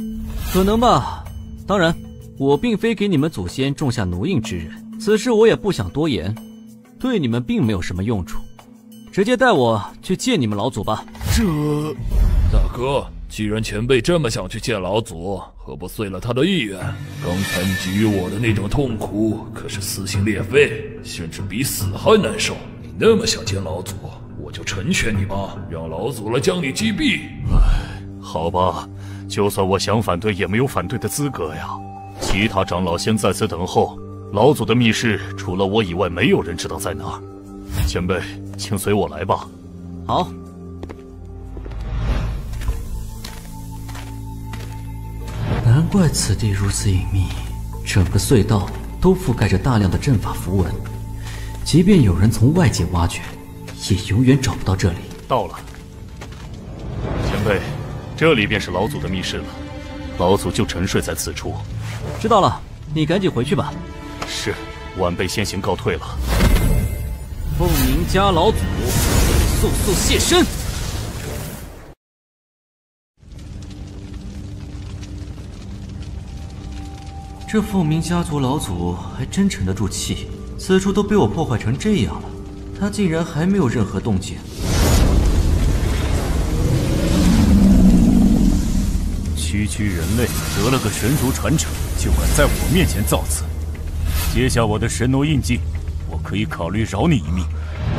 可能吧。当然，我并非给你们祖先种下奴印之人。此事我也不想多言，对你们并没有什么用处。直接带我去见你们老祖吧。这，大哥。既然前辈这么想去见老祖，何不遂了他的意愿？刚才你给予我的那种痛苦，可是撕心裂肺，甚至比死还难受。你那么想见老祖，我就成全你吧，让老祖来将你击毙。唉，好吧，就算我想反对，也没有反对的资格呀。其他长老先在此等候，老祖的密室除了我以外，没有人知道在哪儿。前辈，请随我来吧。好。怪此地如此隐秘，整个隧道都覆盖着大量的阵法符文，即便有人从外界挖掘，也永远找不到这里。到了，前辈，这里便是老祖的密室了。老祖就沉睡在此处。知道了，你赶紧回去吧。是，晚辈先行告退了。凤鸣家老祖，速速现身！这凤鸣家族老祖还真沉得住气，此处都被我破坏成这样了，他竟然还没有任何动静。区区人类得了个神族传承，就敢在我面前造次，接下我的神奴印记，我可以考虑饶你一命。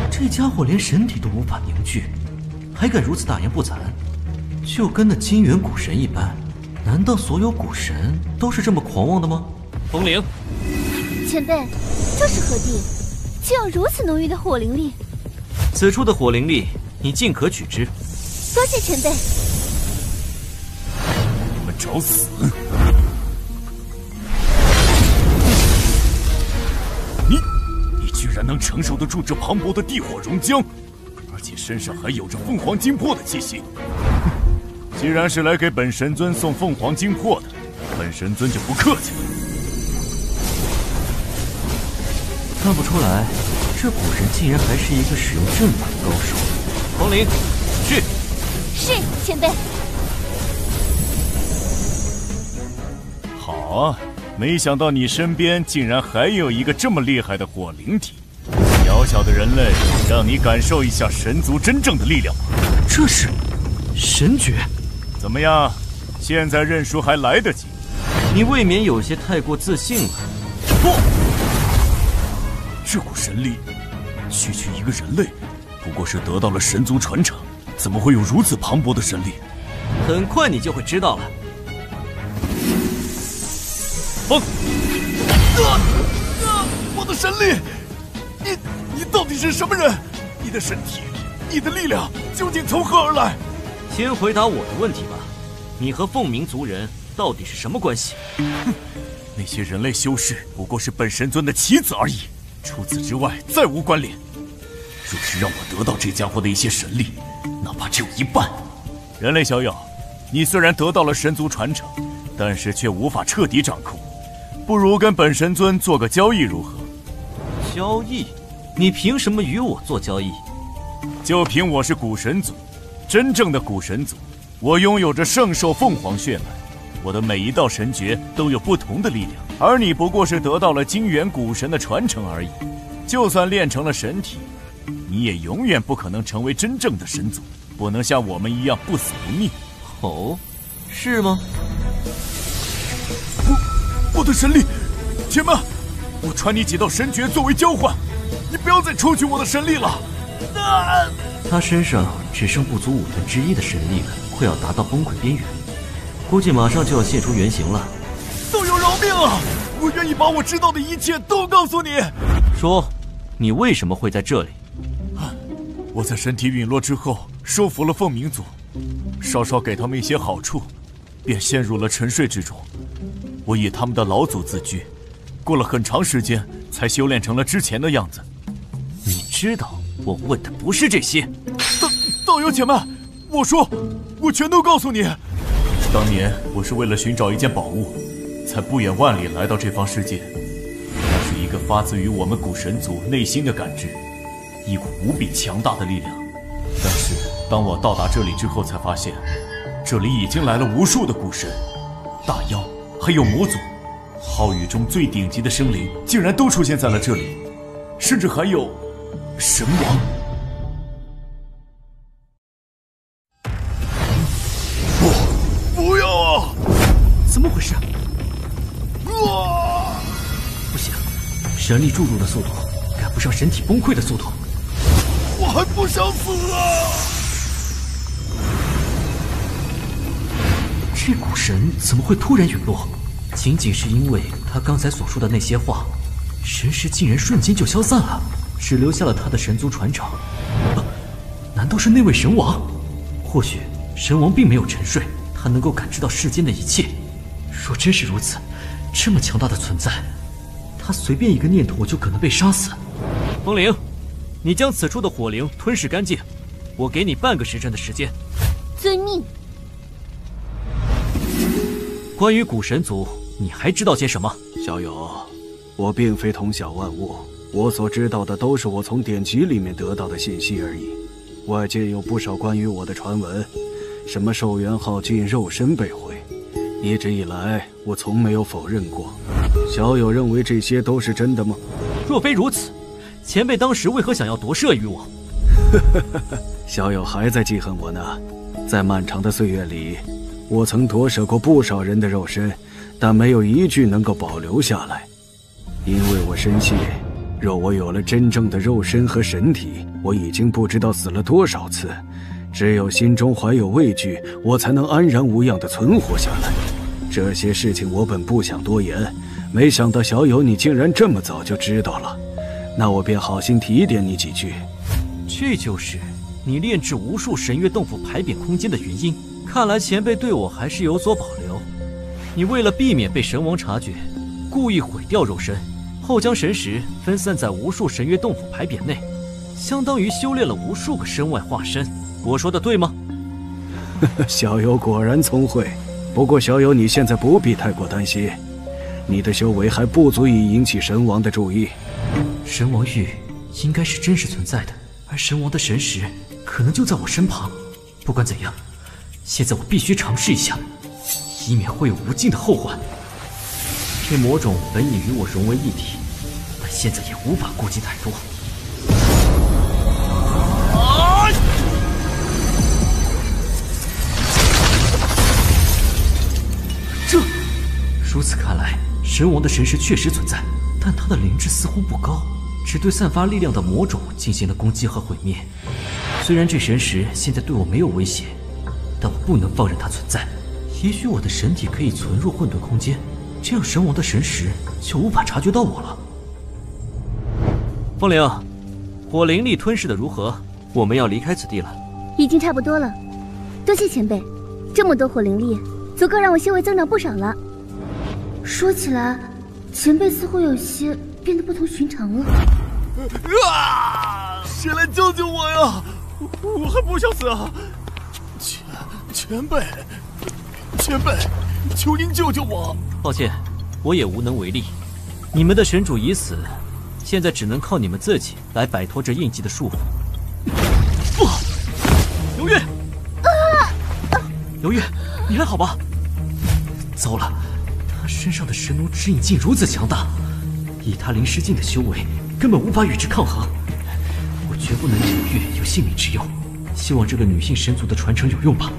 这家伙连神体都无法凝聚，还敢如此大言不惭，就跟那金元古神一般。难道所有古神都是这么狂妄的吗？风铃，前辈，这是何地？竟有如此浓郁的火灵力？此处的火灵力，你尽可取之。多谢前辈。你们找死！你，你居然能承受得住这磅礴的地火熔浆，而且身上还有着凤凰精魄的气息。既然是来给本神尊送凤凰精魄的，本神尊就不客气了。看不出来，这古人竟然还是一个使用阵法的高手。黄灵，去。是前辈。好啊，没想到你身边竟然还有一个这么厉害的火灵体。小小的人类，让你感受一下神族真正的力量吧。这是神诀。怎么样？现在认输还来得及。你未免有些太过自信了。不，这股神力，区区一个人类，不过是得到了神族传承，怎么会有如此磅礴的神力？很快你就会知道了。风，啊啊！我的神力，你你到底是什么人？你的身体，你的力量究竟从何而来？先回答我的问题吧，你和凤鸣族人到底是什么关系？哼，那些人类修士不过是本神尊的棋子而已，除此之外再无关联。若是让我得到这家伙的一些神力，哪怕只有一半，人类小友，你虽然得到了神族传承，但是却无法彻底掌控，不如跟本神尊做个交易如何？交易？你凭什么与我做交易？就凭我是古神族。真正的古神族，我拥有着圣兽凤凰血脉，我的每一道神诀都有不同的力量，而你不过是得到了金元古神的传承而已。就算练成了神体，你也永远不可能成为真正的神族，不能像我们一样不死不灭。哦，是吗？我我的神力，且慢，我传你几道神诀作为交换，你不要再抽取我的神力了。啊！他身上只剩不足五分之一的神力了，快要达到崩溃边缘，估计马上就要现出原形了。道友饶命啊！我愿意把我知道的一切都告诉你。说，你为什么会在这里？我在身体陨落之后，收服了凤鸣族，稍稍给他们一些好处，便陷入了沉睡之中。我以他们的老祖自居，过了很长时间才修炼成了之前的样子。你知道？我问的不是这些，道道友且慢，我说，我全都告诉你。当年我是为了寻找一件宝物，才不远万里来到这方世界。那是一个发自于我们古神族内心的感知，一股无比强大的力量。但是当我到达这里之后，才发现，这里已经来了无数的古神、大妖，还有魔族，浩宇中最顶级的生灵，竟然都出现在了这里，甚至还有。神王，不，不要啊！怎么回事？啊！不行，神力注入的速度赶不上神体崩溃的速度。我还不想死啊！这股神怎么会突然陨落？仅仅是因为他刚才所说的那些话，神识竟然瞬间就消散了，只留下了他的神族传承。难道是那位神王？或许神王并没有沉睡，他能够感知到世间的一切。若真是如此，这么强大的存在，他随便一个念头，就可能被杀死。风铃，你将此处的火灵吞噬干净，我给你半个时辰的时间。遵命。关于古神族，你还知道些什么？小友，我并非通晓万物，我所知道的都是我从典籍里面得到的信息而已。外界有不少关于我的传闻，什么寿元耗尽、肉身被毁，一直以来我从没有否认过。小友认为这些都是真的吗？若非如此，前辈当时为何想要夺舍于我？小友还在记恨我呢。在漫长的岁月里，我曾夺舍过不少人的肉身，但没有一具能够保留下来，因为我深信，若我有了真正的肉身和神体，我已经不知道死了多少次。只有心中怀有畏惧，我才能安然无恙地存活下来。这些事情我本不想多言，没想到小友你竟然这么早就知道了，那我便好心提点你几句。这就是你炼制无数神月洞府牌匾空间的原因。看来前辈对我还是有所保留。你为了避免被神王察觉，故意毁掉肉身，后将神识分散在无数神月洞府牌匾内，相当于修炼了无数个身外化身。我说的对吗？小友果然聪慧。不过小友你现在不必太过担心，你的修为还不足以引起神王的注意。神王玉应该是真实存在的，而神王的神识可能就在我身旁。不管怎样，现在我必须尝试一下，以免会有无尽的后患。这魔种本已与我融为一体，但现在也无法顾及太多。这，如此看来，神王的神识确实存在，但他的灵智似乎不高，只对散发力量的魔种进行了攻击和毁灭。虽然这神识现在对我没有威胁，但我不能放任它存在。也许我的神体可以存入混沌空间，这样神王的神识就无法察觉到我了。风铃，火灵力吞噬的如何？我们要离开此地了。已经差不多了，多谢前辈，这么多火灵力，足够让我修为增长不少了。说起来，前辈似乎有些变得不同寻常了。啊！谁来救救我呀？我还不想死啊！前前辈，前辈，求您救救我！抱歉，我也无能为力。你们的神主已死，现在只能靠你们自己来摆脱这印记的束缚。不，刘月，刘月，你还好吧？糟了，他身上的神奴指引镜如此强大，以他灵师境的修为，根本无法与之抗衡。我绝不能让刘月有性命之忧。希望这个女性神族的传承有用吧。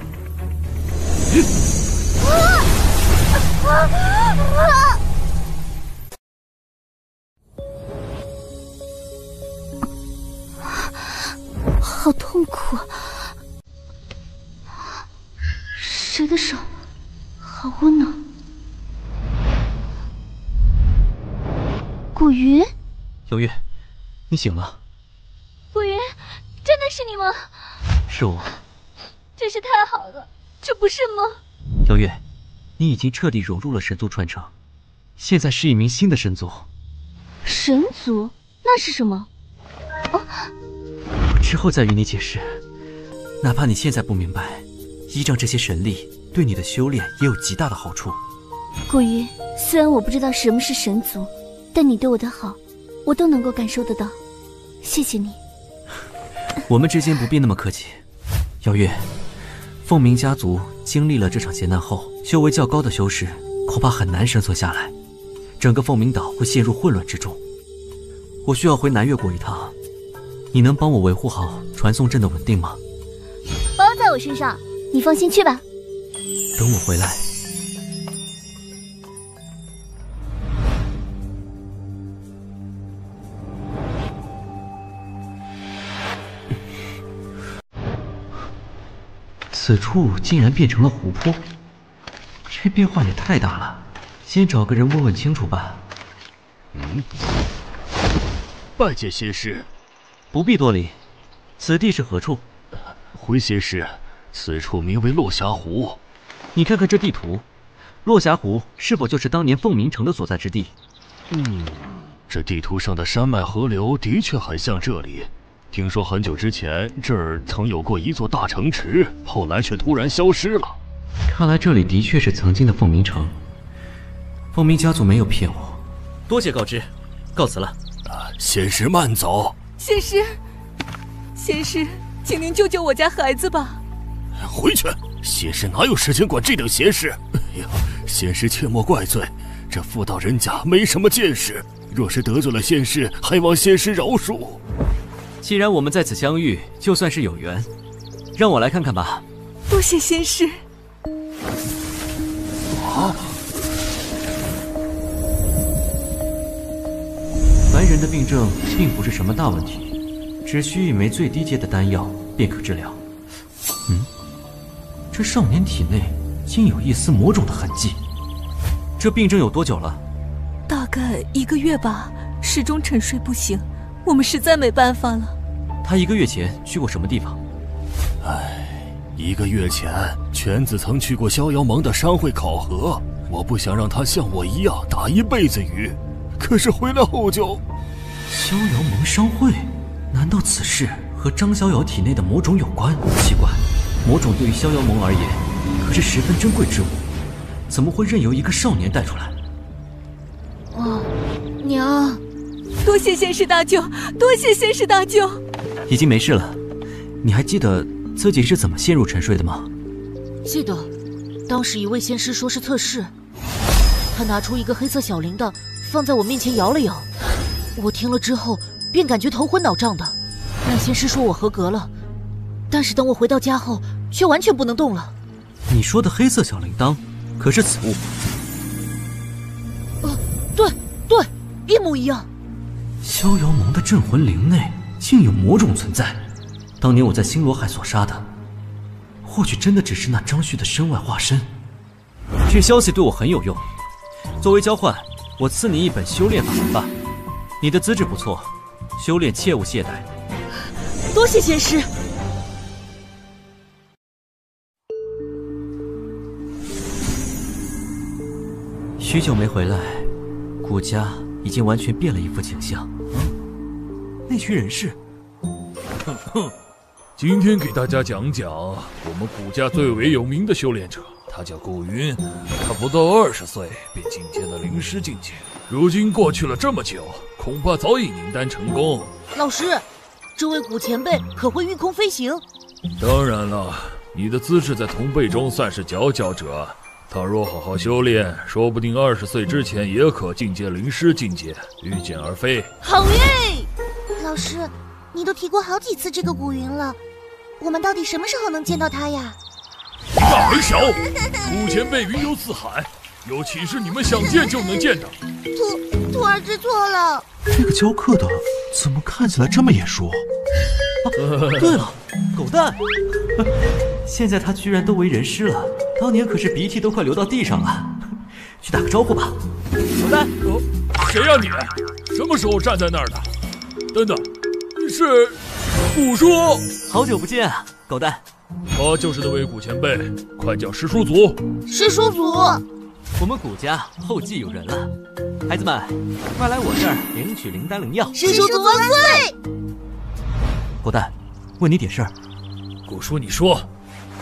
好痛苦！谁的手？好温暖。古云，有月，你醒了。古云，真的是你吗？是我。真是太好了，这不是吗？有月，你已经彻底融入了神族传承，现在是一名新的神族。神族？那是什么？哦。我之后再与你解释。哪怕你现在不明白，依仗这些神力，对你的修炼也有极大的好处。古云，虽然我不知道什么是神族，但你对我的好，我都能够感受得到。谢谢你。我们之间不必那么客气。姚月，凤鸣家族经历了这场劫难后，修为较高的修士恐怕很难生存下来，整个凤鸣岛会陷入混乱之中。我需要回南越国一趟，你能帮我维护好传送阵的稳定吗？包在我身上，你放心去吧。等我回来。此处竟然变成了湖泊，这变化也太大了。先找个人问问清楚吧。嗯。拜见仙师。不必多礼。此地是何处？回仙师，此处名为落霞湖。你看看这地图，落霞湖是否就是当年凤鸣城的所在之地？嗯，这地图上的山脉河流的确很像这里。听说很久之前这儿曾有过一座大城池，后来却突然消失了。看来这里的确是曾经的凤鸣城。凤鸣家族没有骗我，多谢告知，告辞了。啊，仙师慢走。仙师，仙师，请您救救我家孩子吧。回去，仙师哪有时间管这等闲事？哎呀，仙师切莫怪罪，这妇道人家没什么见识，若是得罪了仙师，还望仙师饶恕。既然我们在此相遇，就算是有缘，让我来看看吧。多谢仙师。啊！凡人的病症并不是什么大问题，只需一枚最低阶的丹药便可治疗。嗯，这少年体内竟有一丝魔种的痕迹。这病症有多久了？大概一个月吧，始终沉睡不醒。我们实在没办法了。他一个月前去过什么地方？唉，一个月前，犬子曾去过逍遥盟的商会考核。我不想让他像我一样打一辈子鱼，可是回来后就……逍遥盟商会？难道此事和张逍遥体内的魔种有关？奇怪，魔种对于逍遥盟而言可是十分珍贵之物，怎么会任由一个少年带出来？哦，娘。多谢仙师大救，多谢仙师大救。已经没事了，你还记得自己是怎么陷入沉睡的吗？记得，当时一位仙师说是测试，他拿出一个黑色小铃铛，放在我面前摇了摇。我听了之后便感觉头昏脑胀的。那仙师说我合格了，但是等我回到家后，却完全不能动了。你说的黑色小铃铛，可是此物？呃，对对，一模一样。逍遥盟的镇魂铃内竟有魔种存在，当年我在星罗海所杀的，或许真的只是那张旭的身外化身。这消息对我很有用，作为交换，我赐你一本修炼法门吧。你的资质不错，修炼切勿懈怠。多谢仙师。许久没回来，顾家。已经完全变了一副景象。那群人是……哼哼，今天给大家讲讲我们古家最为有名的修炼者，他叫顾云。他不到二十岁便进阶了灵师境界，如今过去了这么久，恐怕早已凝丹成功。老师，这位古前辈可会御空飞行？当然了，你的资质在同辈中算是佼佼者。他若好好修炼，说不定二十岁之前也可进阶灵师境界，御剑而飞。好耶！老师，你都提过好几次这个古云了，我们到底什么时候能见到他呀？大为小，古前辈云游四海，又岂是你们想见就能见的？徒徒儿知错了。这个教课的怎么看起来这么眼熟？啊对了，狗蛋，现在他居然都为人师了。当年可是鼻涕都快流到地上了，去打个招呼吧。狗蛋，谁让你？什么时候站在那儿的？等等，是古叔，好久不见啊，狗蛋。他就是那位古前辈，快叫师叔祖。师叔祖，我们谷家后继有人了，孩子们，快来我这儿领取灵丹灵药。师叔祖万岁！狗蛋，问你点事儿。古叔，你说。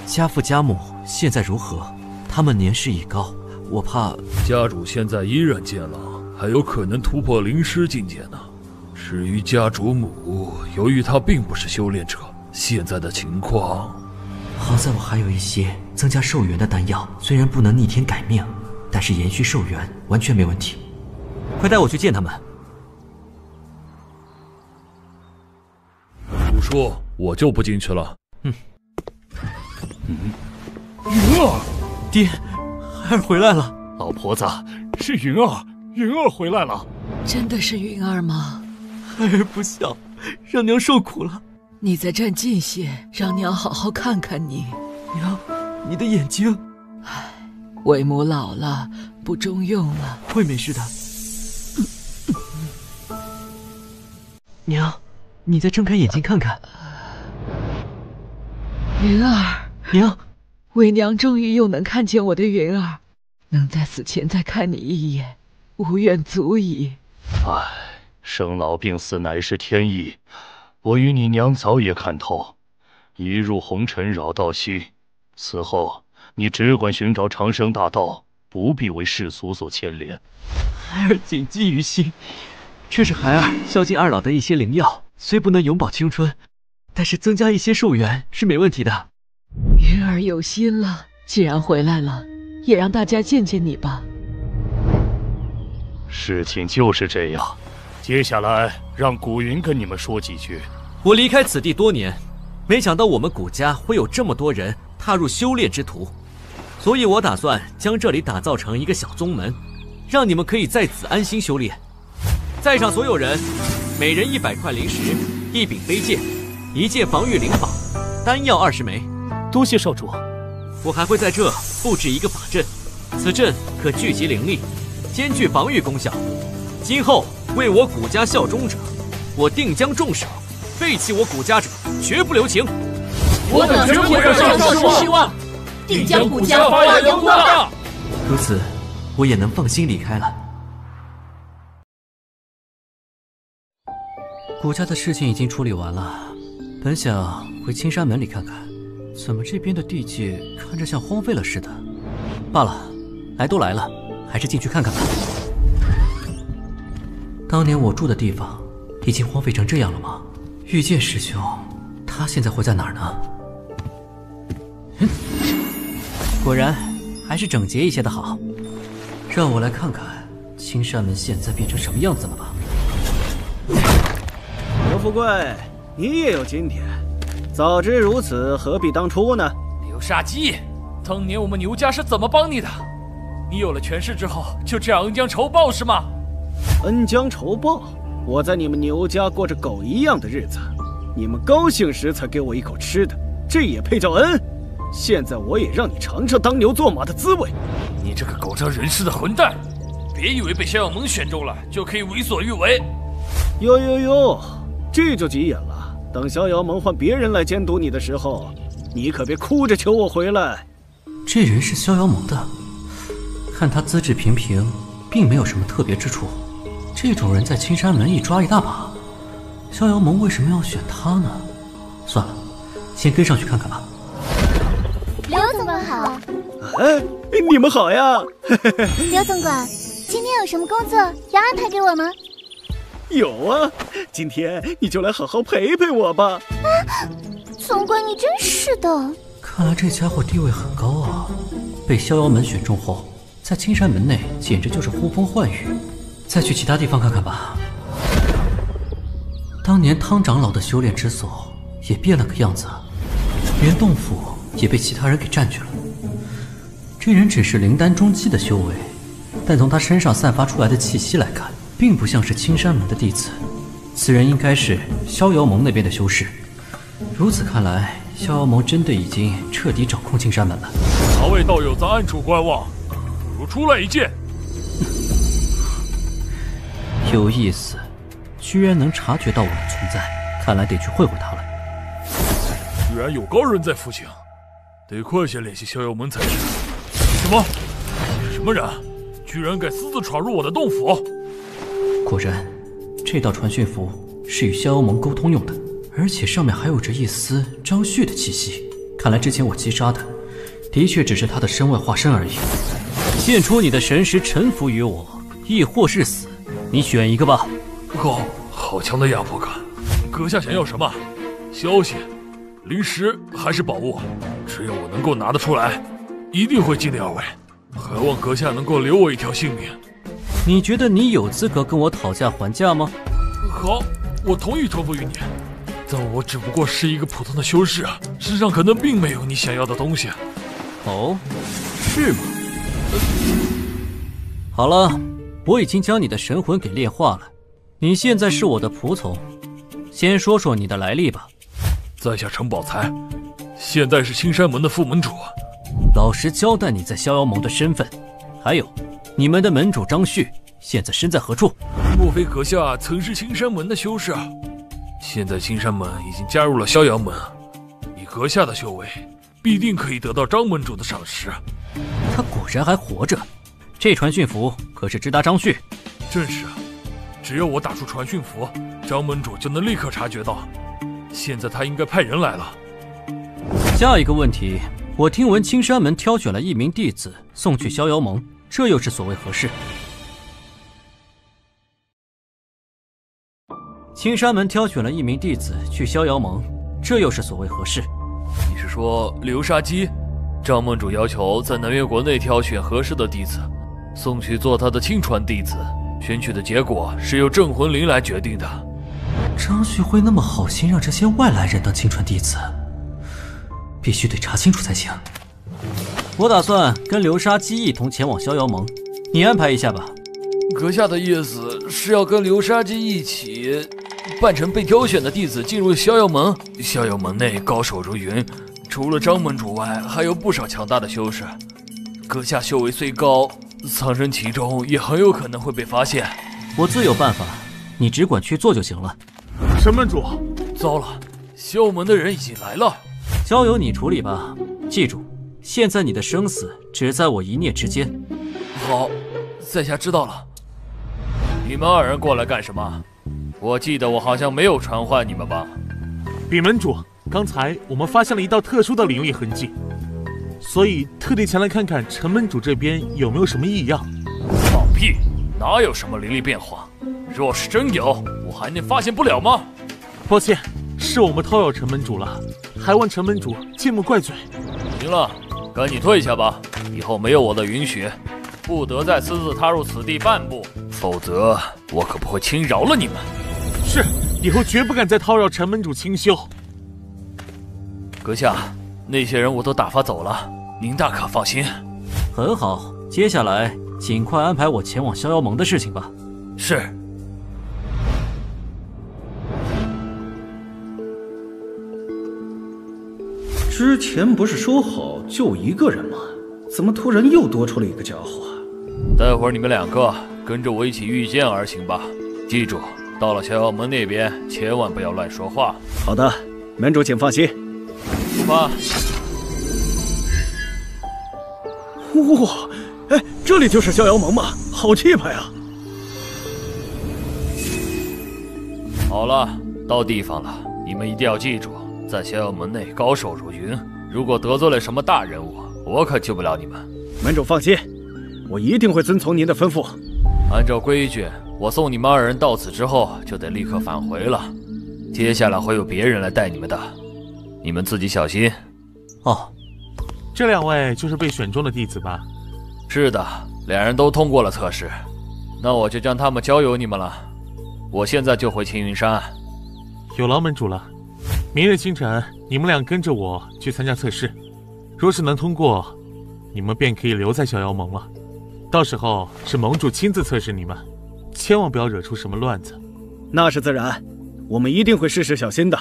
家父家母现在如何？他们年事已高，我怕家主现在依然健朗，还有可能突破灵师境界呢。至于家主母，由于她并不是修炼者，现在的情况……好在我还有一些增加寿元的丹药，虽然不能逆天改命，但是延续寿元完全没问题。快带我去见他们。五叔，我就不进去了。嗯。嗯，云儿，爹，孩儿回来了。老婆子，是云儿，云儿回来了。真的是云儿吗？孩儿不孝，让娘受苦了。你再站近些，让娘好好看看你。娘，你的眼睛……唉，为母老了，不中用了。会没事的。娘，你再睁开眼睛看看。云儿，娘，为娘终于又能看见我的云儿，能在死前再看你一眼，无怨足矣。唉，生老病死乃是天意，我与你娘早已看透。一入红尘扰道心，此后你只管寻找长生大道，不必为世俗所牵连。孩儿谨记于心。这是孩儿孝敬二老的一些灵药，虽不能永葆青春，但是增加一些寿元是没问题的。云儿有心了，既然回来了，也让大家见见你吧。事情就是这样，接下来让古云跟你们说几句。我离开此地多年，没想到我们古家会有这么多人踏入修炼之途，所以我打算将这里打造成一个小宗门，让你们可以在此安心修炼。在场所有人，每人一百块灵石，一柄飞剑，一件防御灵宝，丹药二十枚。多谢少主。我还会在这布置一个法阵，此阵可聚集灵力，兼具防御功效。今后为我古家效忠者，我定将重赏；背弃我古家者，绝不留情。我等绝不会让少主失望，定将古家发扬光大。如此，我也能放心离开了。古家的事情已经处理完了，本想回青山门里看看，怎么这边的地界看着像荒废了似的？罢了，来都来了，还是进去看看吧。当年我住的地方已经荒废成这样了吗？玉剑师兄，他现在会在哪儿呢？嗯，果然还是整洁一些的好。让我来看看青山门现在变成什么样子了吧。刘富贵，你也有今天。早知如此，何必当初呢？刘杀鸡，当年我们牛家是怎么帮你的？你有了权势之后，就这样恩将仇报是吗？恩将仇报？我在你们牛家过着狗一样的日子，你们高兴时才给我一口吃的，这也配叫恩？现在我也让你尝尝当牛做马的滋味。你这个狗仗人势的混蛋，别以为被逍遥盟选中了就可以为所欲为。哟哟哟！这就急眼了。等逍遥盟换别人来监督你的时候，你可别哭着求我回来。这人是逍遥盟的，看他资质平平，并没有什么特别之处。这种人在青山门一抓一大把，逍遥盟为什么要选他呢？算了，先跟上去看看吧。刘总管好。哎，你们好呀。刘总管，今天有什么工作要安排给我吗？有啊，今天你就来好好陪陪我吧。啊，总管你真是的。看来这家伙地位很高啊，被逍遥门选中后，在青山门内简直就是呼风唤雨。再去其他地方看看吧。当年汤长老的修炼之所也变了个样子，连洞府也被其他人给占据了。这人只是灵丹中期的修为，但从他身上散发出来的气息来看。并不像是青山门的弟子，此人应该是逍遥盟那边的修士。如此看来，逍遥盟真的已经彻底掌控青山门了。哪位道友在暗处观望？不如出来一见。有意思，居然能察觉到我的存在，看来得去会会他了。居然有高人在附近，得快些联系逍遥门才是。什么？是什么人？居然敢私自闯入我的洞府？果然，这道传讯符是与逍遥盟沟通用的，而且上面还有着一丝张旭的气息。看来之前我击杀的，的确只是他的身外化身而已。献出你的神识臣服于我，亦或是死，你选一个吧。哦，好强的压迫感！阁下想要什么？消息、灵石还是宝物？只要我能够拿得出来，一定会尽力而为。还望阁下能够留我一条性命。你觉得你有资格跟我讨价还价吗？好，我同意托付于你，但我只不过是一个普通的修士，身上可能并没有你想要的东西。哦，是吗？好了，我已经将你的神魂给炼化了，你现在是我的仆从。先说说你的来历吧。在下陈宝才，现在是青山门的副门主。老实交代你在逍遥盟的身份，还有。你们的门主张旭现在身在何处？莫非阁下曾是青山门的修士？现在青山门已经加入了逍遥门，以阁下的修为，必定可以得到张门主的赏识。他果然还活着，这传讯符可是直达张旭。正是啊，只要我打出传讯符，张门主就能立刻察觉到。现在他应该派人来了。下一个问题，我听闻青山门挑选了一名弟子送去逍遥盟，这又是所谓何事？青山门挑选了一名弟子去逍遥盟，这又是所谓何事？你是说流沙姬？张梦主要求在南越国内挑选合适的弟子，送去做他的亲传弟子。选取的结果是由镇魂灵来决定的。张旭会那么好心让这些外来人当亲传弟子？必须得查清楚才行。我打算跟流沙姬一同前往逍遥盟，你安排一下吧。阁下的意思是要跟流沙姬一起？扮成被挑选的弟子进入逍遥盟，逍遥盟内高手如云，除了张门主外，还有不少强大的修士。阁下修为虽高，藏身其中也很有可能会被发现。我自有办法，你只管去做就行了。陈门主，糟了，逍门的人已经来了，交由你处理吧。记住，现在你的生死只在我一念之间。好，在下知道了。你们二人过来干什么？我记得我好像没有传唤你们吧，禀门主，刚才我们发现了一道特殊的灵力痕迹，所以特地前来看看陈门主这边有没有什么异样。放屁！哪有什么灵力变化？若是真有，我还能发现不了吗？抱歉，是我们叨扰陈门主了，还望陈门主切莫怪罪。行了，赶紧退下吧，以后没有我的允许，不得再私自踏入此地半步，否则我可不会轻饶了你们。是，以后绝不敢再叨扰陈门主清修。阁下，那些人我都打发走了，您大可放心。很好，接下来尽快安排我前往逍遥盟的事情吧。是。之前不是说好就一个人吗？怎么突然又多出了一个家伙？待会儿你们两个跟着我一起御剑而行吧，记住。到了逍遥门那边，千万不要乱说话。好的，门主请放心。出发。哇，哎，这里就是逍遥门吗？好气派啊！好了，到地方了，你们一定要记住，在逍遥门内高手如云，如果得罪了什么大人物，我可救不了你们。门主放心，我一定会遵从您的吩咐。按照规矩。我送你们二人到此之后，就得立刻返回了。接下来会有别人来带你们的，你们自己小心。哦，这两位就是被选中的弟子吧？是的，两人都通过了测试，那我就将他们交由你们了。我现在就回青云山。有劳门主了。明日清晨，你们俩跟着我去参加测试，若是能通过，你们便可以留在小妖盟了。到时候是盟主亲自测试你们。千万不要惹出什么乱子，那是自然，我们一定会事事小心的。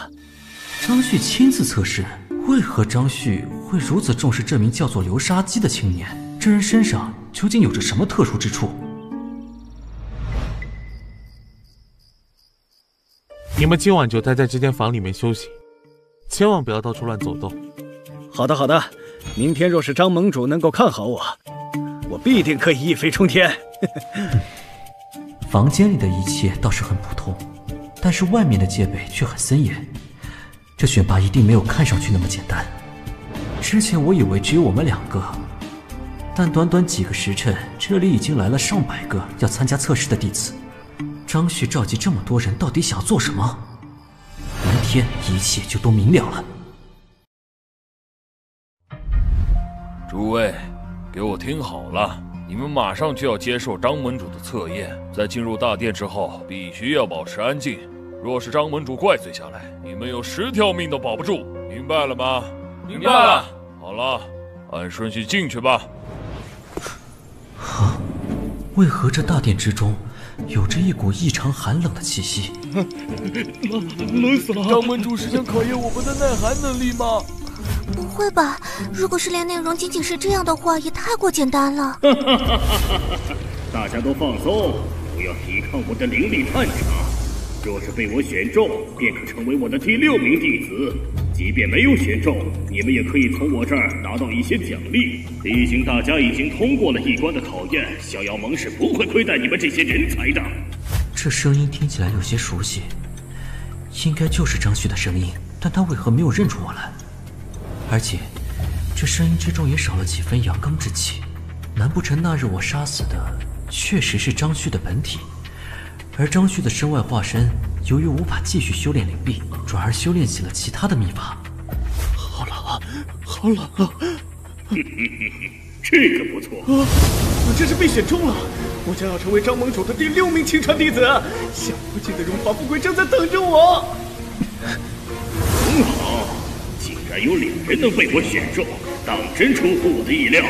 张旭亲自测试，为何张旭会如此重视这名叫做流沙姬的青年？这人身上究竟有着什么特殊之处？你们今晚就待在这间房里面休息，千万不要到处乱走动。好的，好的。明天若是张盟主能够看好我，我必定可以一飞冲天。房间里的一切倒是很普通，但是外面的戒备却很森严。这选拔一定没有看上去那么简单。之前我以为只有我们两个，但短短几个时辰，这里已经来了上百个要参加测试的弟子。张旭召集这么多人，到底想要做什么？明天一切就都明了了。诸位，给我听好了。你们马上就要接受张门主的测验，在进入大殿之后，必须要保持安静。若是张门主怪罪下来，你们有十条命都保不住，明白了吗？明白了。好了，按顺序进去吧。啊，为何这大殿之中有着一股异常寒冷的气息？冷 冷死了！张门主是想考验我们的耐寒能力吗？不会吧？如果是炼内容仅仅是这样的话，也太过简单了。大家都放松，不要抵抗我的灵力探查。若是被我选中，便可成为我的第六名弟子；即便没有选中，你们也可以从我这儿拿到一些奖励。毕竟大家已经通过了一关的考验，逍遥盟是不会亏待你们这些人才的。这声音听起来有些熟悉，应该就是张旭的声音，但他为何没有认出我来？而且，这声音之中也少了几分阳刚之气。难不成那日我杀死的确实是张旭的本体？而张旭的身外化身，由于无法继续修炼灵力，转而修炼起了其他的秘法。好冷啊，好冷啊！这个不错，我真是被选中了，我将要成为张盟主的第六名亲传弟子，享不尽的荣华富贵正在等着我。很好，竟然有两人能被我选中，当真出乎我的意料。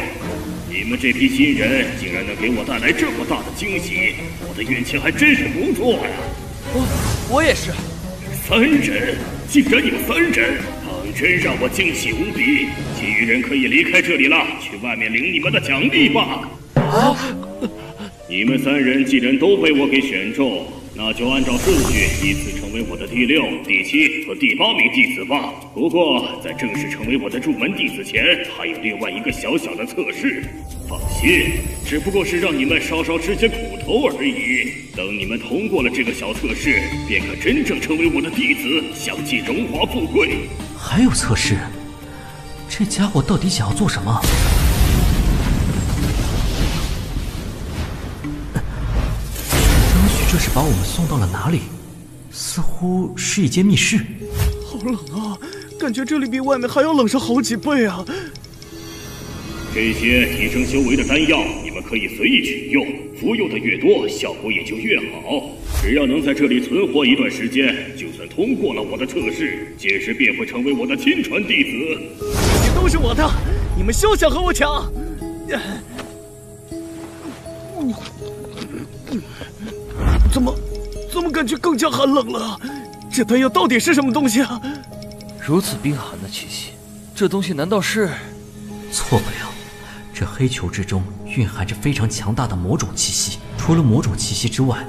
你们这批新人竟然能给我带来这么大的惊喜，我的运气还真是不错呀！我我也是，三人，竟然有三人，当真让我惊喜无比。其余人可以离开这里了，去外面领你们的奖励吧。啊！你们三人既然都被我给选中。那就按照顺序依次成为我的第六、第七和第八名弟子吧。不过，在正式成为我的入门弟子前，还有另外一个小小的测试。放心，只不过是让你们稍稍吃些苦头而已。等你们通过了这个小测试，便可真正成为我的弟子，享尽荣华富贵。还有测试？这家伙到底想要做什么？是把我们送到了哪里？似乎是一间密室。好冷啊，感觉这里比外面还要冷上好几倍啊！这些提升修为的丹药，你们可以随意取用，服用的越多，效果也就越好。只要能在这里存活一段时间，就算通过了我的测试，届时便会成为我的亲传弟子。这些都是我的，你们休想和我抢！怎么，怎么感觉更加寒冷了？这丹药到底是什么东西啊？如此冰寒的气息，这东西难道是？错不了，这黑球之中蕴含着非常强大的某种气息。除了某种气息之外，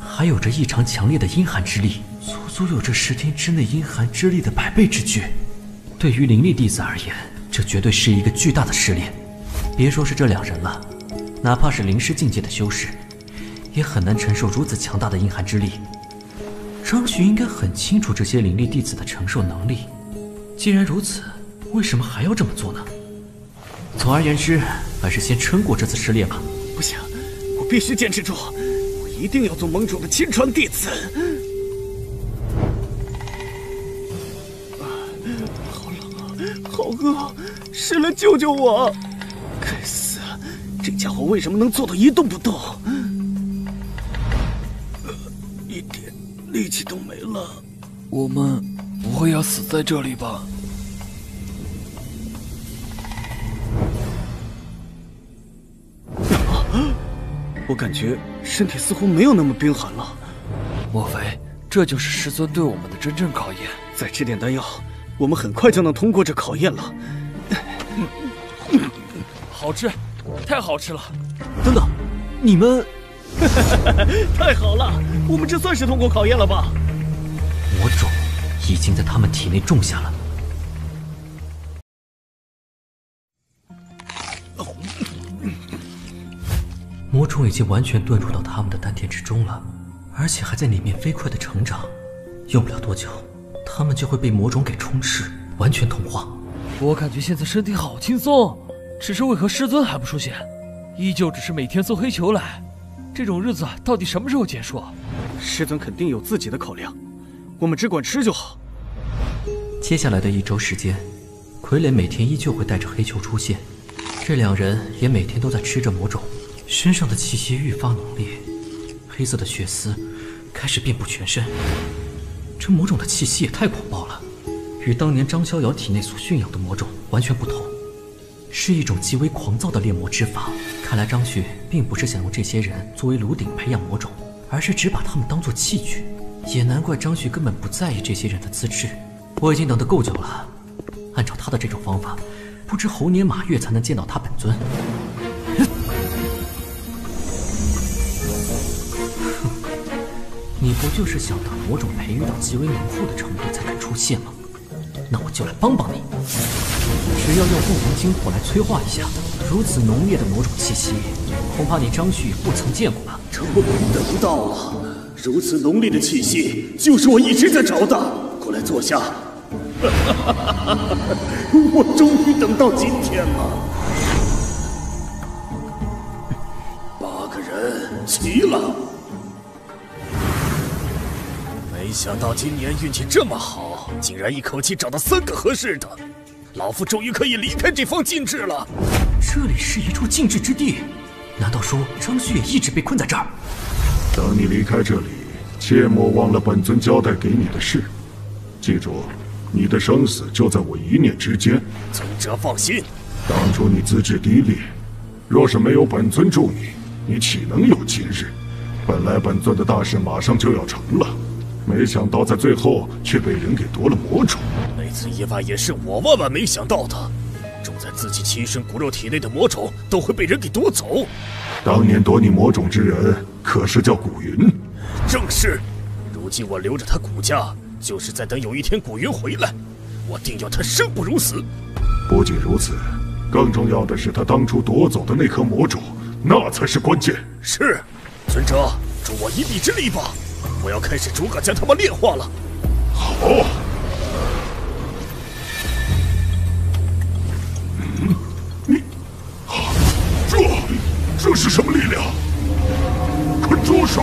还有着异常强烈的阴寒之力，足足有着十天之内阴寒之力的百倍之巨。对于灵力弟子而言，这绝对是一个巨大的试炼。别说是这两人了，哪怕是灵师境界的修士。也很难承受如此强大的阴寒之力。张旭应该很清楚这些灵力弟子的承受能力。既然如此，为什么还要这么做呢？总而言之，还是先撑过这次试炼吧。不行，我必须坚持住，我一定要做盟主的亲传弟子。好冷啊，好饿，谁来救救我？该死，这家伙为什么能做到一动不动？力气都没了，我们不会要死在这里吧？我感觉身体似乎没有那么冰寒了。莫非这就是师尊对我们的真正考验？再吃点丹药，我们很快就能通过这考验了。好吃，太好吃了！等等，你们。太好了，我们这算是通过考验了吧？魔种已经在他们体内种下了。魔种已经完全遁入到他们的丹田之中了，而且还在里面飞快的成长。用不了多久，他们就会被魔种给充斥，完全同化。我感觉现在身体好轻松，只是为何师尊还不出现？依旧只是每天送黑球来。这种日子到底什么时候结束？师尊肯定有自己的考量，我们只管吃就好。接下来的一周时间，傀儡每天依旧会带着黑球出现，这两人也每天都在吃着魔种，身上的气息愈发浓烈，黑色的血丝开始遍布全身。这魔种的气息也太狂暴了，与当年张逍遥体内所驯养的魔种完全不同。是一种极为狂躁的炼魔之法。看来张旭并不是想用这些人作为炉鼎培养魔种，而是只把他们当做器具。也难怪张旭根本不在意这些人的资质。我已经等得够久了，按照他的这种方法，不知猴年马月才能见到他本尊。哼，你不就是想等魔种培育到极为浓厚的程度才肯出现吗？那我就来帮帮你。只要用凤凰精火来催化一下，如此浓烈的某种气息，恐怕你张旭不曾见过吧？终于等到了，如此浓烈的气息，就是我一直在找的。过来坐下。哈哈哈我终于等到今天了。八个人齐了。没想到今年运气这么好，竟然一口气找到三个合适的。老夫终于可以离开这方禁制了。这里是一处禁制之地，难道说张旭也一直被困在这儿？等你离开这里，切莫忘了本尊交代给你的事。记住，你的生死就在我一念之间。尊者放心，当初你资质低劣，若是没有本尊助你，你岂能有今日？本来本尊的大事马上就要成了。没想到在最后却被人给夺了魔种，那次意外也是我万万没想到的。种在自己亲生骨肉体内的魔种都会被人给夺走。当年夺你魔种之人可是叫古云？正是。如今我留着他古家，就是在等有一天古云回来，我定要他生不如死。不仅如此，更重要的是他当初夺走的那颗魔种，那才是关键。是，尊者，助我一臂之力吧。我要开始逐个将他们炼化了。好。这是什么力量？快住手！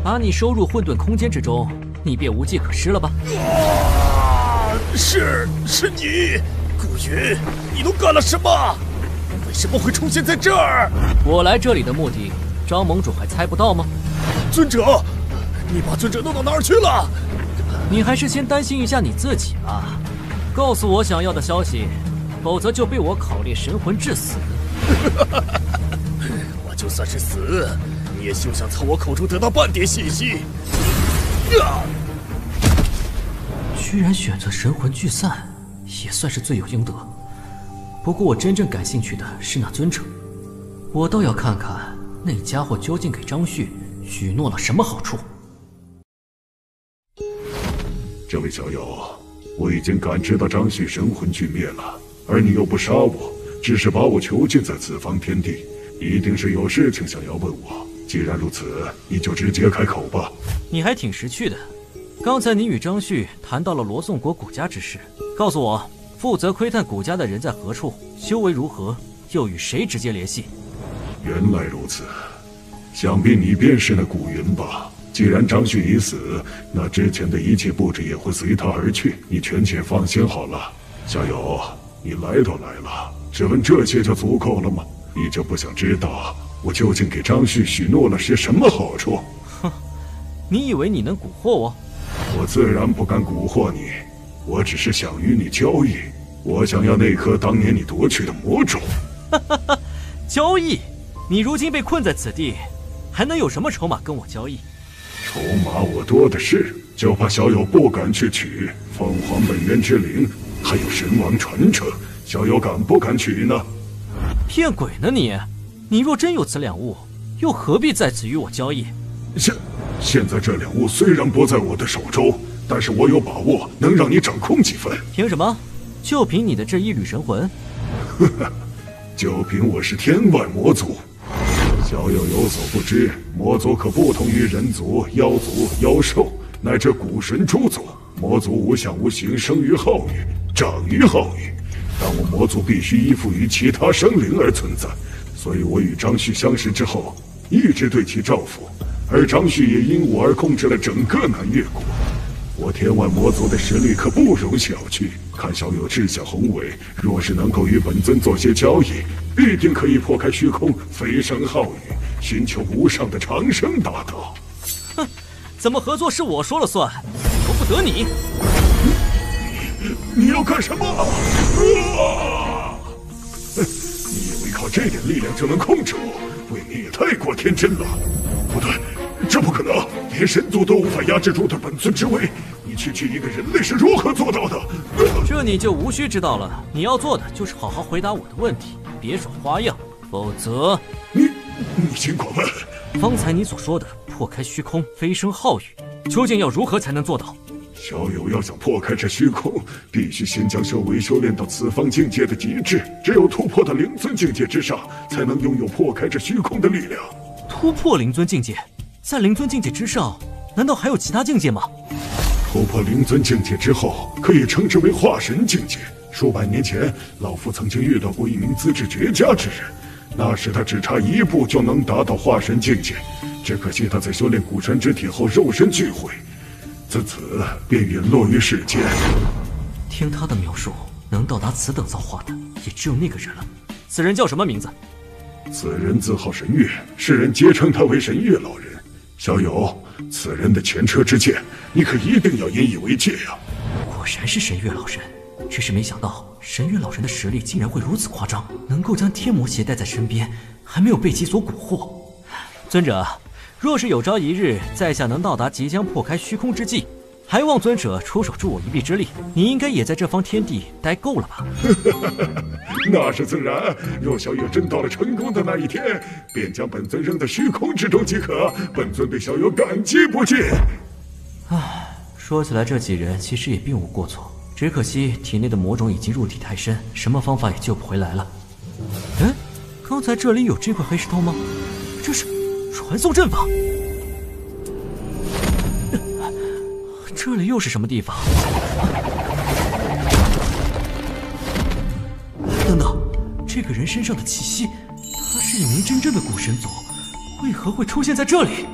把你收入混沌空间之中，你便无计可施了吧？啊！是是你，古云，你都干了什么？为什么会出现在这儿？我来这里的目的。张盟主还猜不到吗？尊者，你把尊者弄到哪儿去了？你还是先担心一下你自己吧。告诉我想要的消息，否则就被我考炼神魂致死。我就算是死，你也休想从我口中得到半点信息。居然选择神魂聚散，也算是罪有应得。不过我真正感兴趣的是那尊者，我倒要看看。那家伙究竟给张旭许诺了什么好处？这位小友，我已经感知到张旭神魂俱灭了，而你又不杀我，只是把我囚禁在此方天地，一定是有事情想要问我。既然如此，你就直接开口吧。你还挺识趣的。刚才你与张旭谈到了罗宋国古家之事，告诉我，负责窥探古家的人在何处，修为如何，又与谁直接联系？原来如此，想必你便是那古云吧？既然张旭已死，那之前的一切布置也会随他而去。你全且放心好了，小友，你来都来了，只问这些就足够了吗？你就不想知道我究竟给张旭许诺了些什么好处？哼，你以为你能蛊惑我？我自然不敢蛊惑你，我只是想与你交易。我想要那颗当年你夺去的魔种。哈哈哈，交易？你如今被困在此地，还能有什么筹码跟我交易？筹码我多的是，就怕小友不敢去取凤凰本源之灵，还有神王传承，小友敢不敢取呢？骗鬼呢你！你若真有此两物，又何必在此与我交易？现现在这两物虽然不在我的手中，但是我有把握能让你掌控几分。凭什么？就凭你的这一缕神魂？呵呵，就凭我是天外魔族。小友有所不知，魔族可不同于人族、妖族、妖兽，乃至古神诸族。魔族无相无形，生于浩宇，长于浩宇。但我魔族必须依附于其他生灵而存在，所以我与张旭相识之后，一直对其照拂。而张旭也因我而控制了整个南越国。我天外魔族的实力可不容小觑。看小友志向宏伟，若是能够与本尊做些交易，必定可以破开虚空，飞升浩宇，寻求无上的长生大道。哼，怎么合作是我说了算，由不得你。你你要干什么？啊！你以为靠这点力量就能控制我？未免也太过天真了。不对，这不可能，连神族都无法压制住的本尊之威。你区区一个人类是如何做到的？这你就无需知道了。你要做的就是好好回答我的问题，别耍花样，否则你你尽管问。方才你所说的破开虚空、飞升浩宇，究竟要如何才能做到？小友要想破开这虚空，必须先将修为修炼到此方境界的极致。只有突破到灵尊境界之上，才能拥有破开这虚空的力量。突破灵尊境界，在灵尊境界之上，难道还有其他境界吗？突破灵尊境界之后，可以称之为化神境界。数百年前，老夫曾经遇到过一名资质绝佳之人，那时他只差一步就能达到化神境界，只可惜他在修炼古神之体后肉身俱毁，自此便陨落于世间。听他的描述，能到达此等造化的，也只有那个人了。此人叫什么名字？此人自号神月，世人皆称他为神月老人。小友，此人的前车之鉴，你可一定要引以为戒呀！果然是神月老人。只是没想到，神月老人的实力竟然会如此夸张，能够将天魔携带在身边，还没有被其所蛊惑。尊者，若是有朝一日在下能到达即将破开虚空之际，还望尊者出手助我一臂之力。你应该也在这方天地待够了吧？那是自然。若小友真到了成功的那一天，便将本尊扔在虚空之中即可。本尊对小友感激不尽。唉，说起来，这几人其实也并无过错。只可惜体内的魔种已经入体太深，什么方法也救不回来了。嗯，刚才这里有这块黑石头吗？这是传送阵法。这里又是什么地方？等等，这个人身上的气息，他是一名真正的古神族，为何会出现在这里？